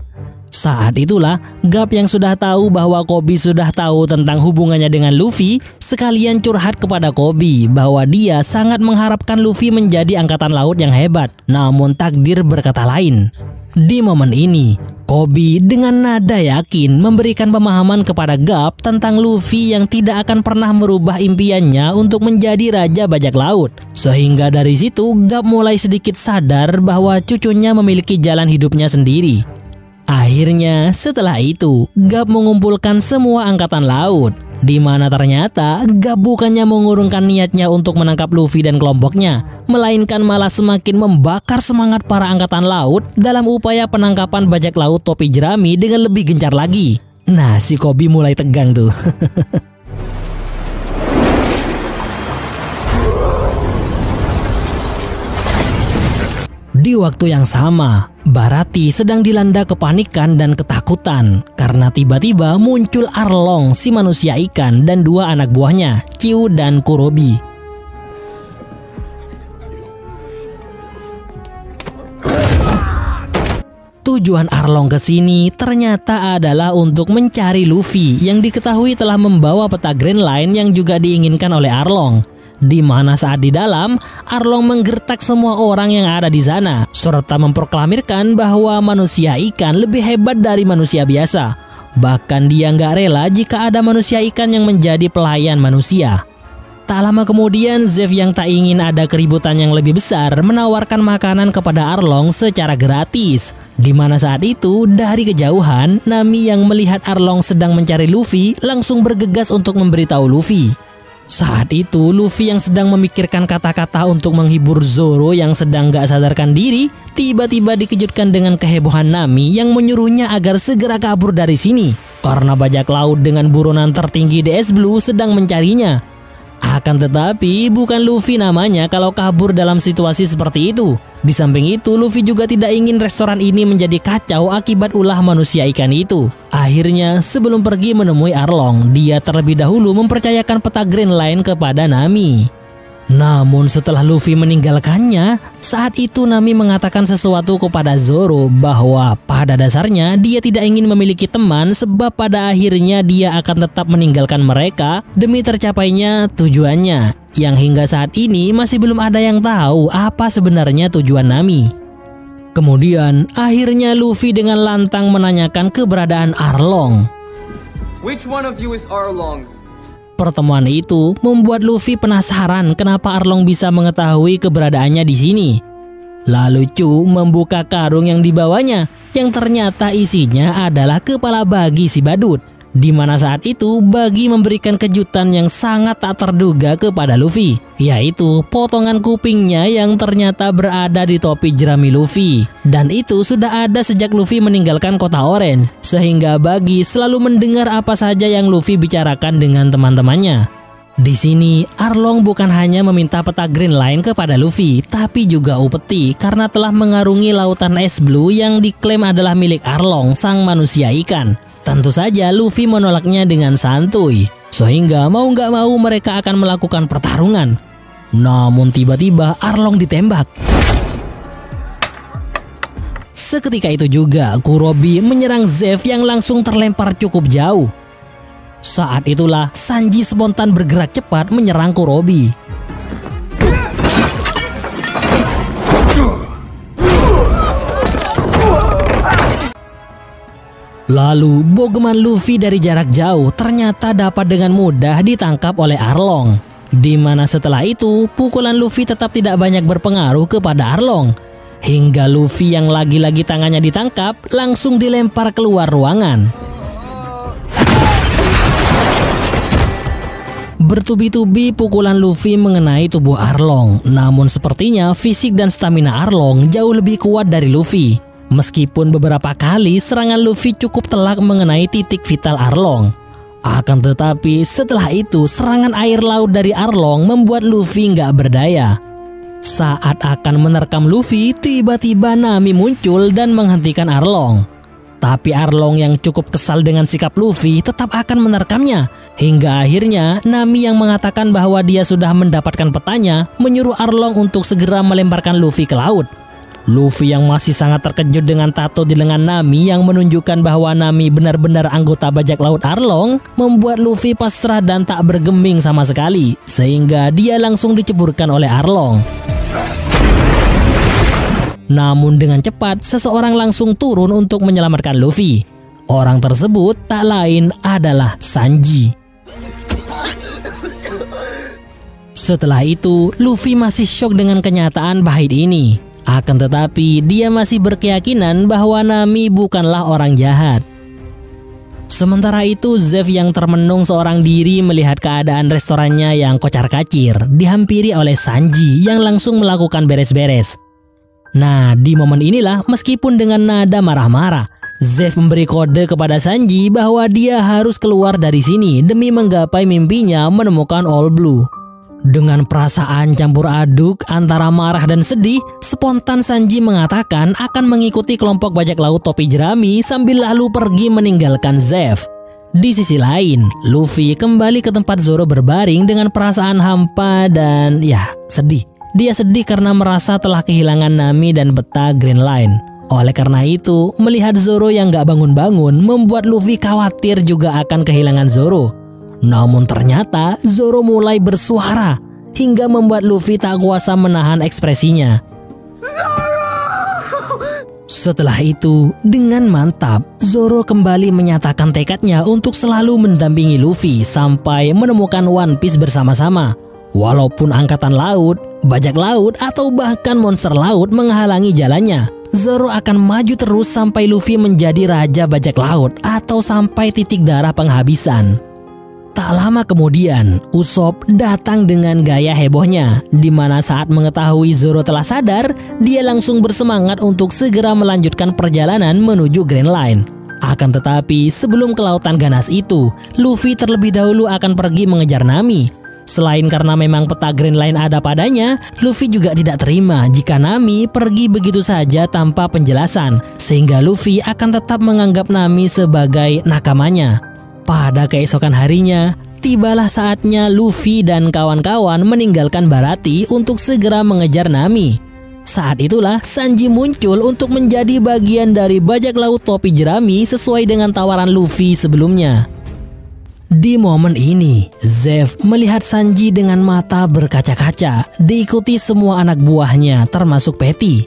Saat itulah, Gap yang sudah tahu bahwa Kobi sudah tahu tentang hubungannya dengan Luffy, sekalian curhat kepada Kobi bahwa dia sangat mengharapkan Luffy menjadi angkatan laut yang hebat. Namun takdir berkata lain. Di momen ini, Kobi dengan nada yakin memberikan pemahaman kepada Gap tentang Luffy yang tidak akan pernah merubah impiannya untuk menjadi raja bajak laut. Sehingga dari situ Gap mulai sedikit sadar bahwa cucunya memiliki jalan hidupnya sendiri. Akhirnya, setelah itu, Gap mengumpulkan semua angkatan laut, di mana ternyata Gap bukannya mengurungkan niatnya untuk menangkap Luffy dan kelompoknya, melainkan malah semakin membakar semangat para angkatan laut dalam upaya penangkapan bajak laut topi jerami dengan lebih gencar lagi. Nah, si Kobi mulai tegang tuh. Di waktu yang sama, Barati sedang dilanda kepanikan dan ketakutan karena tiba-tiba muncul Arlong si manusia ikan dan dua anak buahnya, Ciu dan Kurobi. Tujuan Arlong ke sini ternyata adalah untuk mencari Luffy yang diketahui telah membawa peta Grand Line yang juga diinginkan oleh Arlong di mana saat di dalam Arlong menggertak semua orang yang ada di sana serta memproklamirkan bahwa manusia ikan lebih hebat dari manusia biasa. Bahkan dia nggak rela jika ada manusia ikan yang menjadi pelayan manusia. Tak lama kemudian, Zev yang tak ingin ada keributan yang lebih besar menawarkan makanan kepada Arlong secara gratis. Di mana saat itu, dari kejauhan, Nami yang melihat Arlong sedang mencari Luffy langsung bergegas untuk memberitahu Luffy. Saat itu, Luffy yang sedang memikirkan kata-kata untuk menghibur Zoro yang sedang gak sadarkan diri, tiba-tiba dikejutkan dengan kehebohan Nami yang menyuruhnya agar segera kabur dari sini. Karena bajak laut dengan buronan tertinggi DS Blue sedang mencarinya. Akan tetapi bukan Luffy namanya kalau kabur dalam situasi seperti itu. Di samping itu, Luffy juga tidak ingin restoran ini menjadi kacau akibat ulah manusia ikan itu. Akhirnya, sebelum pergi menemui Arlong, dia terlebih dahulu mempercayakan peta Green Line kepada Nami. Namun setelah Luffy meninggalkannya, saat itu Nami mengatakan sesuatu kepada Zoro bahwa pada dasarnya dia tidak ingin memiliki teman sebab pada akhirnya dia akan tetap meninggalkan mereka demi tercapainya tujuannya yang hingga saat ini masih belum ada yang tahu apa sebenarnya tujuan Nami. Kemudian akhirnya Luffy dengan lantang menanyakan keberadaan Arlong. Which one of you is Arlong? Pertemuan itu membuat Luffy penasaran kenapa Arlong bisa mengetahui keberadaannya di sini. Lalu Chu membuka karung yang dibawanya yang ternyata isinya adalah kepala bagi si badut. Di mana saat itu Bagi memberikan kejutan yang sangat tak terduga kepada Luffy, yaitu potongan kupingnya yang ternyata berada di topi jerami Luffy. Dan itu sudah ada sejak Luffy meninggalkan kota Orange, sehingga Bagi selalu mendengar apa saja yang Luffy bicarakan dengan teman-temannya. Di sini, Arlong bukan hanya meminta peta Green Line kepada Luffy, tapi juga upeti karena telah mengarungi lautan es blue yang diklaim adalah milik Arlong, sang manusia ikan. Tentu saja Luffy menolaknya dengan santuy, sehingga mau nggak mau mereka akan melakukan pertarungan. Namun tiba-tiba Arlong ditembak. Seketika itu juga Kurobi menyerang Zeff yang langsung terlempar cukup jauh. Saat itulah Sanji spontan bergerak cepat menyerang Kurobi. Lalu bogeman Luffy dari jarak jauh ternyata dapat dengan mudah ditangkap oleh Arlong. Di mana setelah itu pukulan Luffy tetap tidak banyak berpengaruh kepada Arlong. Hingga Luffy yang lagi-lagi tangannya ditangkap langsung dilempar keluar ruangan. Bertubi-tubi pukulan Luffy mengenai tubuh Arlong, namun sepertinya fisik dan stamina Arlong jauh lebih kuat dari Luffy. Meskipun beberapa kali serangan Luffy cukup telak mengenai titik vital Arlong. Akan tetapi setelah itu serangan air laut dari Arlong membuat Luffy nggak berdaya. Saat akan menerkam Luffy, tiba-tiba Nami muncul dan menghentikan Arlong. Tapi Arlong yang cukup kesal dengan sikap Luffy tetap akan menerkamnya. Hingga akhirnya Nami yang mengatakan bahwa dia sudah mendapatkan petanya menyuruh Arlong untuk segera melemparkan Luffy ke laut. Luffy yang masih sangat terkejut dengan tato di lengan Nami yang menunjukkan bahwa Nami benar-benar anggota bajak laut Arlong membuat Luffy pasrah dan tak bergeming sama sekali sehingga dia langsung diceburkan oleh Arlong. Namun dengan cepat seseorang langsung turun untuk menyelamatkan Luffy. Orang tersebut tak lain adalah Sanji. Setelah itu, Luffy masih shock dengan kenyataan pahit ini. Akan tetapi, dia masih berkeyakinan bahwa Nami bukanlah orang jahat. Sementara itu, Zeff yang termenung seorang diri melihat keadaan restorannya yang kocar-kacir dihampiri oleh Sanji yang langsung melakukan beres-beres. Nah, di momen inilah meskipun dengan nada marah-marah, Zeff memberi kode kepada Sanji bahwa dia harus keluar dari sini demi menggapai mimpinya menemukan All Blue. Dengan perasaan campur aduk antara marah dan sedih, spontan Sanji mengatakan akan mengikuti kelompok bajak laut topi jerami sambil lalu pergi meninggalkan Zeff. Di sisi lain, Luffy kembali ke tempat Zoro berbaring dengan perasaan hampa dan ya sedih. Dia sedih karena merasa telah kehilangan Nami dan peta Green Line. Oleh karena itu, melihat Zoro yang gak bangun-bangun membuat Luffy khawatir juga akan kehilangan Zoro. Namun ternyata Zoro mulai bersuara hingga membuat Luffy tak kuasa menahan ekspresinya. Setelah itu, dengan mantap, Zoro kembali menyatakan tekadnya untuk selalu mendampingi Luffy sampai menemukan One Piece bersama-sama. Walaupun angkatan laut, bajak laut, atau bahkan monster laut menghalangi jalannya, Zoro akan maju terus sampai Luffy menjadi raja bajak laut atau sampai titik darah penghabisan. Tak lama kemudian, Usop datang dengan gaya hebohnya, di mana saat mengetahui Zoro telah sadar, dia langsung bersemangat untuk segera melanjutkan perjalanan menuju Grand Line. Akan tetapi, sebelum ke lautan ganas itu, Luffy terlebih dahulu akan pergi mengejar Nami. Selain karena memang peta Grand Line ada padanya, Luffy juga tidak terima jika Nami pergi begitu saja tanpa penjelasan, sehingga Luffy akan tetap menganggap Nami sebagai nakamanya. Pada keesokan harinya, tibalah saatnya Luffy dan kawan-kawan meninggalkan Barati untuk segera mengejar Nami. Saat itulah Sanji muncul untuk menjadi bagian dari bajak laut topi jerami sesuai dengan tawaran Luffy sebelumnya. Di momen ini, Zeff melihat Sanji dengan mata berkaca-kaca, diikuti semua anak buahnya termasuk Patty.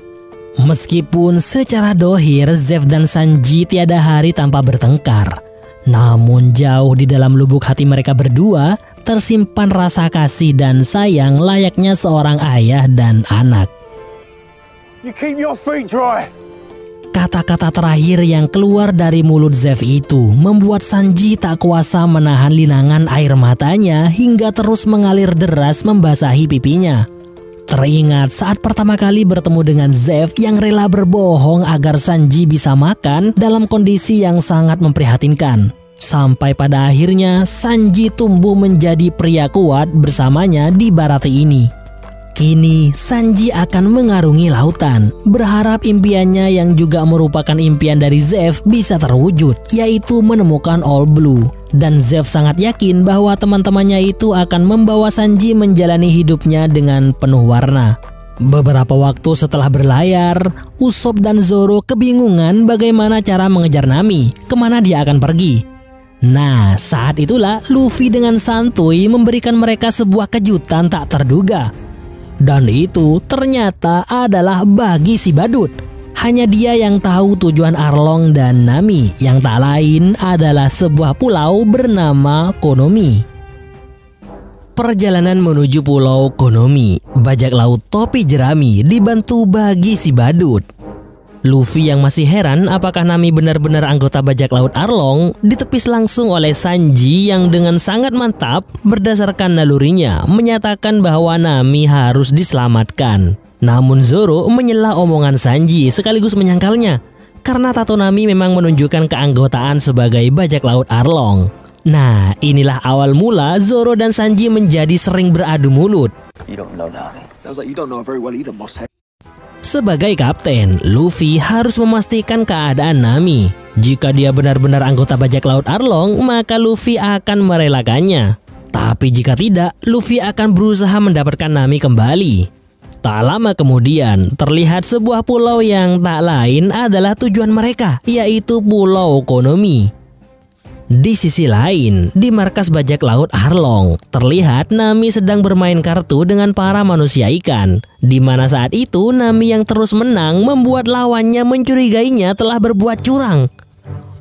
Meskipun secara dohir Zeff dan Sanji tiada hari tanpa bertengkar, namun jauh di dalam lubuk hati mereka berdua tersimpan rasa kasih dan sayang layaknya seorang ayah dan anak. You keep your feet dry. Kata-kata terakhir yang keluar dari mulut Zeff itu membuat Sanji tak kuasa menahan linangan air matanya hingga terus mengalir deras membasahi pipinya. Teringat saat pertama kali bertemu dengan Zeff yang rela berbohong agar Sanji bisa makan dalam kondisi yang sangat memprihatinkan. Sampai pada akhirnya Sanji tumbuh menjadi pria kuat bersamanya di Barati ini. Kini Sanji akan mengarungi lautan, berharap impiannya yang juga merupakan impian dari Zeff bisa terwujud, yaitu menemukan All Blue. Dan Zeff sangat yakin bahwa teman-temannya itu akan membawa Sanji menjalani hidupnya dengan penuh warna. Beberapa waktu setelah berlayar, Usopp dan Zoro kebingungan bagaimana cara mengejar Nami, ke mana dia akan pergi. Nah, saat itulah Luffy dengan santuy memberikan mereka sebuah kejutan tak terduga. Dan itu ternyata adalah bagi si badut. Hanya dia yang tahu tujuan Arlong dan Nami yang tak lain adalah sebuah pulau bernama Konomi. Perjalanan menuju pulau Konomi, bajak laut topi jerami dibantu bagi si badut. Luffy yang masih heran apakah Nami benar-benar anggota bajak laut Arlong ditepis langsung oleh Sanji yang dengan sangat mantap berdasarkan nalurinya menyatakan bahwa Nami harus diselamatkan. Namun Zoro menyela omongan Sanji sekaligus menyangkalnya karena tato Nami memang menunjukkan keanggotaan sebagai bajak laut Arlong. Nah, inilah awal mula Zoro dan Sanji menjadi sering beradu mulut. You don't know Nami. Sounds like you don't know her very well either, boss. Sebagai kapten, Luffy harus memastikan keadaan Nami. Jika dia benar-benar anggota bajak laut Arlong, maka Luffy akan merelakannya. Tapi jika tidak, Luffy akan berusaha mendapatkan Nami kembali. Tak lama kemudian, terlihat sebuah pulau yang tak lain adalah tujuan mereka, yaitu Pulau Konomi. Di sisi lain, di markas bajak laut Arlong, terlihat Nami sedang bermain kartu dengan para manusia ikan. Di mana saat itu Nami yang terus menang membuat lawannya mencurigainya telah berbuat curang.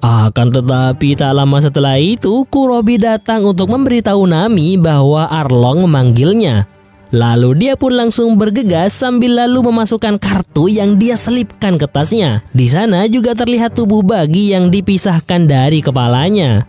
Akan tetapi tak lama setelah itu Kurobi datang untuk memberitahu Nami bahwa Arlong memanggilnya. Lalu dia pun langsung bergegas sambil lalu memasukkan kartu yang dia selipkan ke tasnya. Di sana juga terlihat tubuh bagi yang dipisahkan dari kepalanya.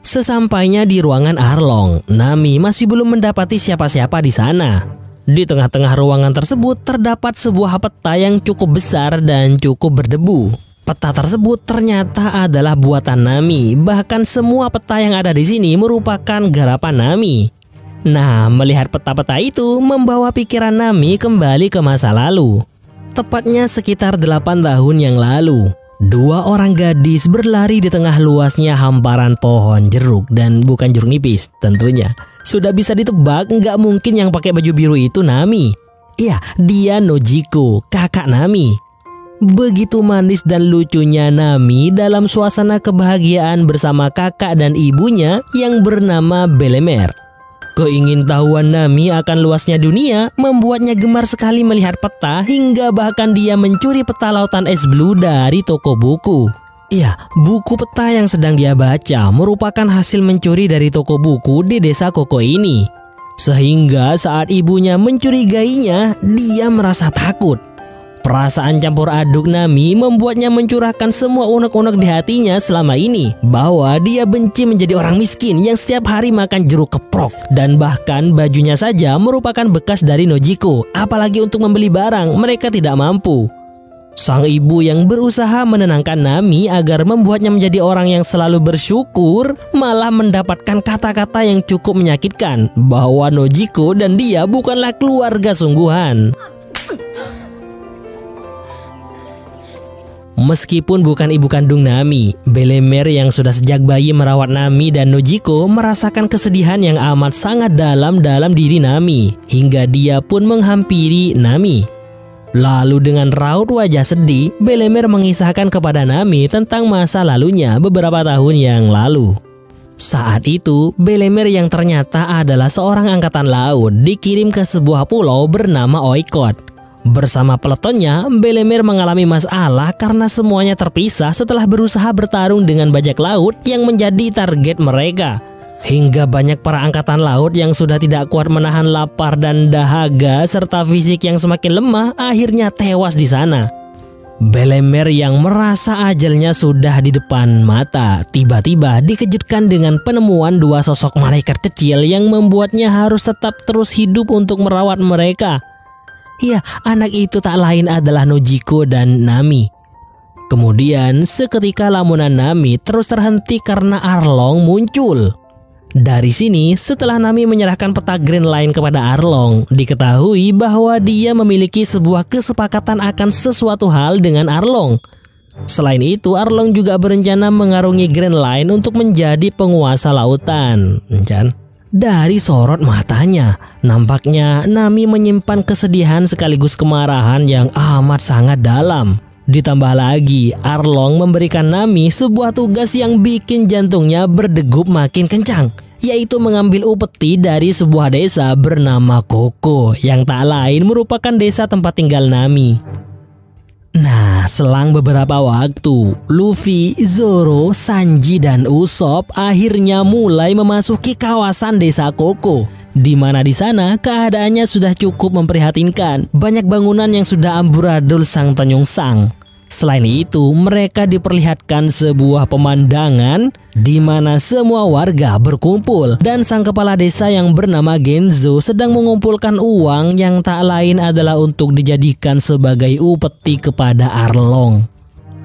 Sesampainya di ruangan Arlong, Nami masih belum mendapati siapa-siapa di sana. Di tengah-tengah ruangan tersebut terdapat sebuah peta yang cukup besar dan cukup berdebu. Peta tersebut ternyata adalah buatan Nami, bahkan semua peta yang ada di sini merupakan garapan Nami. Nah, melihat peta-peta itu membawa pikiran Nami kembali ke masa lalu. Tepatnya sekitar 8 tahun yang lalu, dua orang gadis berlari di tengah luasnya hamparan pohon jeruk dan bukan jeruk nipis tentunya. Sudah bisa ditebak nggak mungkin yang pakai baju biru itu Nami. Iya, dia Nojiko, kakak Nami. Begitu manis dan lucunya Nami dalam suasana kebahagiaan bersama kakak dan ibunya yang bernama Belemer. Keingintahuan Nami akan luasnya dunia membuatnya gemar sekali melihat peta hingga bahkan dia mencuri peta lautan es blue dari toko buku. Iya, buku peta yang sedang dia baca merupakan hasil mencuri dari toko buku di desa Koko ini. Sehingga saat ibunya mencurigainya, dia merasa takut. Perasaan campur aduk Nami membuatnya mencurahkan semua unek-unek di hatinya selama ini bahwa dia benci menjadi orang miskin yang setiap hari makan jeruk keprok dan bahkan bajunya saja merupakan bekas dari Nojiko apalagi untuk membeli barang mereka tidak mampu. Sang ibu yang berusaha menenangkan Nami agar membuatnya menjadi orang yang selalu bersyukur malah mendapatkan kata-kata yang cukup menyakitkan bahwa Nojiko dan dia bukanlah keluarga sungguhan. Meskipun bukan ibu kandung Nami, Belemer yang sudah sejak bayi merawat Nami dan Nojiko merasakan kesedihan yang amat sangat dalam dalam diri Nami, hingga dia pun menghampiri Nami. Lalu dengan raut wajah sedih, Belemer mengisahkan kepada Nami tentang masa lalunya beberapa tahun yang lalu. Saat itu, Belemer yang ternyata adalah seorang angkatan laut dikirim ke sebuah pulau bernama Oikot Bersama peletonnya, Belemir mengalami masalah karena semuanya terpisah setelah berusaha bertarung dengan bajak laut yang menjadi target mereka. Hingga banyak para angkatan laut yang sudah tidak kuat menahan lapar dan dahaga serta fisik yang semakin lemah akhirnya tewas di sana. Belemer yang merasa ajalnya sudah di depan mata tiba-tiba dikejutkan dengan penemuan dua sosok malaikat kecil yang membuatnya harus tetap terus hidup untuk merawat mereka. Ya, anak itu tak lain adalah Nojiko dan Nami. Kemudian seketika lamunan Nami terus terhenti karena Arlong muncul. Dari sini, setelah Nami menyerahkan peta Green Line kepada Arlong, diketahui bahwa dia memiliki sebuah kesepakatan akan sesuatu hal dengan Arlong. Selain itu, Arlong juga berencana mengarungi Grand Line untuk menjadi penguasa lautan. Kan? Dari sorot matanya, nampaknya Nami menyimpan kesedihan sekaligus kemarahan yang amat sangat dalam. Ditambah lagi, Arlong memberikan Nami sebuah tugas yang bikin jantungnya berdegup makin kencang yaitu mengambil upeti dari sebuah desa bernama Koko yang tak lain merupakan desa tempat tinggal Nami. Nah, selang beberapa waktu, Luffy, Zoro, Sanji, dan Usopp akhirnya mulai memasuki kawasan desa Koko. Di mana di sana keadaannya sudah cukup memprihatinkan. Banyak bangunan yang sudah amburadul sang Tanjung Sang. Selain itu, mereka diperlihatkan sebuah pemandangan di mana semua warga berkumpul dan sang kepala desa yang bernama Genzo sedang mengumpulkan uang yang tak lain adalah untuk dijadikan sebagai upeti kepada Arlong.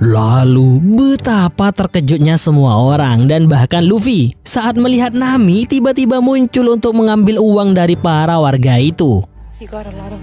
Lalu betapa terkejutnya semua orang dan bahkan Luffy saat melihat Nami tiba-tiba muncul untuk mengambil uang dari para warga itu. You got a lot of?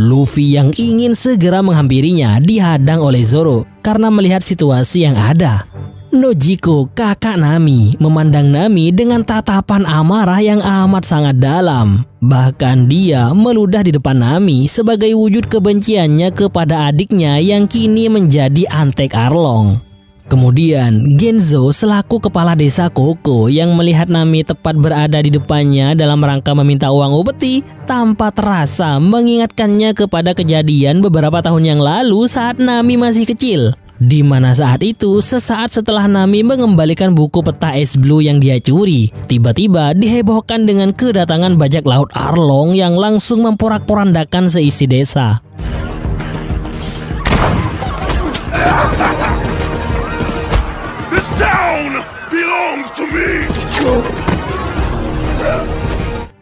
Luffy yang ingin segera menghampirinya dihadang oleh Zoro karena melihat situasi yang ada. Nojiko, kakak Nami, memandang Nami dengan tatapan amarah yang amat sangat dalam. Bahkan dia meludah di depan Nami sebagai wujud kebenciannya kepada adiknya yang kini menjadi antek Arlong. Kemudian Genzo selaku kepala desa Koko yang melihat Nami tepat berada di depannya dalam rangka meminta uang upeti tanpa terasa mengingatkannya kepada kejadian beberapa tahun yang lalu saat Nami masih kecil. Di mana saat itu, sesaat setelah Nami mengembalikan buku peta es blue yang dia curi, tiba-tiba dihebohkan dengan kedatangan bajak laut Arlong yang langsung memporak-porandakan seisi desa.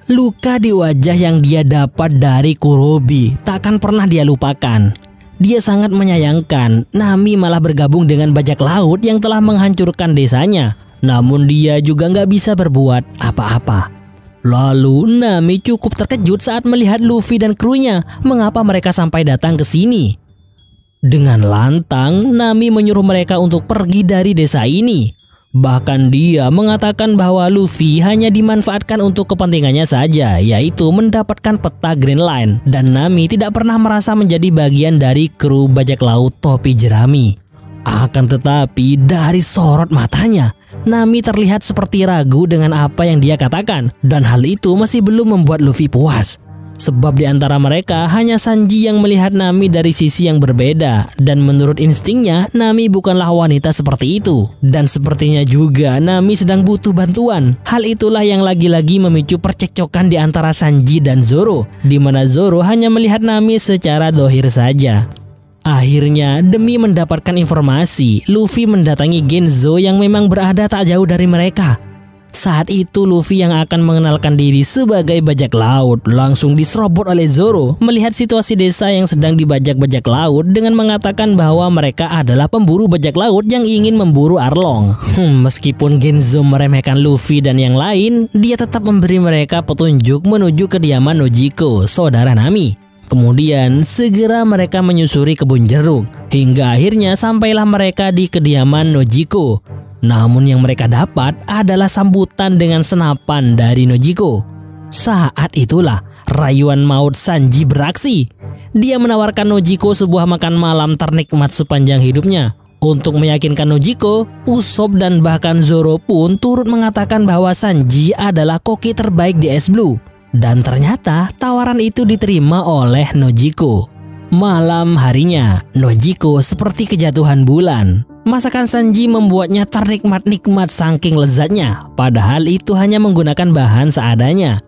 Luka di wajah yang dia dapat dari Kurobi takkan pernah dia lupakan. Dia sangat menyayangkan Nami malah bergabung dengan bajak laut yang telah menghancurkan desanya. Namun dia juga nggak bisa berbuat apa-apa. Lalu Nami cukup terkejut saat melihat Luffy dan krunya. Mengapa mereka sampai datang ke sini? Dengan lantang, Nami menyuruh mereka untuk pergi dari desa ini. Bahkan dia mengatakan bahwa Luffy hanya dimanfaatkan untuk kepentingannya saja, yaitu mendapatkan peta Green Line. Dan Nami tidak pernah merasa menjadi bagian dari kru bajak laut topi jerami. Akan tetapi dari sorot matanya, Nami terlihat seperti ragu dengan apa yang dia katakan. Dan hal itu masih belum membuat Luffy puas. Sebab di antara mereka hanya Sanji yang melihat Nami dari sisi yang berbeda dan menurut instingnya Nami bukanlah wanita seperti itu dan sepertinya juga Nami sedang butuh bantuan. Hal itulah yang lagi-lagi memicu percekcokan di antara Sanji dan Zoro di mana Zoro hanya melihat Nami secara dohir saja. Akhirnya, demi mendapatkan informasi, Luffy mendatangi Genzo yang memang berada tak jauh dari mereka. Saat itu Luffy yang akan mengenalkan diri sebagai bajak laut langsung diserobot oleh Zoro melihat situasi desa yang sedang dibajak bajak laut dengan mengatakan bahwa mereka adalah pemburu bajak laut yang ingin memburu Arlong. Hmm, meskipun Genzo meremehkan Luffy dan yang lain, dia tetap memberi mereka petunjuk menuju kediaman Nojiko, saudara Nami. Kemudian segera mereka menyusuri kebun jeruk hingga akhirnya sampailah mereka di kediaman Nojiko. Namun yang mereka dapat adalah sambutan dengan senapan dari Nojiko. Saat itulah rayuan maut Sanji beraksi. Dia menawarkan Nojiko sebuah makan malam ternikmat sepanjang hidupnya. Untuk meyakinkan Nojiko, Usopp dan bahkan Zoro pun turut mengatakan bahwa Sanji adalah koki terbaik di Es Blue. Dan ternyata tawaran itu diterima oleh Nojiko. Malam harinya, Nojiko seperti kejatuhan bulan. Masakan Sanji membuatnya ternikmat-nikmat saking lezatnya, padahal itu hanya menggunakan bahan seadanya.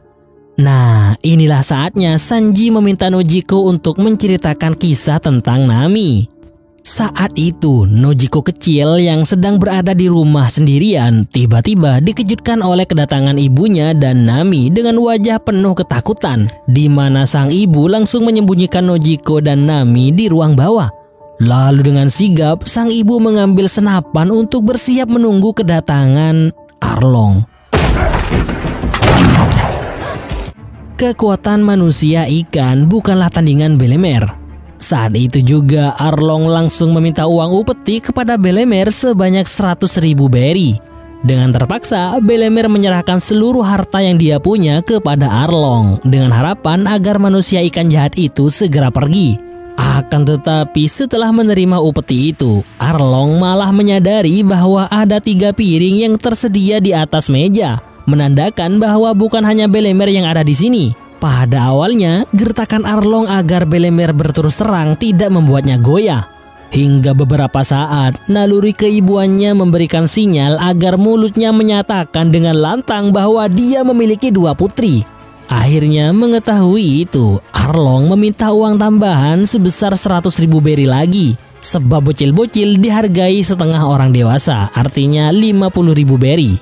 Nah, inilah saatnya Sanji meminta Nojiko untuk menceritakan kisah tentang Nami. Saat itu, Nojiko kecil yang sedang berada di rumah sendirian tiba-tiba dikejutkan oleh kedatangan ibunya dan Nami dengan wajah penuh ketakutan, di mana sang ibu langsung menyembunyikan Nojiko dan Nami di ruang bawah. Lalu dengan sigap, sang ibu mengambil senapan untuk bersiap menunggu kedatangan Arlong. Kekuatan manusia ikan bukanlah tandingan Belemer. Saat itu juga Arlong langsung meminta uang upeti kepada Belemer sebanyak 100 ribu berry. Dengan terpaksa, Belemer menyerahkan seluruh harta yang dia punya kepada Arlong dengan harapan agar manusia ikan jahat itu segera pergi. Akan tetapi setelah menerima upeti itu, Arlong malah menyadari bahwa ada tiga piring yang tersedia di atas meja, menandakan bahwa bukan hanya Belemer yang ada di sini, pada awalnya, gertakan Arlong agar Belemer berterus terang tidak membuatnya goyah. Hingga beberapa saat, naluri keibuannya memberikan sinyal agar mulutnya menyatakan dengan lantang bahwa dia memiliki dua putri. Akhirnya mengetahui itu, Arlong meminta uang tambahan sebesar 100 ribu beri lagi. Sebab bocil-bocil dihargai setengah orang dewasa, artinya 50 ribu beri.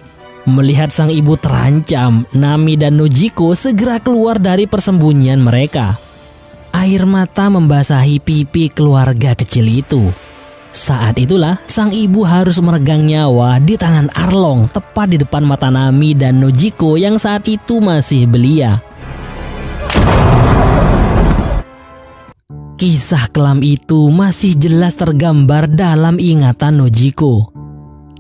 Melihat sang ibu terancam, Nami dan Nojiko segera keluar dari persembunyian mereka. Air mata membasahi pipi keluarga kecil itu. Saat itulah sang ibu harus meregang nyawa di tangan Arlong tepat di depan mata Nami dan Nojiko yang saat itu masih belia. Kisah kelam itu masih jelas tergambar dalam ingatan Nojiko.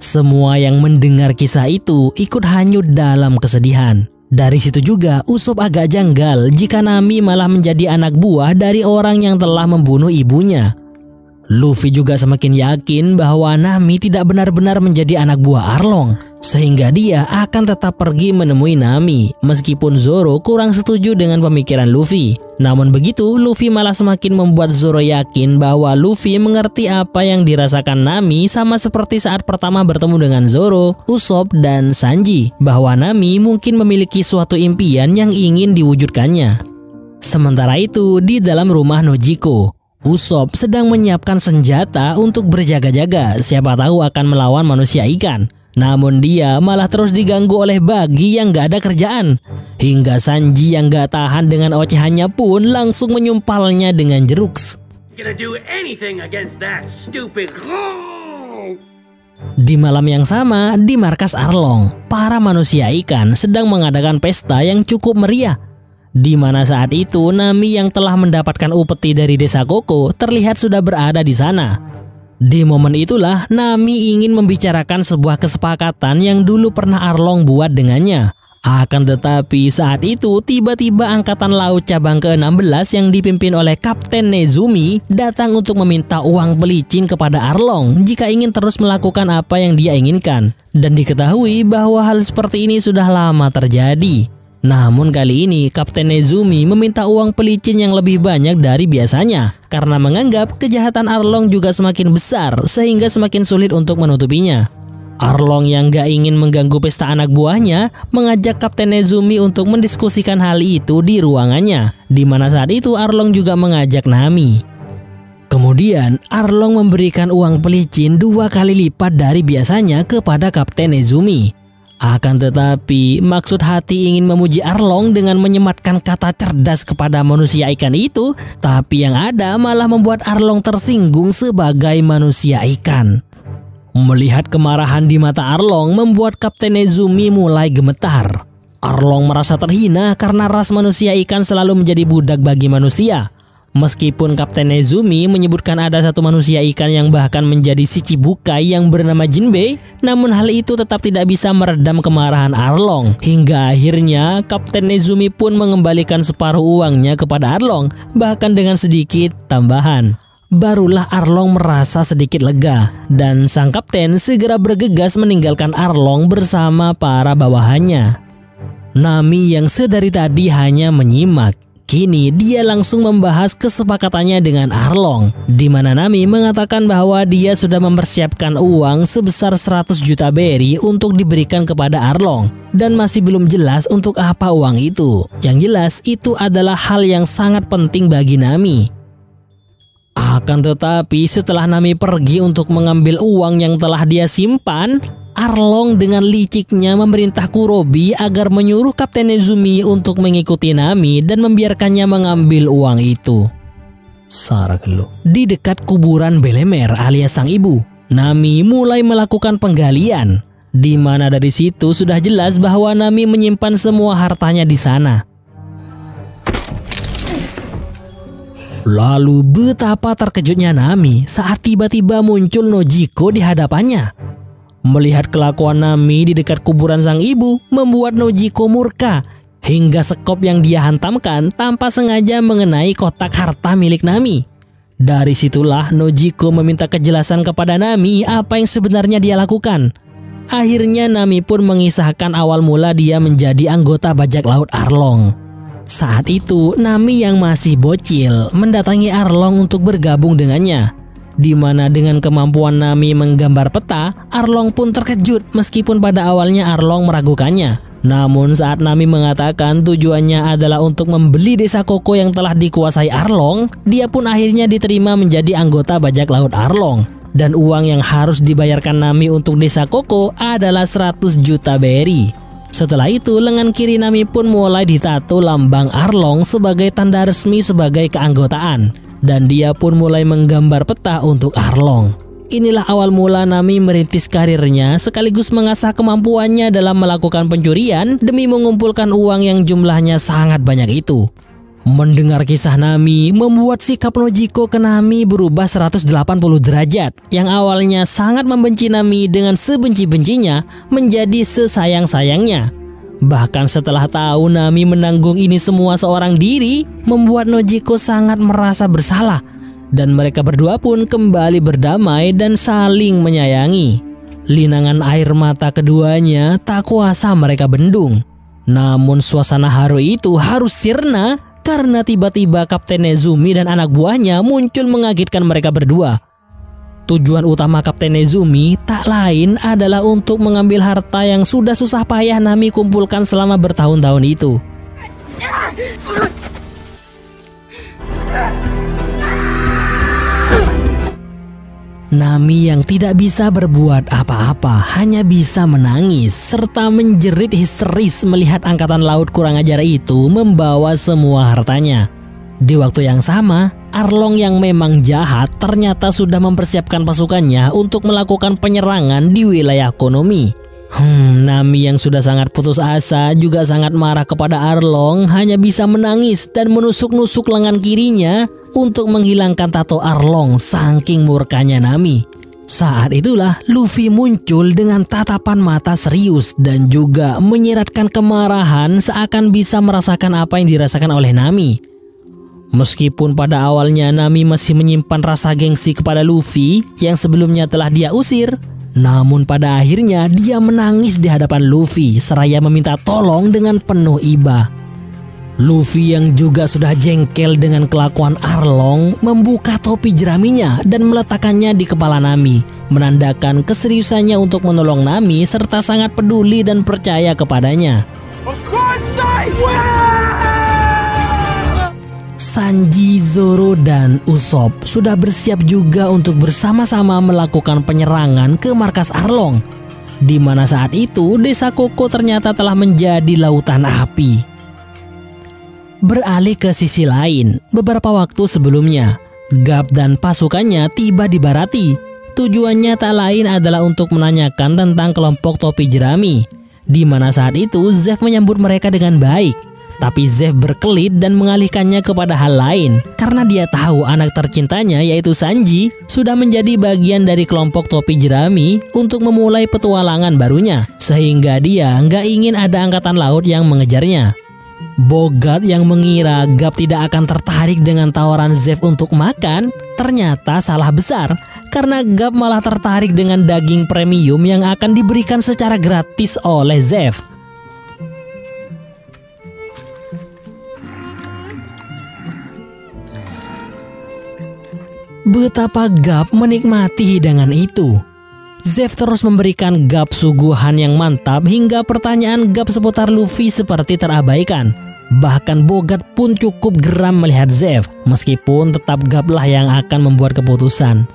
Semua yang mendengar kisah itu ikut hanyut dalam kesedihan. Dari situ juga Usop agak janggal jika Nami malah menjadi anak buah dari orang yang telah membunuh ibunya. Luffy juga semakin yakin bahwa Nami tidak benar-benar menjadi anak buah Arlong, sehingga dia akan tetap pergi menemui Nami, meskipun Zoro kurang setuju dengan pemikiran Luffy. Namun begitu, Luffy malah semakin membuat Zoro yakin bahwa Luffy mengerti apa yang dirasakan Nami sama seperti saat pertama bertemu dengan Zoro, Usopp, dan Sanji, bahwa Nami mungkin memiliki suatu impian yang ingin diwujudkannya. Sementara itu, di dalam rumah Nojiko, Usopp sedang menyiapkan senjata untuk berjaga-jaga siapa tahu akan melawan manusia ikan. Namun dia malah terus diganggu oleh Bagi yang gak ada kerjaan. Hingga Sanji yang gak tahan dengan ocehannya pun langsung menyumpalnya dengan jeruks. Di malam yang sama, di markas Arlong, para manusia ikan sedang mengadakan pesta yang cukup meriah di mana saat itu Nami yang telah mendapatkan upeti dari desa Koko terlihat sudah berada di sana. Di momen itulah Nami ingin membicarakan sebuah kesepakatan yang dulu pernah Arlong buat dengannya. Akan tetapi saat itu tiba-tiba angkatan laut cabang ke-16 yang dipimpin oleh Kapten Nezumi datang untuk meminta uang pelicin kepada Arlong jika ingin terus melakukan apa yang dia inginkan. Dan diketahui bahwa hal seperti ini sudah lama terjadi. Namun kali ini Kapten Nezumi meminta uang pelicin yang lebih banyak dari biasanya karena menganggap kejahatan Arlong juga semakin besar sehingga semakin sulit untuk menutupinya. Arlong yang gak ingin mengganggu pesta anak buahnya mengajak Kapten Nezumi untuk mendiskusikan hal itu di ruangannya, di mana saat itu Arlong juga mengajak Nami. Kemudian Arlong memberikan uang pelicin dua kali lipat dari biasanya kepada Kapten Nezumi. Akan tetapi, maksud hati ingin memuji Arlong dengan menyematkan kata cerdas kepada manusia ikan itu, tapi yang ada malah membuat Arlong tersinggung sebagai manusia ikan. Melihat kemarahan di mata Arlong membuat Kapten Nezumi mulai gemetar. Arlong merasa terhina karena ras manusia ikan selalu menjadi budak bagi manusia. Meskipun Kapten Nezumi menyebutkan ada satu manusia ikan yang bahkan menjadi si Cibukai yang bernama Jinbei, namun hal itu tetap tidak bisa meredam kemarahan Arlong. Hingga akhirnya Kapten Nezumi pun mengembalikan separuh uangnya kepada Arlong, bahkan dengan sedikit tambahan. Barulah Arlong merasa sedikit lega dan sang kapten segera bergegas meninggalkan Arlong bersama para bawahannya. Nami yang sedari tadi hanya menyimak Kini dia langsung membahas kesepakatannya dengan Arlong, di mana Nami mengatakan bahwa dia sudah mempersiapkan uang sebesar 100 juta berry untuk diberikan kepada Arlong dan masih belum jelas untuk apa uang itu. Yang jelas itu adalah hal yang sangat penting bagi Nami. Akan tetapi setelah Nami pergi untuk mengambil uang yang telah dia simpan, Arlong dengan liciknya memerintah Kurobi agar menyuruh Kapten Nezumi untuk mengikuti Nami dan membiarkannya mengambil uang itu. Di dekat kuburan Belemer alias sang ibu, Nami mulai melakukan penggalian. Di mana dari situ sudah jelas bahwa Nami menyimpan semua hartanya di sana. Lalu betapa terkejutnya Nami saat tiba-tiba muncul Nojiko di hadapannya. Melihat kelakuan Nami di dekat kuburan sang ibu membuat Nojiko murka hingga sekop yang dia hantamkan tanpa sengaja mengenai kotak harta milik Nami. Dari situlah Nojiko meminta kejelasan kepada Nami apa yang sebenarnya dia lakukan. Akhirnya Nami pun mengisahkan awal mula dia menjadi anggota bajak laut Arlong. Saat itu Nami yang masih bocil mendatangi Arlong untuk bergabung dengannya di mana dengan kemampuan Nami menggambar peta, Arlong pun terkejut meskipun pada awalnya Arlong meragukannya. Namun saat Nami mengatakan tujuannya adalah untuk membeli desa Koko yang telah dikuasai Arlong, dia pun akhirnya diterima menjadi anggota bajak laut Arlong. Dan uang yang harus dibayarkan Nami untuk desa Koko adalah 100 juta berry. Setelah itu, lengan kiri Nami pun mulai ditato lambang Arlong sebagai tanda resmi sebagai keanggotaan dan dia pun mulai menggambar peta untuk Arlong. Inilah awal mula Nami merintis karirnya sekaligus mengasah kemampuannya dalam melakukan pencurian demi mengumpulkan uang yang jumlahnya sangat banyak itu. Mendengar kisah Nami membuat sikap Nojiko ke Nami berubah 180 derajat. Yang awalnya sangat membenci Nami dengan sebenci-bencinya menjadi sesayang-sayangnya. Bahkan setelah tahu Nami menanggung ini semua seorang diri, membuat Nojiko sangat merasa bersalah. Dan mereka berdua pun kembali berdamai dan saling menyayangi. Linangan air mata keduanya tak kuasa mereka bendung. Namun suasana haru itu harus sirna karena tiba-tiba Kapten Nezumi dan anak buahnya muncul mengagetkan mereka berdua. Tujuan utama Kapten Nezumi tak lain adalah untuk mengambil harta yang sudah susah payah Nami kumpulkan selama bertahun-tahun itu. Nami yang tidak bisa berbuat apa-apa hanya bisa menangis serta menjerit histeris melihat angkatan laut kurang ajar itu membawa semua hartanya. Di waktu yang sama, Arlong yang memang jahat ternyata sudah mempersiapkan pasukannya untuk melakukan penyerangan di wilayah Konomi. Hmm, Nami yang sudah sangat putus asa juga sangat marah kepada Arlong hanya bisa menangis dan menusuk-nusuk lengan kirinya untuk menghilangkan tato Arlong saking murkanya Nami. Saat itulah Luffy muncul dengan tatapan mata serius dan juga menyiratkan kemarahan seakan bisa merasakan apa yang dirasakan oleh Nami. Meskipun pada awalnya Nami masih menyimpan rasa gengsi kepada Luffy yang sebelumnya telah dia usir, namun pada akhirnya dia menangis di hadapan Luffy seraya meminta tolong dengan penuh iba. Luffy yang juga sudah jengkel dengan kelakuan Arlong membuka topi jeraminya dan meletakkannya di kepala Nami, menandakan keseriusannya untuk menolong Nami serta sangat peduli dan percaya kepadanya. Sanji, Zoro, dan Usopp sudah bersiap juga untuk bersama-sama melakukan penyerangan ke markas Arlong. Di mana saat itu desa Koko ternyata telah menjadi lautan api. Beralih ke sisi lain, beberapa waktu sebelumnya, Gap dan pasukannya tiba di Barati. Tujuannya tak lain adalah untuk menanyakan tentang kelompok topi jerami. Di mana saat itu Zeff menyambut mereka dengan baik Tapi Zeff berkelit dan mengalihkannya kepada hal lain karena dia tahu anak tercintanya yaitu Sanji sudah menjadi bagian dari kelompok topi jerami untuk memulai petualangan barunya. Sehingga dia nggak ingin ada angkatan laut yang mengejarnya. Bogart yang mengira Gap tidak akan tertarik dengan tawaran Zeff untuk makan, ternyata salah besar karena Gap malah tertarik dengan daging premium yang akan diberikan secara gratis oleh Zeff. Betapa Gap menikmati hidangan itu. Zeff terus memberikan Gap suguhan yang mantap hingga pertanyaan Gap seputar Luffy seperti terabaikan. Bahkan Bogart pun cukup geram melihat Zeff, meskipun tetap Gap lah yang akan membuat keputusan.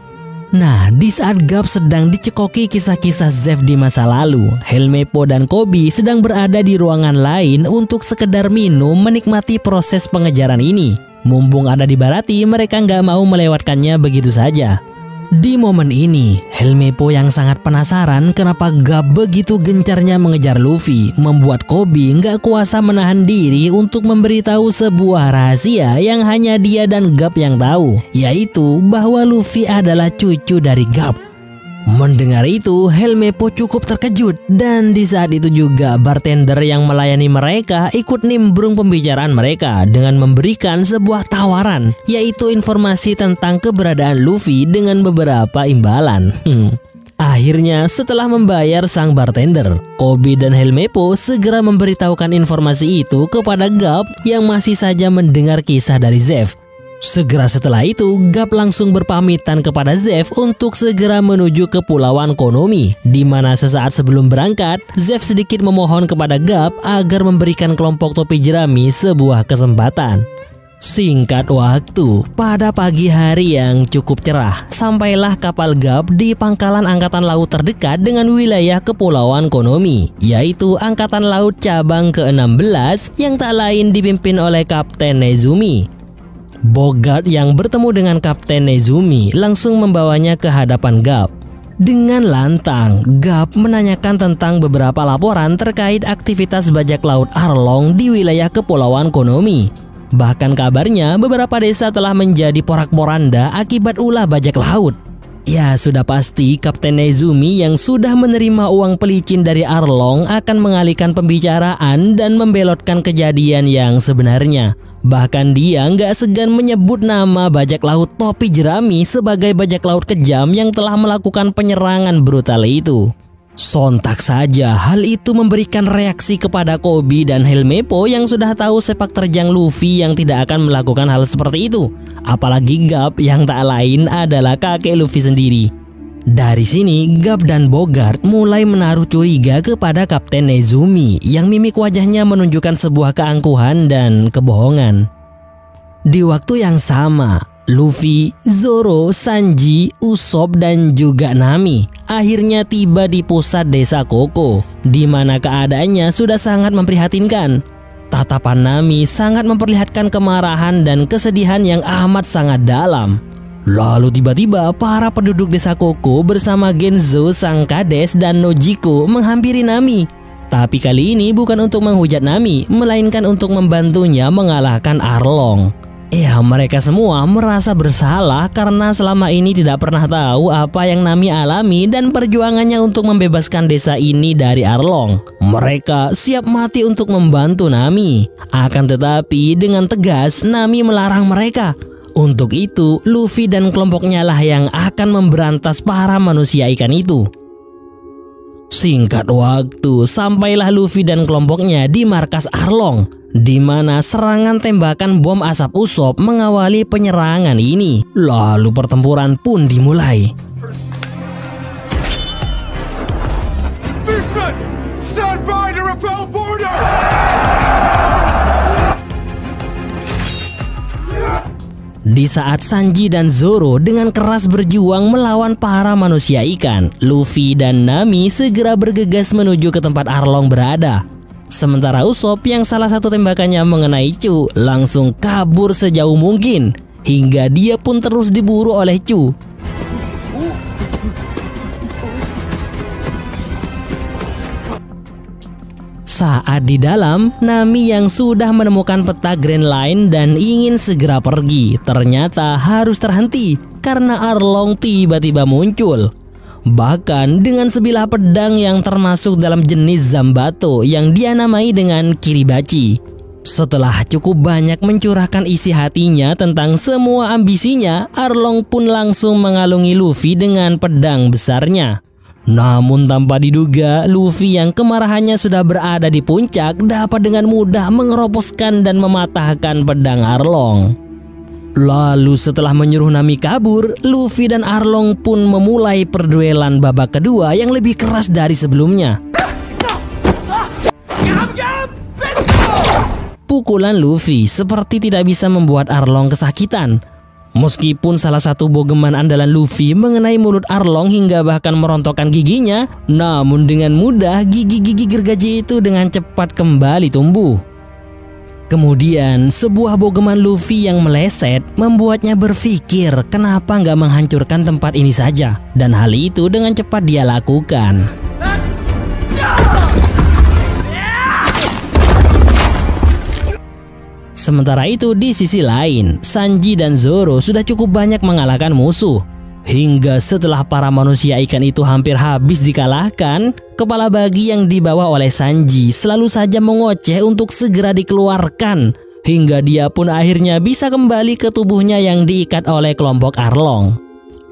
Nah, di saat Gap sedang dicekoki kisah-kisah Zeff di masa lalu, Helmepo dan Kobe sedang berada di ruangan lain untuk sekedar minum menikmati proses pengejaran ini. Mumpung ada di Barati, mereka nggak mau melewatkannya begitu saja. Di momen ini, Helmepo yang sangat penasaran kenapa Gap begitu gencarnya mengejar Luffy membuat Kobe nggak kuasa menahan diri untuk memberitahu sebuah rahasia yang hanya dia dan Gap yang tahu, yaitu bahwa Luffy adalah cucu dari Gap. Mendengar itu, Helmepo cukup terkejut dan di saat itu juga bartender yang melayani mereka ikut nimbrung pembicaraan mereka dengan memberikan sebuah tawaran yaitu informasi tentang keberadaan Luffy dengan beberapa imbalan. Hmm. Akhirnya setelah membayar sang bartender, Kobe dan Helmepo segera memberitahukan informasi itu kepada Gap yang masih saja mendengar kisah dari Zeff. Segera setelah itu, Gap langsung berpamitan kepada Zeff untuk segera menuju ke Pulauan Konomi, di mana sesaat sebelum berangkat, Zeff sedikit memohon kepada Gap agar memberikan kelompok topi jerami sebuah kesempatan. Singkat waktu, pada pagi hari yang cukup cerah, sampailah kapal Gap di pangkalan angkatan laut terdekat dengan wilayah Kepulauan Konomi, yaitu Angkatan Laut Cabang ke-16 yang tak lain dipimpin oleh Kapten Nezumi. Bogart yang bertemu dengan Kapten Nezumi langsung membawanya ke hadapan Gap. Dengan lantang, Gap menanyakan tentang beberapa laporan terkait aktivitas bajak laut Arlong di wilayah Kepulauan Konomi. Bahkan kabarnya beberapa desa telah menjadi porak-poranda akibat ulah bajak laut. Ya sudah pasti Kapten Nezumi yang sudah menerima uang pelicin dari Arlong akan mengalihkan pembicaraan dan membelotkan kejadian yang sebenarnya. Bahkan dia nggak segan menyebut nama bajak laut topi jerami sebagai bajak laut kejam yang telah melakukan penyerangan brutal itu. Sontak saja hal itu memberikan reaksi kepada Kobe dan Helmepo yang sudah tahu sepak terjang Luffy yang tidak akan melakukan hal seperti itu. Apalagi Gap yang tak lain adalah kakek Luffy sendiri. Dari sini, Gap dan Bogart mulai menaruh curiga kepada Kapten Nezumi yang mimik wajahnya menunjukkan sebuah keangkuhan dan kebohongan. Di waktu yang sama, Luffy, Zoro, Sanji, Usopp, dan juga Nami akhirnya tiba di pusat desa Koko, di mana keadaannya sudah sangat memprihatinkan. Tatapan Nami sangat memperlihatkan kemarahan dan kesedihan yang amat sangat dalam. Lalu tiba-tiba para penduduk desa Koko bersama Genzo, sang kades, dan Nojiko menghampiri Nami. Tapi kali ini bukan untuk menghujat Nami, melainkan untuk membantunya mengalahkan Arlong. Ya, mereka semua merasa bersalah karena selama ini tidak pernah tahu apa yang Nami alami dan perjuangannya untuk membebaskan desa ini dari Arlong. Mereka siap mati untuk membantu Nami. Akan tetapi dengan tegas Nami melarang mereka untuk itu, Luffy dan kelompoknya lah yang akan memberantas para manusia ikan itu. Singkat waktu, sampailah Luffy dan kelompoknya di markas Arlong, di mana serangan tembakan bom asap Usop mengawali penyerangan ini. Lalu pertempuran pun dimulai. Di saat Sanji dan Zoro dengan keras berjuang melawan para manusia ikan, Luffy dan Nami segera bergegas menuju ke tempat Arlong berada. Sementara Usopp yang salah satu tembakannya mengenai Chu langsung kabur sejauh mungkin hingga dia pun terus diburu oleh Chu. Saat di dalam, Nami yang sudah menemukan peta Grand Line dan ingin segera pergi, ternyata harus terhenti karena Arlong tiba-tiba muncul. Bahkan dengan sebilah pedang yang termasuk dalam jenis Zambato yang dia namai dengan Kiribachi. Setelah cukup banyak mencurahkan isi hatinya tentang semua ambisinya, Arlong pun langsung mengalungi Luffy dengan pedang besarnya. Namun tanpa diduga, Luffy yang kemarahannya sudah berada di puncak dapat dengan mudah mengeroposkan dan mematahkan pedang Arlong. Lalu setelah menyuruh Nami kabur, Luffy dan Arlong pun memulai perduelan babak kedua yang lebih keras dari sebelumnya. Pukulan Luffy seperti tidak bisa membuat Arlong kesakitan. Meskipun salah satu bogeman andalan Luffy mengenai mulut Arlong hingga bahkan merontokkan giginya, namun dengan mudah gigi-gigi gergaji itu dengan cepat kembali tumbuh. Kemudian sebuah bogeman Luffy yang meleset membuatnya berpikir kenapa nggak menghancurkan tempat ini saja. Dan hal itu dengan cepat dia lakukan. Sementara itu di sisi lain, Sanji dan Zoro sudah cukup banyak mengalahkan musuh. Hingga setelah para manusia ikan itu hampir habis dikalahkan, kepala bagi yang dibawa oleh Sanji selalu saja mengoceh untuk segera dikeluarkan. Hingga dia pun akhirnya bisa kembali ke tubuhnya yang diikat oleh kelompok Arlong.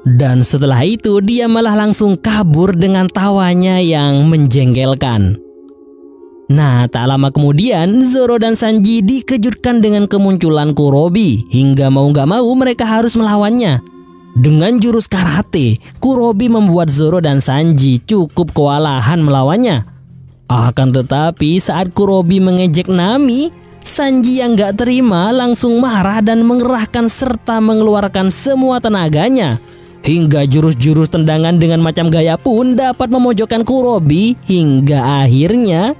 Dan setelah itu dia malah langsung kabur dengan tawanya yang menjengkelkan. Nah, tak lama kemudian Zoro dan Sanji dikejutkan dengan kemunculan Kurobi hingga mau gak mau mereka harus melawannya. Dengan jurus karate, Kurobi membuat Zoro dan Sanji cukup kewalahan melawannya. Akan tetapi saat Kurobi mengejek Nami, Sanji yang gak terima langsung marah dan mengerahkan serta mengeluarkan semua tenaganya. Hingga jurus-jurus tendangan dengan macam gaya pun dapat memojokkan Kurobi hingga akhirnya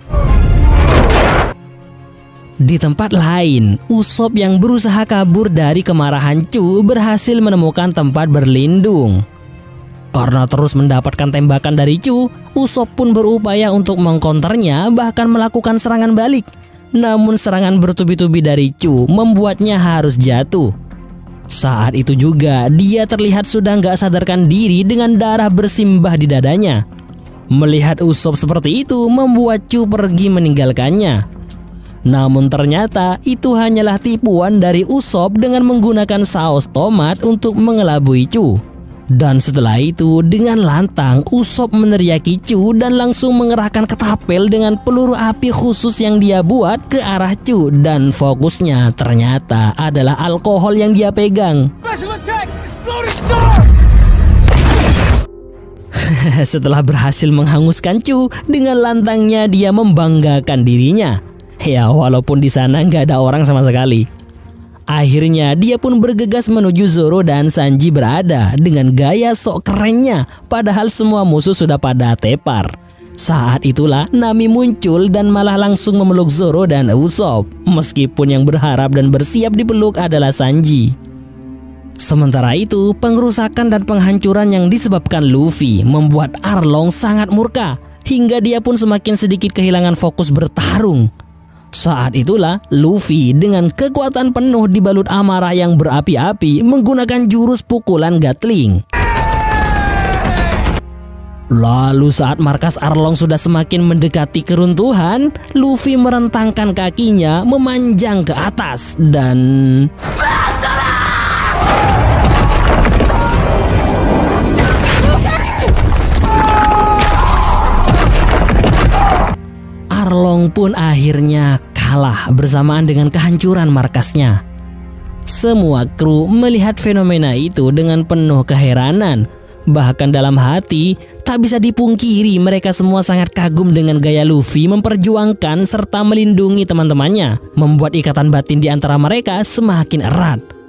di tempat lain, Usop yang berusaha kabur dari kemarahan Chu berhasil menemukan tempat berlindung. Karena terus mendapatkan tembakan dari Chu, Usop pun berupaya untuk mengkonternya bahkan melakukan serangan balik. Namun serangan bertubi-tubi dari Chu membuatnya harus jatuh. Saat itu juga dia terlihat sudah nggak sadarkan diri dengan darah bersimbah di dadanya. Melihat Usop seperti itu membuat Chu pergi meninggalkannya. Namun ternyata itu hanyalah tipuan dari Usop dengan menggunakan saus tomat untuk mengelabui Chu. Dan setelah itu dengan lantang Usop meneriaki Chu dan langsung mengerahkan ketapel dengan peluru api khusus yang dia buat ke arah Chu dan fokusnya ternyata adalah alkohol yang dia pegang. Setelah berhasil menghanguskan Chu, dengan lantangnya dia membanggakan dirinya. Ya walaupun di sana nggak ada orang sama sekali. Akhirnya dia pun bergegas menuju Zoro dan Sanji berada dengan gaya sok kerennya padahal semua musuh sudah pada tepar. Saat itulah Nami muncul dan malah langsung memeluk Zoro dan Usopp meskipun yang berharap dan bersiap dipeluk adalah Sanji. Sementara itu, pengerusakan dan penghancuran yang disebabkan Luffy membuat Arlong sangat murka hingga dia pun semakin sedikit kehilangan fokus bertarung. Saat itulah Luffy dengan kekuatan penuh dibalut amarah yang berapi-api menggunakan jurus pukulan Gatling. Lalu saat markas Arlong sudah semakin mendekati keruntuhan, Luffy merentangkan kakinya memanjang ke atas dan... Arlong pun akhirnya kalah bersamaan dengan kehancuran markasnya. Semua kru melihat fenomena itu dengan penuh keheranan. Bahkan dalam hati, tak bisa dipungkiri mereka semua sangat kagum dengan gaya Luffy memperjuangkan serta melindungi teman-temannya, membuat ikatan batin di antara mereka semakin erat.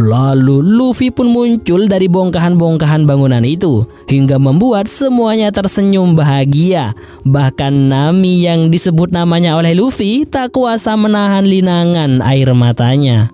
Lalu Luffy pun muncul dari bongkahan-bongkahan bangunan itu hingga membuat semuanya tersenyum bahagia. Bahkan Nami yang disebut namanya oleh Luffy tak kuasa menahan linangan air matanya.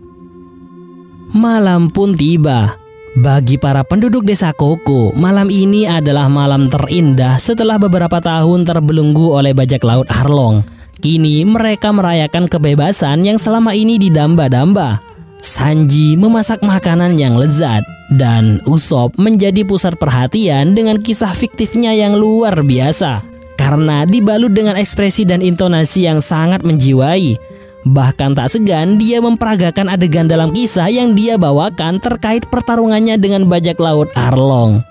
Malam pun tiba. Bagi para penduduk desa Koko, malam ini adalah malam terindah setelah beberapa tahun terbelenggu oleh bajak laut Arlong. Kini mereka merayakan kebebasan yang selama ini didamba-damba. Sanji memasak makanan yang lezat dan Usop menjadi pusat perhatian dengan kisah fiktifnya yang luar biasa karena dibalut dengan ekspresi dan intonasi yang sangat menjiwai. Bahkan tak segan dia memperagakan adegan dalam kisah yang dia bawakan terkait pertarungannya dengan bajak laut Arlong.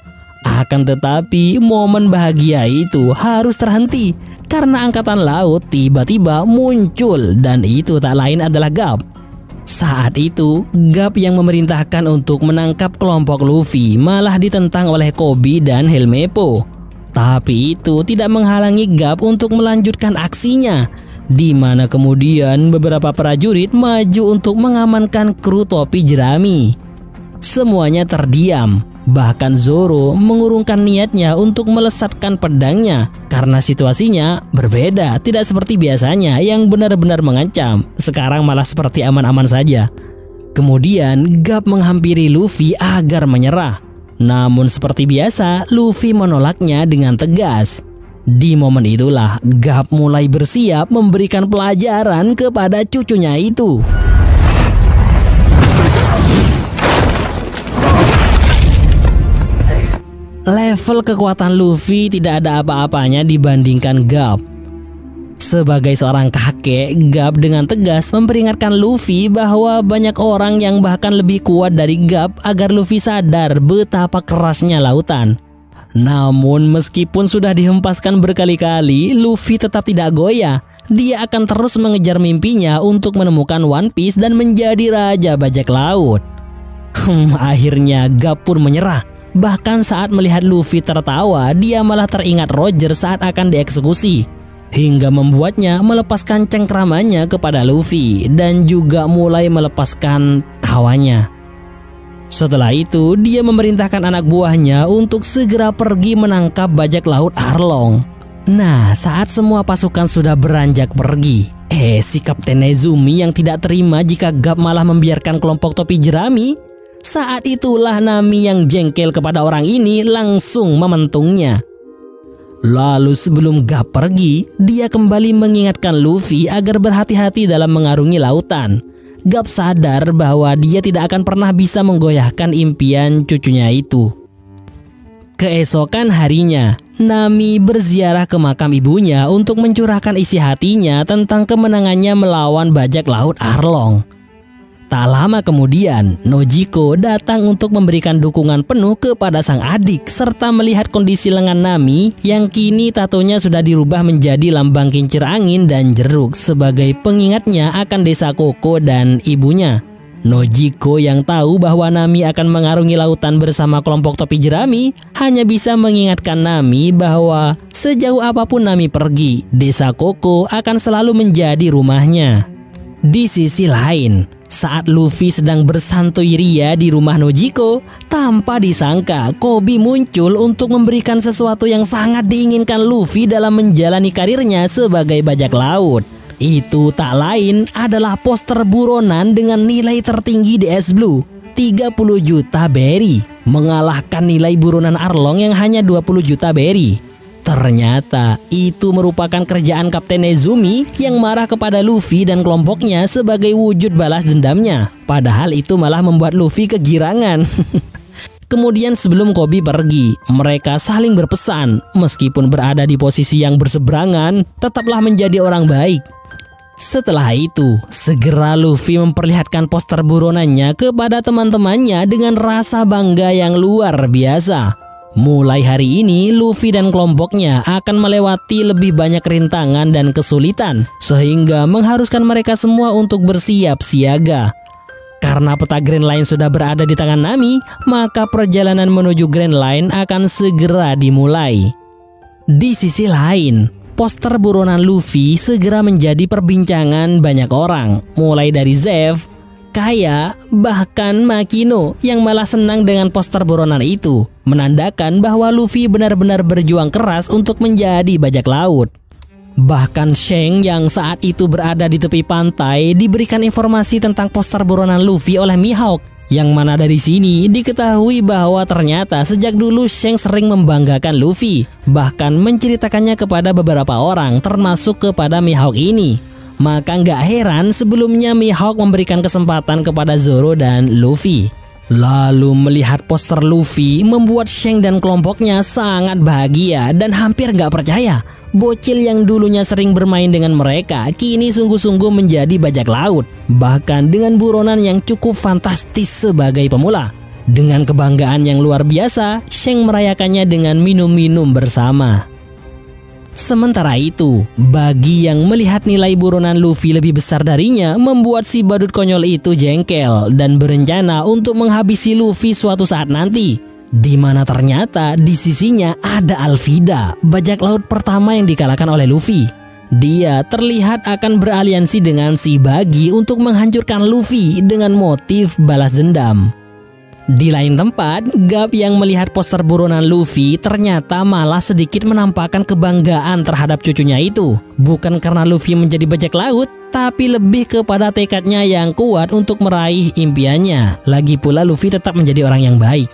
Akan tetapi momen bahagia itu harus terhenti karena angkatan laut tiba-tiba muncul dan itu tak lain adalah Gap. Saat itu, Gap yang memerintahkan untuk menangkap kelompok Luffy malah ditentang oleh Kobe dan Helmepo. Tapi itu tidak menghalangi Gap untuk melanjutkan aksinya di mana kemudian beberapa prajurit maju untuk mengamankan kru topi jerami. Semuanya terdiam, bahkan Zoro mengurungkan niatnya untuk melesatkan pedangnya karena situasinya berbeda, tidak seperti biasanya yang benar-benar mengancam. Sekarang malah seperti aman-aman saja. Kemudian Gap menghampiri Luffy agar menyerah. Namun seperti biasa, Luffy menolaknya dengan tegas. Di momen itulah Gap mulai bersiap memberikan pelajaran kepada cucunya itu. Level kekuatan Luffy tidak ada apa-apanya dibandingkan Gap. Sebagai seorang kakek, Gap dengan tegas memperingatkan Luffy bahwa banyak orang yang bahkan lebih kuat dari Gap agar Luffy sadar betapa kerasnya lautan. Namun meskipun sudah dihempaskan berkali-kali, Luffy tetap tidak goyah. Dia akan terus mengejar mimpinya untuk menemukan One Piece dan menjadi raja bajak laut. Hmm, akhirnya Gap pun menyerah. Bahkan saat melihat Luffy tertawa, dia malah teringat Roger saat akan dieksekusi. Hingga membuatnya melepaskan cengkramannya kepada Luffy dan juga mulai melepaskan tawanya. Setelah itu, dia memerintahkan anak buahnya untuk segera pergi menangkap bajak laut Arlong. Nah, saat semua pasukan sudah beranjak pergi, eh si Kapten Nezumi yang tidak terima jika Gap malah membiarkan kelompok topi jerami saat itulah Nami yang jengkel kepada orang ini langsung mementungnya. Lalu sebelum Gap pergi, dia kembali mengingatkan Luffy agar berhati-hati dalam mengarungi lautan. Gap sadar bahwa dia tidak akan pernah bisa menggoyahkan impian cucunya itu. Keesokan harinya, Nami berziarah ke makam ibunya untuk mencurahkan isi hatinya tentang kemenangannya melawan bajak laut Arlong. Tak lama kemudian, Nojiko datang untuk memberikan dukungan penuh kepada sang adik serta melihat kondisi lengan Nami yang kini tatonya sudah dirubah menjadi lambang kincir angin dan jeruk sebagai pengingatnya akan desa Koko dan ibunya. Nojiko yang tahu bahwa Nami akan mengarungi lautan bersama kelompok topi jerami hanya bisa mengingatkan Nami bahwa sejauh apa pun Nami pergi, desa Koko akan selalu menjadi rumahnya. Di sisi lain, saat Luffy sedang bersantui ria di rumah Nojiko, tanpa disangka Kobi muncul untuk memberikan sesuatu yang sangat diinginkan Luffy dalam menjalani karirnya sebagai bajak laut. Itu tak lain adalah poster buronan dengan nilai tertinggi di S Blue, 30 juta berry, mengalahkan nilai buronan Arlong yang hanya 20 juta berry. Ternyata itu merupakan kerjaan Kapten Nezumi yang marah kepada Luffy dan kelompoknya sebagai wujud balas dendamnya. Padahal itu malah membuat Luffy kegirangan. Kemudian sebelum Kobe pergi, mereka saling berpesan, meskipun berada di posisi yang berseberangan, tetaplah menjadi orang baik. Setelah itu, segera Luffy memperlihatkan poster buronannya kepada teman-temannya dengan rasa bangga yang luar biasa. Mulai hari ini, Luffy dan kelompoknya akan melewati lebih banyak rintangan dan kesulitan, sehingga mengharuskan mereka semua untuk bersiap siaga. Karena peta Grand Line sudah berada di tangan Nami, maka perjalanan menuju Grand Line akan segera dimulai. Di sisi lain, poster buronan Luffy segera menjadi perbincangan banyak orang, mulai dari Zeff, Kaya, bahkan Makino yang malah senang dengan poster buronan itu, menandakan bahwa Luffy benar-benar berjuang keras untuk menjadi bajak laut. Bahkan Sheng yang saat itu berada di tepi pantai diberikan informasi tentang poster buronan Luffy oleh Mihawk Yang mana dari sini diketahui bahwa ternyata sejak dulu Shang sering membanggakan Luffy, bahkan menceritakannya kepada beberapa orang termasuk kepada Mihawk ini. Maka nggak heran sebelumnya Mihawk memberikan kesempatan kepada Zoro dan Luffy. Lalu melihat poster Luffy membuat Shang dan kelompoknya sangat bahagia dan hampir nggak percaya bocil yang dulunya sering bermain dengan mereka kini sungguh-sungguh menjadi bajak laut. Bahkan dengan buronan yang cukup fantastis sebagai pemula. Dengan kebanggaan yang luar biasa, Sheng merayakannya dengan minum-minum bersama. Sementara itu, bagi yang melihat nilai buronan Luffy lebih besar darinya membuat si badut konyol itu jengkel dan berencana untuk menghabisi Luffy suatu saat nanti. Di mana ternyata di sisinya ada Alvida, bajak laut pertama yang dikalahkan oleh Luffy. Dia terlihat akan beraliansi dengan si Bagi untuk menghancurkan Luffy dengan motif balas dendam. Di lain tempat, Gap yang melihat poster buronan Luffy ternyata malah sedikit menampakkan kebanggaan terhadap cucunya itu. Bukan karena Luffy menjadi bajak laut, tapi lebih kepada tekadnya yang kuat untuk meraih impiannya. Lagi pula Luffy tetap menjadi orang yang baik.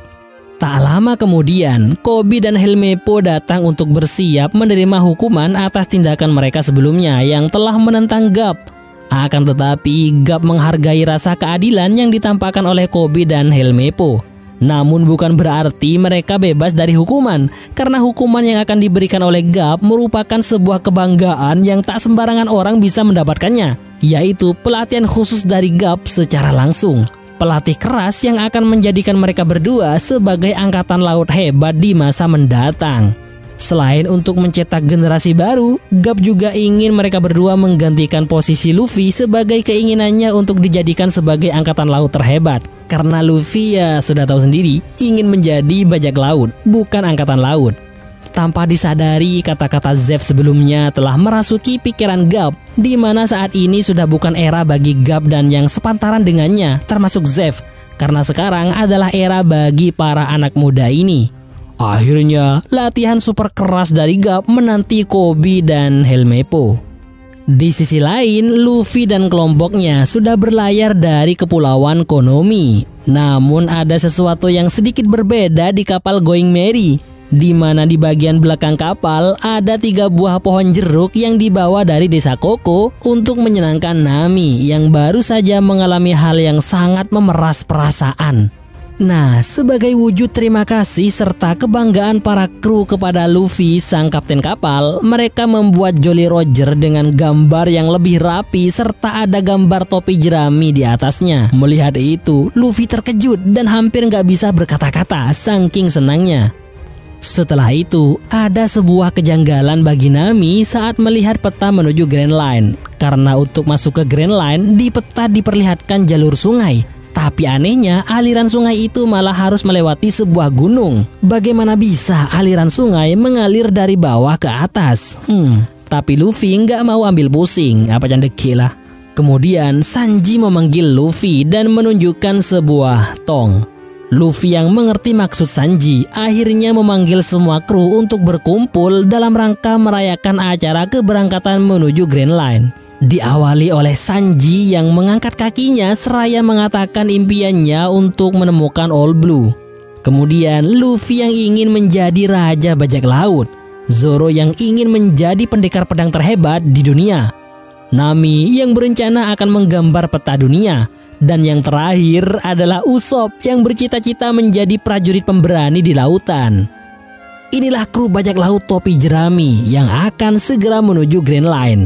Tak lama kemudian, Kobi dan Helmepo datang untuk bersiap menerima hukuman atas tindakan mereka sebelumnya yang telah menentang Gap. Akan tetapi, Gap menghargai rasa keadilan yang ditampakkan oleh Kobi dan Helmepo. Namun bukan berarti mereka bebas dari hukuman, karena hukuman yang akan diberikan oleh Gap merupakan sebuah kebanggaan yang tak sembarangan orang bisa mendapatkannya, yaitu pelatihan khusus dari Gap secara langsung pelatih keras yang akan menjadikan mereka berdua sebagai angkatan laut hebat di masa mendatang. Selain untuk mencetak generasi baru, Gap juga ingin mereka berdua menggantikan posisi Luffy sebagai keinginannya untuk dijadikan sebagai angkatan laut terhebat. Karena Luffy ya sudah tahu sendiri, ingin menjadi bajak laut, bukan angkatan laut. Tanpa disadari, kata-kata Zeff sebelumnya telah merasuki pikiran Gap, di mana saat ini sudah bukan era bagi Gap dan yang sepantaran dengannya, termasuk Zeff, karena sekarang adalah era bagi para anak muda ini. Akhirnya, latihan super keras dari Gap menanti Kobe dan Helmepo. Di sisi lain, Luffy dan kelompoknya sudah berlayar dari kepulauan Konomi. Namun ada sesuatu yang sedikit berbeda di kapal Going Merry di mana di bagian belakang kapal ada tiga buah pohon jeruk yang dibawa dari desa Koko untuk menyenangkan Nami yang baru saja mengalami hal yang sangat memeras perasaan. Nah, sebagai wujud terima kasih serta kebanggaan para kru kepada Luffy, sang kapten kapal, mereka membuat Jolly Roger dengan gambar yang lebih rapi serta ada gambar topi jerami di atasnya. Melihat itu, Luffy terkejut dan hampir nggak bisa berkata-kata saking senangnya. Setelah itu, ada sebuah kejanggalan bagi Nami saat melihat peta menuju Grand Line. Karena untuk masuk ke Grand Line, di peta diperlihatkan jalur sungai. Tapi anehnya, aliran sungai itu malah harus melewati sebuah gunung. Bagaimana bisa aliran sungai mengalir dari bawah ke atas? Hmm, tapi Luffy nggak mau ambil pusing, apa candeki lah. Kemudian Sanji memanggil Luffy dan menunjukkan sebuah tong. Luffy yang mengerti maksud Sanji akhirnya memanggil semua kru untuk berkumpul dalam rangka merayakan acara keberangkatan menuju Grand Line. Diawali oleh Sanji yang mengangkat kakinya seraya mengatakan impiannya untuk menemukan All Blue. Kemudian Luffy yang ingin menjadi raja bajak laut. Zoro yang ingin menjadi pendekar pedang terhebat di dunia. Nami yang berencana akan menggambar peta dunia dan yang terakhir adalah Usop yang bercita-cita menjadi prajurit pemberani di lautan. Inilah kru bajak laut topi jerami yang akan segera menuju Grand Line.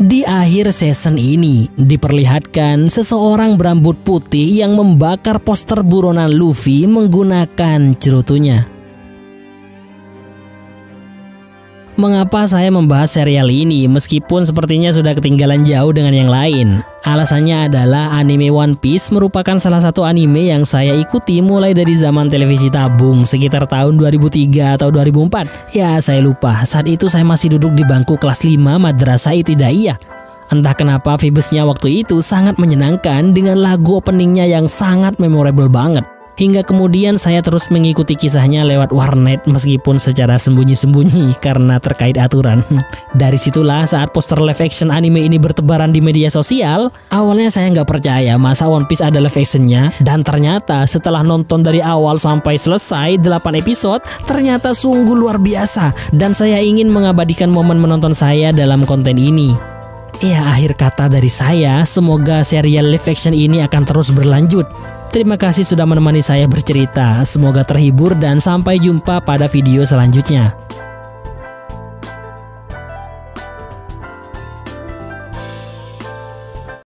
Di akhir season ini diperlihatkan seseorang berambut putih yang membakar poster buronan Luffy menggunakan cerutunya. Mengapa saya membahas serial ini meskipun sepertinya sudah ketinggalan jauh dengan yang lain? Alasannya adalah anime One Piece merupakan salah satu anime yang saya ikuti mulai dari zaman televisi tabung sekitar tahun 2003 atau 2004. Ya, saya lupa. Saat itu saya masih duduk di bangku kelas 5 Madrasah Itidaiyah. Entah kenapa vibesnya waktu itu sangat menyenangkan dengan lagu openingnya yang sangat memorable banget. Hingga kemudian saya terus mengikuti kisahnya lewat warnet meskipun secara sembunyi-sembunyi karena terkait aturan. Dari situlah saat poster live action anime ini bertebaran di media sosial, awalnya saya nggak percaya masa One Piece ada live actionnya dan ternyata setelah nonton dari awal sampai selesai 8 episode, ternyata sungguh luar biasa dan saya ingin mengabadikan momen menonton saya dalam konten ini. Ya akhir kata dari saya, semoga serial live action ini akan terus berlanjut. Terima kasih sudah menemani saya bercerita. Semoga terhibur dan sampai jumpa pada video selanjutnya.